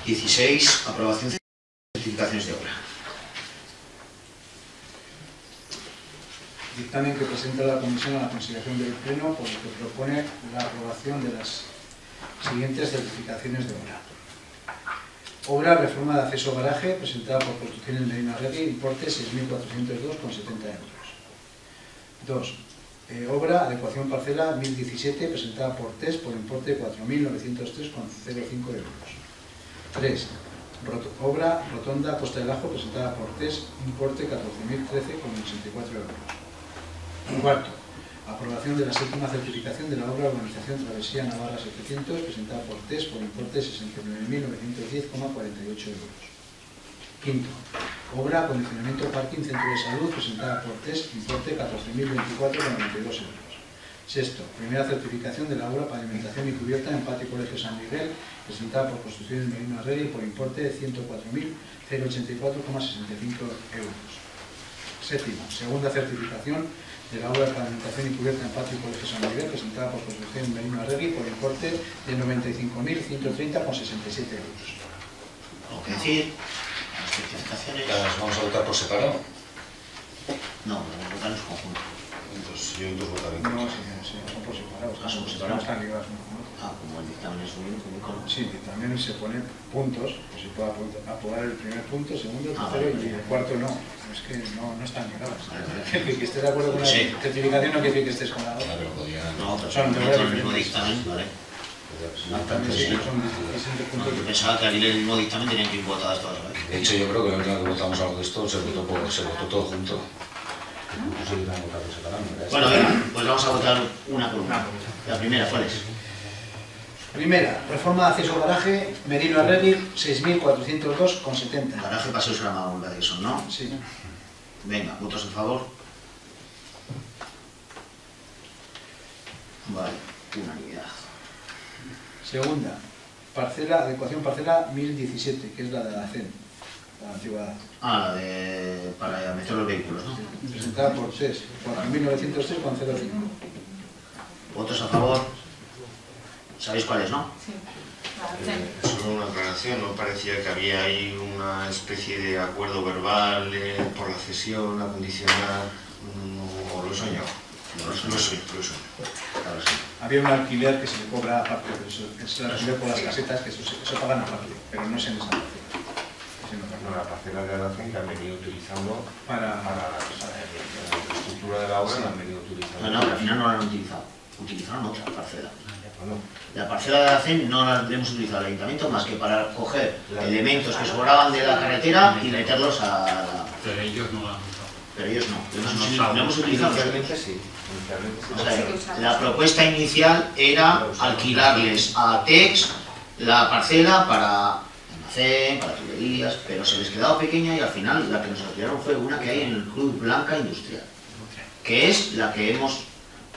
S1: Dieciséis. Aprobación de certificaciones de obra.
S3: Dictamen que presenta la Comisión a la consideración del Pleno por el que propone la aprobación de las siguientes certificaciones de obra. Obra Reforma de Acceso Garaje, presentada por Construcciones Medina Regui, importe 6.402,70 euros. 2. obra Adecuación Parcela 1017, presentada por TES por importe 4.903,05 euros. 3. obra Rotonda Costa del Ajo, presentada por TES, importe 14.013,84 euros. Cuarto, aprobación de la séptima certificación de la obra Urbanización Travesía Navarra 700, presentada por TES por importe 69.910,48 euros. Quinto, obra Acondicionamiento Parking Centro de Salud, presentada por TES, importe 14.024,92 euros. Sexto, primera certificación de la obra Pavimentación y Cubierta en Patio Colegio San Miguel, presentada por Construcciones Merino Arreri por importe de 104.084,65 euros. Séptimo, segunda certificación de la obra de pavimentación y cubierta en patio y colegio San Miguel, presentada por Construcción Merino Arregui por importe de 95.130,67 euros.
S1: ¿Algo que decir? Las certificaciones.
S2: Las vamos a votar por separado.
S1: No, vamos a votar en su conjunto.
S2: Entonces yo entonces votaré en
S3: No, sí, sí, son por.
S1: Ah, son por
S3: No están otro.
S1: Ah, como el dictamen es un único, único.
S3: Sí, que también se ponen puntos, pues se puede aprobar el primer punto, el segundo, el
S1: Ah,
S3: tercero
S1: vale,
S3: y el cuarto no. Es que no, no están ligados.
S1: Vale, vale.
S3: Que, estés de acuerdo con la
S1: Sí.
S3: certificación no quiere decir que estés con la
S2: Ah,
S3: otra.
S2: pero podía...
S1: No, pero
S3: Son
S1: del
S3: diferentes.
S1: mismo dictamen, ¿vale?
S3: También sí,
S1: No, yo pensaba que al ir el mismo dictamen tenían que ir votadas todas a la vez.
S2: De hecho, yo creo que la última vez que votamos algo de esto se votó, por- se votó todo junto. No sé si van a votar por separado, ¿no?
S1: Bueno, venga, pues vamos a votar una por una. La primera, ¿cuál es?
S3: Primera, reforma de acceso garaje, Merino Arregui, 6.402,70.
S1: Garaje Paseo de eso, ¿no?
S3: Sí.
S1: Venga, votos a favor. Vale, unanimidad.
S3: Segunda, parcela, adecuación parcela 1017, que es la de la CEN, la antigua.
S1: Ah, la de... para meter los vehículos, ¿no?
S13: Presentada por TES, 4.903,05.
S1: ¿Votos a favor? ¿Sabéis cuáles, no?
S5: Sí.
S7: Eh, solo una aclaración, ¿no parecía que había ahí una especie de acuerdo verbal eh, por la cesión, la condicional, mm, o lo he soñado?
S1: No lo
S7: soñado, lo he soñado.
S13: Había un alquiler que se le cobra aparte, es el alquiler por las casetas, que eso, se- eso pagan aparte, pero no es en esa parcela. Es en otra.
S14: No, la parcela de almacén que han venido utilizando
S13: Para-
S14: para la, la infraestructura de la obra, la han venido utilizando.
S1: No, no, al final no la han utilizado. Utilizaron otra parcela. La parcela de la CEN no la hemos utilizado el ayuntamiento más que para coger elementos que sobraban de la carretera y meterlos a la...
S8: Pero ellos no lo han usado.
S1: Pero ellos no, lo hemos,
S8: No
S1: hemos utilizado.
S14: inicialmente sí, inicialmente sí.
S1: O sea, la propuesta inicial era alquilarles a TEX la parcela para almacén, para tuberías, pero se les quedaba pequeña y al final la que nos alquilaron fue una que hay en el Club Blanca Industrial, que es la que hemos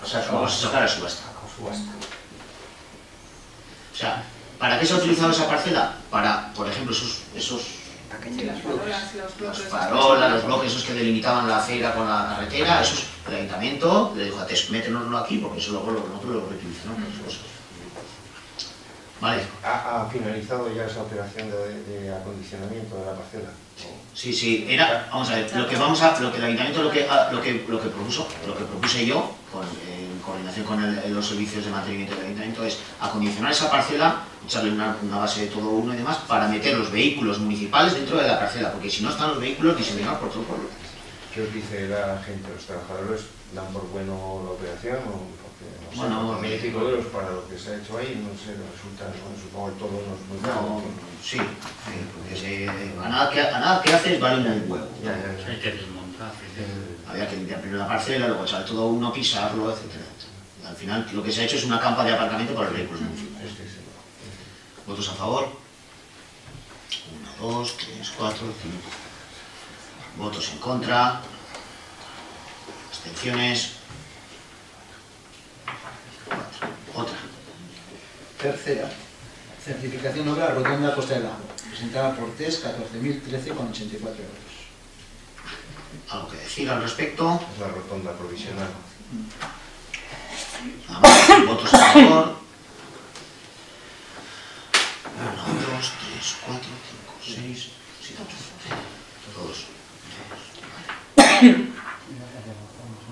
S1: sacado a sacar a subasta. O sea, ¿para qué se ha utilizado esa parcela? Para, por ejemplo, esos, esos
S5: Sí, las farolas, los bloques.
S1: farolas, los bloques esos que delimitaban la acera con la carretera, esos, el ayuntamiento le dijo a Tes, métenoslo aquí porque eso luego lo- nosotros lo reutilizamos cosas. Vale,
S14: ¿Ha, ha finalizado ya esa operación de, de acondicionamiento de la parcela?
S1: sí, sí, era, vamos a ver, lo que vamos a, lo que el ayuntamiento lo que, ah, lo que, lo que propuso, lo que propuse yo, con, en coordinación con el- los servicios de mantenimiento del ayuntamiento, es acondicionar esa parcela, echarle una, una base de todo uno y demás, para meter los vehículos municipales dentro de la parcela, porque si no están los vehículos diseminados por todo el pueblo.
S14: ¿Qué os dice la gente, los trabajadores? ¿Dan por bueno la operación? O porque, no sé,
S1: Bueno,
S14: por
S1: eh,
S14: 25 euros para lo que se ha hecho ahí, no sé, resulta, bueno, supongo que todo no muy caro.
S1: No, sí, sí, porque se- a, nada que, a nada que haces vale un huevo.
S14: Ya, ya, ya.
S1: Había que limpiar primero la parcela, luego echar todo uno, pisarlo, etcétera, etcétera. Al final lo que se ha hecho es una campa de aparcamiento para los vehículos municipales.
S14: Este es el-
S1: ¿Votos a favor? Uno, dos, tres, cuatro, cinco. ¿Votos en contra? ¿Abstenciones? Cuatro. Otra.
S13: Tercera, certificación obra Rotonda Costa del Lago, presentada por TES 14.013,84 euros.
S1: ¿Algo que decir al respecto?
S14: Es la rotonda provisional.
S1: Nada más, votos a favor. Uno, dos, tres, cuatro, cinco, seis, siete, ocho. Todos.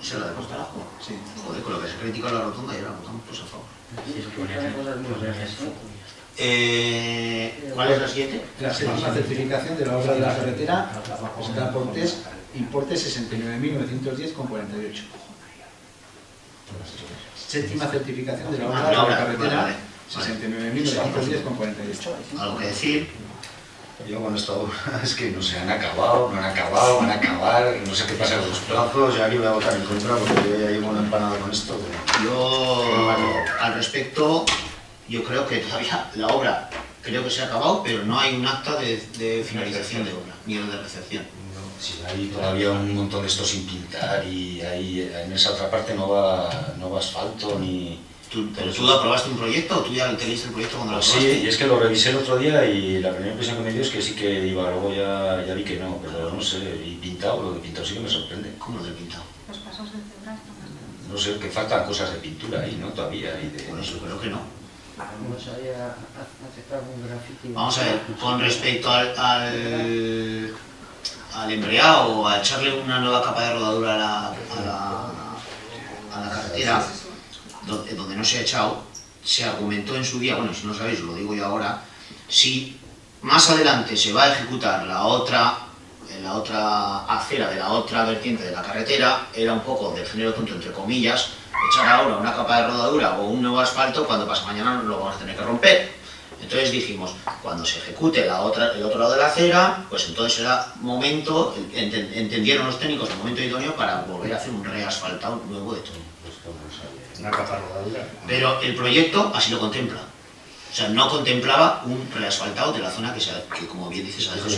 S1: ¿Se la de Costa del Ajo?
S13: Sí.
S1: Joder, con lo que se critica la rotonda y ahora votamos pues a favor. Eh, ¿Cuál es la siguiente?
S13: La séptima certificación de la obra de la carretera, presentada por TES, importe 69.910,48. Séptima certificación de la obra de
S1: la
S13: carretera,
S1: vale, vale.
S13: 69.910,48.
S1: ¿Algo que decir?
S2: Yo con esto es que no se han acabado, no han acabado, van a acabar, no sé qué pasa con los plazos, ya aquí voy a votar en contra porque yo ya llevo una empanada con esto. pero-
S1: Yo, al respecto, yo creo que todavía la obra creo que se ha acabado, pero no hay un acta de, de finalización de obra, ni de recepción.
S6: Sí, hay todavía un montón de esto sin pintar y ahí en esa otra parte no va, no va asfalto ni...
S1: ¿Tú, ¿Pero tú aprobaste un proyecto o tú ya te leíste el proyecto cuando lo
S6: Pues
S1: aprobaste?
S6: sí, y es que lo revisé el otro día y la primera impresión que me dio es que sí que iba, luego ya, ya vi que no, pero no sé, y pintado, lo de pintado sí que me sorprende.
S1: ¿Cómo lo del pintado?
S5: Los pasos de cebra están
S6: No sé, que faltan cosas de pintura ahí, ¿no? Todavía. Y de...
S1: Bueno, yo creo que no.
S9: Vamos a aceptar un grafiti.
S1: Vamos a ver, con respecto al, al, al embreado o a echarle una nueva capa de rodadura a la, a la, carretera, donde, donde no se ha echado, se argumentó en su día, bueno, si no sabéis, lo digo yo ahora, si más adelante se va a ejecutar la otra, eh, la otra acera de la otra vertiente de la carretera, era un poco del género tonto, entre comillas, echar ahora una capa de rodadura o un nuevo asfalto cuando pasa mañana lo vamos a tener que romper. Entonces dijimos, cuando se ejecute la otra, el otro lado de la acera, pues entonces será momento, enten- entendieron los técnicos, el momento idóneo para volver a hacer un reasfaltado nuevo de todo.
S2: Una capa rodadura.
S1: Pero el proyecto así lo contempla. O sea, no contemplaba un reasfaltado de la zona que, se ha- que como bien dices, ha dejado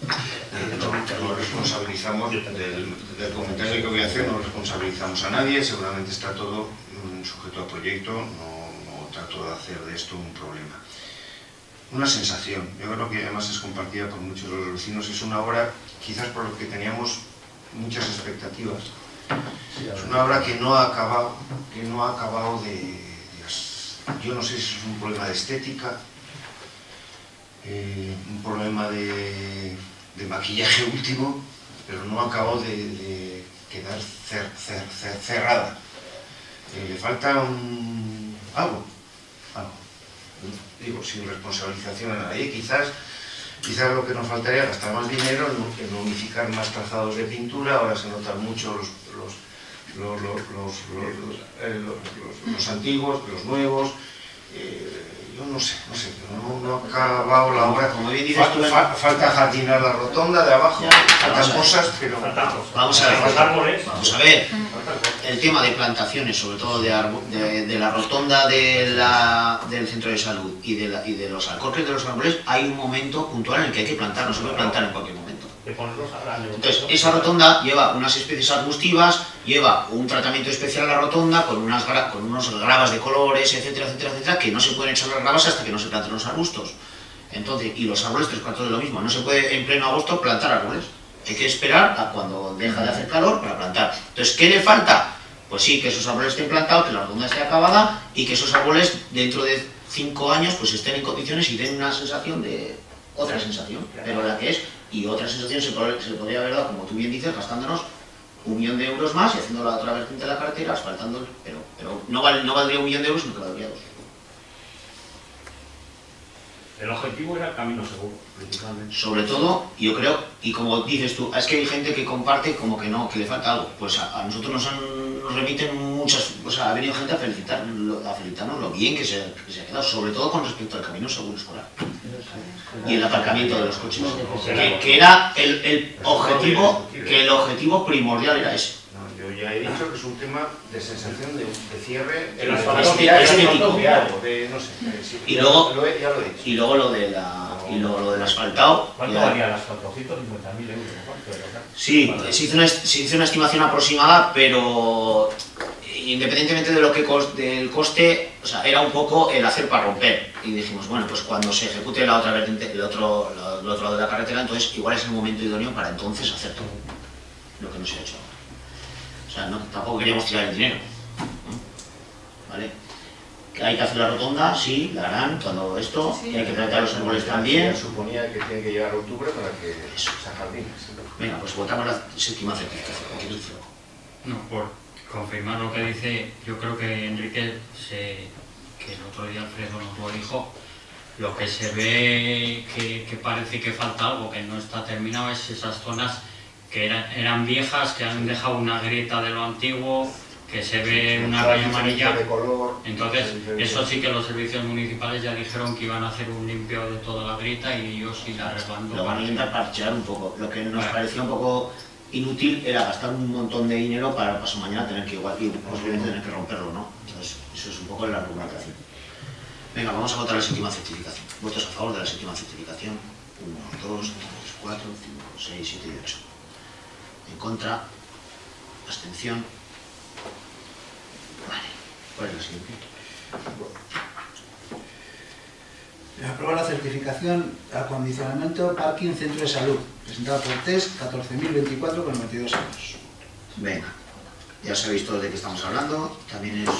S1: sin asfalto.
S7: Eh, No, no responsabilizamos del, del comentario que voy a hacer, no responsabilizamos a nadie, seguramente está todo, mm, sujeto a proyecto, no, no trato de hacer de esto un problema. una sensación, yo creo que además es compartida por muchos de los vecinos, es una obra, quizás por lo que teníamos muchas expectativas, es una obra que no ha acabado, que no ha acabado de, yo no sé si es un problema de estética, eh, un problema de, de maquillaje último, pero no acabado de, quedar cer- cer- cer- cerrada. Eh, le falta un, algo, algo. Digo, sin responsabilización a nadie, quizás, quizás lo que nos faltaría es gastar más dinero en, unificar más trazados de pintura, ahora se notan mucho los, los, los, los, eh, antiguos, los nuevos, eh, yo no sé, no sé, no, no ha acabado la obra.
S1: Como bien dices
S7: Fa-
S1: tú,
S7: fa- falta jardinar la rotonda de abajo, faltan
S1: vamos a ver.
S7: cosas, pero...
S1: Vamos a ver,
S11: Los árboles.
S1: vamos a ver. El tema de plantaciones, sobre todo de, arbo- de- de la rotonda de la- del centro de salud y de, la- y de los alcorques de los árboles, hay un momento puntual en el que hay que plantar, no se puede plantar en cualquier momento.
S11: De ponerlos a
S1: Entonces, esa rotonda lleva unas especies arbustivas, lleva un tratamiento especial a la rotonda con, unas gra- con unos gravas de colores, etcétera, etcétera, etcétera, que no se pueden echar las gravas hasta que no se planten los arbustos. Entonces, y los árboles, tres cuartos de lo mismo, no se puede en pleno agosto plantar árboles. Hay que esperar a cuando deja de hacer calor para plantar. Entonces, ¿qué le falta? Pues sí, que esos árboles estén plantados, que la rotonda esté acabada y que esos árboles dentro de cinco años pues estén en condiciones y den una sensación de otra sensación, pero la que es, y otra sensación se, pod- se podría haber dado, como tú bien dices, gastándonos un millón de euros más y haciendo la otra vertiente de la carretera, asfaltando, pero, pero no, val- no valdría un millón de euros, sino que valdría dos.
S11: El objetivo era el camino seguro, principalmente.
S1: Sobre todo, yo creo, y como dices tú, es que hay gente que comparte como que no, que le falta algo. Pues a, a nosotros nos, han- nos remiten muchas, o sea, ha venido gente a, felicitar, a felicitarnos lo bien que se, que se ha quedado, sobre todo con respecto al camino seguro escolar y el aparcamiento de los coches. Que, que era el, el objetivo, que el objetivo primordial era ese.
S7: No, yo ya he dicho que es un tema de sensación de, de cierre,
S11: El asfalto
S1: estético. Y luego-
S7: lo he- ya lo he dicho.
S1: Y luego lo, de la, y luego lo del asfaltado.
S11: ¿Cuánto
S1: ya-
S11: valía las 450.000 euros? ¿Cuánto era?
S1: Sí, se hizo, una, se hizo una estimación aproximada, pero independientemente de lo que cos- del coste, o sea, era un poco el hacer para romper. Y dijimos, bueno, pues cuando se ejecute la otra vertiente, el otro, la- el otro lado de la carretera, entonces igual es el momento idóneo para entonces hacer todo lo que no se ha hecho ahora. O sea, no, tampoco queríamos tirar el dinero. ¿no? ¿Vale? Que hay que hacer la rotonda, sí, la harán cuando esto, y hay que plantar los árboles también.
S7: Suponía que tiene que llegar a octubre para que se jardines.
S1: Venga, pues votamos la séptima certificación. ¿Qué dice?
S8: No, por confirmar lo que dice, yo creo que Enrique, se, que el otro día Alfredo nos lo dijo, lo que se ve que, que parece que falta algo, que no está terminado, es esas zonas que eran, eran viejas, que han dejado una grieta de lo antiguo, que se ve una raya amarilla.
S7: de color.
S8: Entonces, eso sí que los servicios municipales ya dijeron que iban a hacer un limpio de toda la grieta y ellos ir arreglando.
S1: Lo van a intentar parchear un poco. Lo que nos parecía un poco inútil era gastar un montón de dinero para paso mañana tener que igual y posiblemente tener que romperlo, ¿no? Entonces, eso es un poco la argumentación. Venga, vamos a votar la séptima certificación. Votos a favor de la séptima certificación. 1, 2, 3, 4, 5, 6, 7 y 8. En contra, abstención. Vale, ¿cuál es la siguiente?
S13: Aprobar la certificación acondicionamiento parking centro de salud, presentada por TES 14.024 con 92 años.
S1: Venga, ya sabéis todo de qué estamos hablando. También es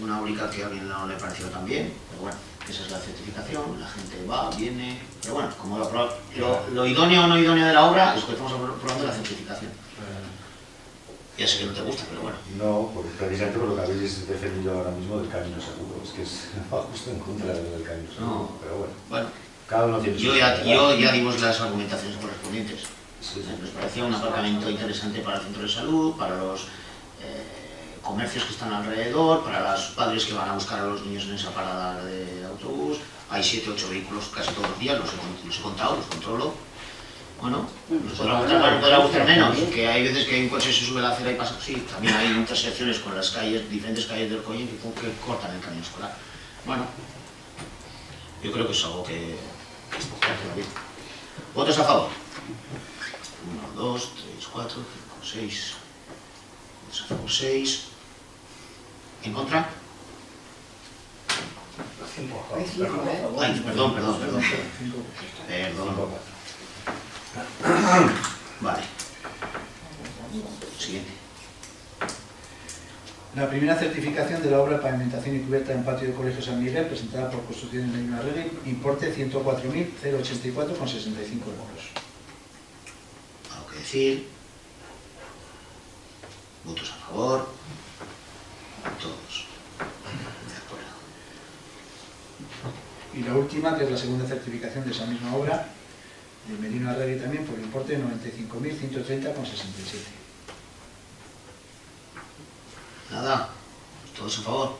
S1: una única que a alguien no le pareció tan bien, pero bueno, esa es la certificación, la gente va, viene, pero bueno, como lo, lo- lo idóneo o no idóneo de la obra es que estamos apro- aprobando la certificación. Ya sé que no te gusta, pero bueno.
S2: No, porque precisamente por lo que habéis defendido ahora mismo del camino seguro, es que es va justo en contra del camino seguro,
S1: No.
S2: pero bueno,
S1: Bueno,
S2: cada uno tiene su
S1: yo ya,
S2: verdad.
S1: yo ya dimos las argumentaciones correspondientes.
S2: Sí, sí.
S1: Nos parecía un aparcamiento interesante para el centro de salud, para los eh, comercios que están alrededor, para los padres que van a buscar a los niños en esa parada de autobús. Hay 7 8 vehículos casi todos los días, los he, los he contado, los controlo. Bueno, nos podrá gustar más, nos podrá gustar menos, que hay veces que un coche se sube la acera y pasa, sí, también hay intersecciones con las calles, diferentes calles del Coyen que, que cortan el camino escolar. Bueno, yo creo que es algo que, que está bien. ¿Votos a favor? 1, 2, 3, 4, 5, 6. Votos a favor 6. ¿En contra? Ay, perdón, perdón, perdón. Perdón. Vale. Siguiente.
S3: La primera certificación de la obra de pavimentación y cubierta en patio de Colegio San Miguel, presentada por Construcciones Medina Regui, importe 104.084,65 euros.
S1: ¿Algo que decir? ¿Votos a favor? Todos. De acuerdo.
S3: Y la última, que es la segunda certificación de esa misma obra, de Merino Arregui también, por importe de 95.130,67.
S1: Nada. ¿Todos a favor?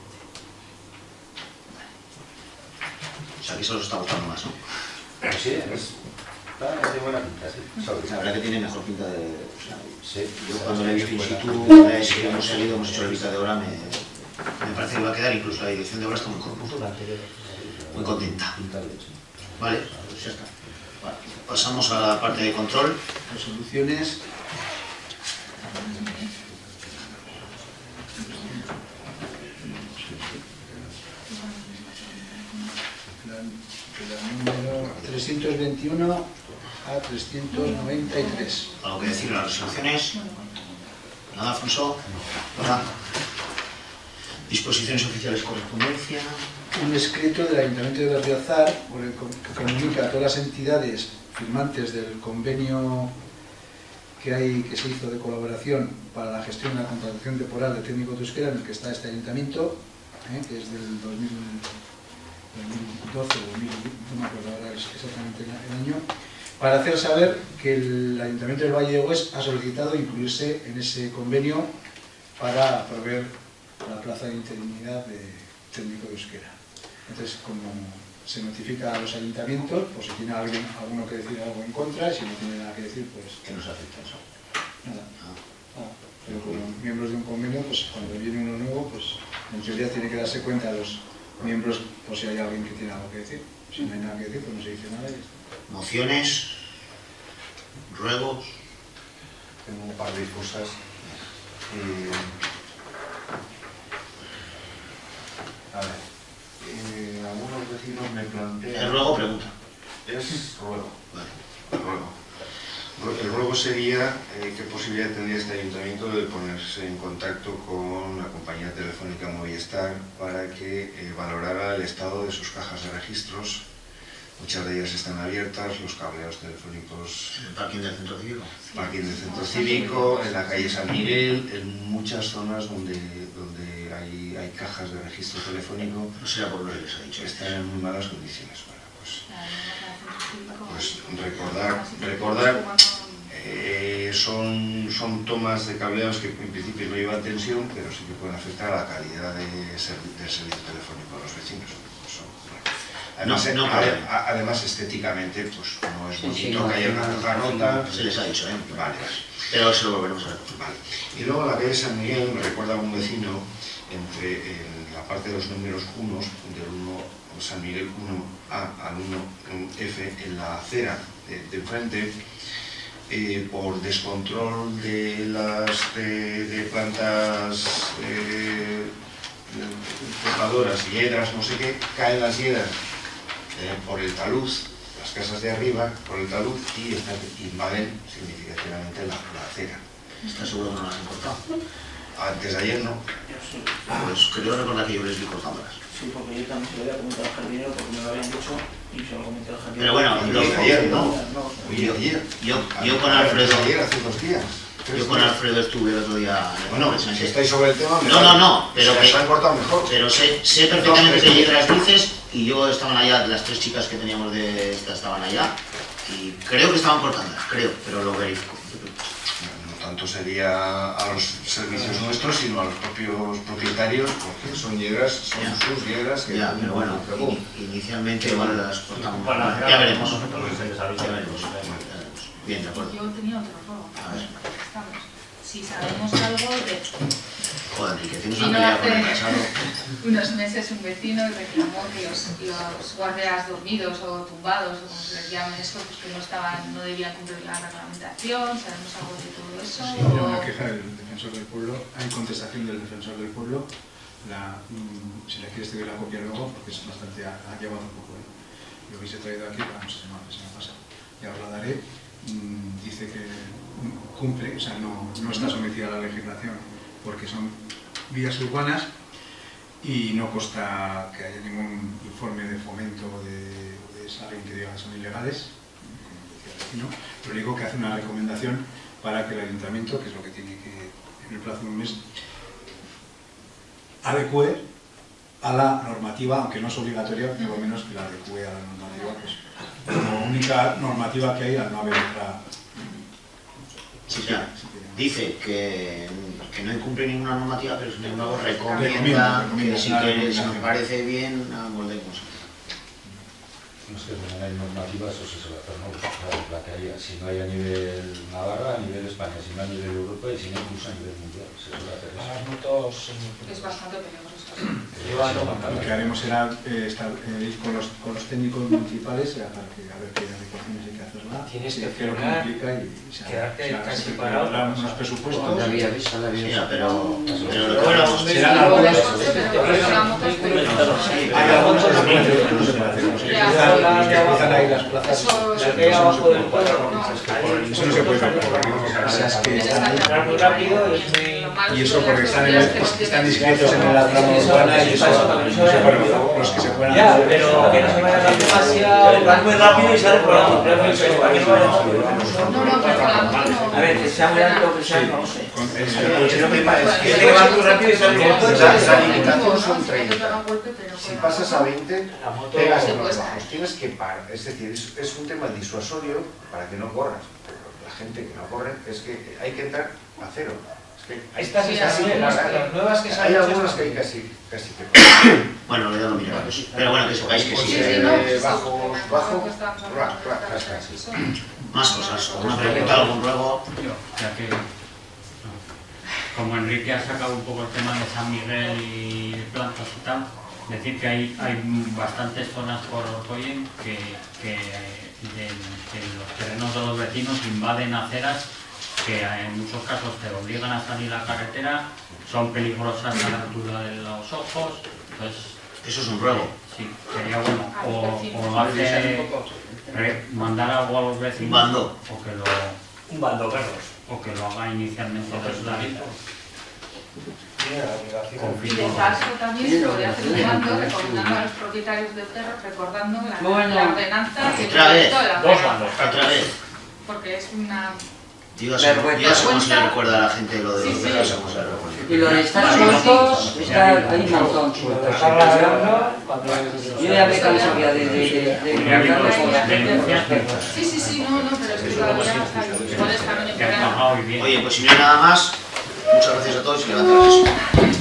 S1: O sea, que eso os está gustando más, ¿no?
S7: Sí, es... Está de buena pinta, sí.
S1: La verdad que tiene mejor pinta de... o sea,
S7: Sí,
S1: yo cuando le he visto in situ, hemos salido, hemos hecho la vista de obra, me, me parece que va a quedar, incluso la dirección de obra está muy contenta. Muy contenta. Vale, pues ya está. Vale, Pasamos a la parte de control.
S3: Resoluciones. La, la número 321 a 393.
S1: ¿Algo que decir las resoluciones? Nada, Alfonso. Nada. Disposiciones oficiales correspondencia.
S3: Un escrito del Ayuntamiento de Berriozar que comunica a todas las entidades firmantes del convenio que, hay, que se hizo de colaboración para la gestión de la contratación temporal de técnico de euskera en el que está este ayuntamiento, ¿eh? que es del 2000 2012 o 2000, no me acuerdo ahora exactamente el año, para hacer saber que el Ayuntamiento del Valle de Hues ha solicitado incluirse en ese convenio para proveer la plaza de interinidad de técnico de euskera. Entonces, como se notifica a los ayuntamientos, pues si tiene alguien, alguno que decir algo en contra, y si no tiene nada que decir, pues...
S1: ¿Qué nos afecta eso?
S3: Nada. Nada. Pero como miembros de un convenio, pues cuando viene uno nuevo, pues en teoría tiene que darse cuenta a los miembros, por si hay alguien que tiene algo que decir. Si no hay nada que decir, pues no se dice nada y ya está.
S1: Mociones. Ruegos.
S15: Tengo un par de cosas. Eh, a ver, eh, algunos vecinos me plantean...
S1: ¿Es ruego pregunta?
S15: Es ruego.
S1: Vale.
S7: ruego. El ruego sería eh, qué posibilidad tendría este ayuntamiento de ponerse en contacto con la compañía telefónica Movistar para que eh, valorara el estado de sus cajas de registros. Muchas de ellas están abiertas, los cableos telefónicos
S1: El parking del centro cívico.
S7: parking del centro cívico, en la calle San Miguel, en muchas zonas donde, donde hay, hay cajas de registro telefónico
S1: No será por lo que les ha dicho.
S7: que están en muy malas condiciones. Bueno, pues pues recordar, recordar eh, son, son tomas de cableados que en principio no llevan tensión, pero sí que pueden afectar a la calidad de servi- del servicio telefónico de los vecinos. Son, bueno. Además,
S1: No, no,
S7: ade-
S1: pero-
S7: a- además, estéticamente, pues no es bonito que haya una
S9: no,
S7: caja rota.
S1: Se les ha dicho, ¿eh?
S7: Vale, vale.
S1: Pero se lo volveremos a ver.
S7: Vale. Y luego la calle San Miguel me recuerda a un vecino entre en la parte de los números 1, del 1 San Miguel 1A al 1F en la acera de, de enfrente, eh, por descontrol de las de, plantas eh, hiedras, no sé qué, caen las hiedras eh, por el talud, las casas de arriba, por el talud y invaden significativamente la, la acera.
S1: ¿Estás seguro que no las han cortado?
S7: Antes de ayer no.
S1: Pues creo recordar que yo les vi cortándolas.
S10: Sí, porque yo también se lo había comentado al jardinero porque me lo habían dicho y se lo comenté al jardinero.
S1: Pero bueno,
S7: Antes
S1: lo-
S7: de ayer no.
S10: No,
S7: Hoy ayer.
S1: Yo, yo con Alfredo,
S7: ayer, hace dos días.
S1: yo con Alfredo estuve el otro día.
S7: Bueno, si estáis sobre el tema, me
S1: No, no, no, pero
S7: Se
S1: que-
S7: las han cortado mejor.
S1: Pero sé, sé perfectamente qué
S7: tres
S1: hiedras dices y yo estaban allá, las tres chicas que teníamos de esta estaban allá y creo que estaban cortándolas, creo, pero lo verifico.
S7: No tanto sería a los servicios nuestros, sino a los propios propietarios, porque son hiedras, son
S1: Ya.
S7: sus hiedras que
S1: Ya, pero bueno, ini- inicialmente igual las cortamos.
S11: Bueno,
S1: Ya veremos. veremos. ya veremos. Bien, de acuerdo.
S5: Yo tenía otro juego.
S1: A ver.
S5: Si sabemos algo de
S1: Joder, una pelea con el
S5: hace-
S1: casado.
S5: unos meses un vecino reclamó que los, los guardias dormidos o tumbados, o como se les llame esto, pues que no estaban, no debían cumplir la reglamentación, sabemos algo de todo eso.
S3: Sí, hay una queja del defensor del pueblo, hay contestación del defensor del pueblo la, mm, si la quieres te doy la copia luego, porque es bastante, ha, ha llevado un poco. ¿eh? Lo hubiese traído aquí, pero no sé si me, se me pasa. Ya os la daré. Mm, dice que cumple, o sea, no, no está sometida a la legislación, porque son vías urbanas y no consta que haya ningún informe de fomento de, de que diga que son ilegales, como pero digo que hace una recomendación para que el ayuntamiento, que es lo que tiene que, en el plazo de un mes, adecue a la normativa, aunque no es obligatoria, por lo menos que la adecue a la normativa, pues, como única normativa que hay al no haber otra.
S1: Sí. Dice que, que no incumple ninguna normativa, pero sin embargo recomienda
S3: Recomienda, recomienda,
S1: que si, que, si nos parece bien, moldemos.
S2: No es que de manera normativa eso se suele hacer, ¿no? O sea, la que haya, si no hay a nivel Navarra, a nivel España, si no a nivel Europa y si no incluso a nivel mundial, se suele hacer eso.
S10: Las motos...
S5: Es bastante peligroso.
S3: Lo que haremos será eh, estar, eh, ir con los, con los técnicos municipales a, para que, a ver qué adecuaciones hay que hacerla.
S9: Tienes que
S3: implica y, y se
S9: quedarte
S3: se
S9: casi parado.
S3: habrá unos presupuestos.
S9: La la vía
S1: Sí,
S9: vista.
S1: pero, que
S3: Bueno, serán algunos. Hay algunos empiezan ahí las plazas.
S5: Eso-
S10: abajo del
S3: Eso no se puede. O sea, es que están ahí.
S10: Entrar muy rápido y es muy...
S3: Y eso porque están, en el- están inscritos en la trama urbana y eso no se puede, los que se puedan
S10: Ya,
S3: hacer.
S10: pero que no se vaya demasiado, van muy rápido y sale
S5: con la moto no.
S10: A ver, que sea muy alto, que sea, no sé.
S7: Lo que pasa, es
S10: Que
S7: que
S10: va muy rápido y sale el
S7: la, limitación son
S5: No, si hay que
S7: 30.
S5: pegar un golpe, pero
S7: Si pasas a
S5: moto-
S7: 20,
S9: La moto
S7: pegas en los bajos. Tienes que parar. Es decir, es, es un tema disuasorio para que no corras. Pero la gente que no corre es que hay que entrar a cero. Hay,
S9: Estas
S5: Sí,
S9: casi, las,
S5: que-
S9: las nuevas que
S7: hay
S9: salen.
S7: algunas que hay casi, casi que
S1: Bueno, lo miraremos. Pero bueno, que sepáis que
S5: Sí,
S1: sí.
S5: sí,
S1: eh,
S5: no,
S7: eh,
S5: pues,
S7: bajo- bajo.
S1: Más cosas. ¿Alguna pregunta, algún ruego?
S8: Ya que, como Enrique ha sacado un poco el tema de San Miguel y plantas y tal, decir que hay, hay bastantes zonas por Orcoyen que, que, de- que los terrenos de los vecinos invaden aceras que en muchos casos te obligan a salir a la carretera, son peligrosas a la altura de los ojos, entonces
S1: Eso es un ruego.
S8: sí, sería bueno
S5: A los
S8: o, o mandar algo a los vecinos
S1: Un bando.
S8: o que lo
S11: Un bando, Carlos.
S8: o que lo haga inicialmente desde la vida.
S5: Y de paso también se podría hacer un mando recomendando a los propietarios de perros, recordando la,
S9: Bueno.
S5: la ordenanza que
S1: Otra vez.
S11: Dos bandos.
S1: Otra vez.
S5: Porque es una...
S1: Dios. Dios cómo se recuerda a la gente lo de los
S5: Sí, sí.
S9: Y lo de estar sueltos, está, hay un montón sueltos. Yo ya me canso ya de.
S5: Sí, sí, sí, no, no, pero es que todavía. Igual está
S8: bien.
S1: Oye, pues si no hay nada más, muchas gracias a todos y sesión.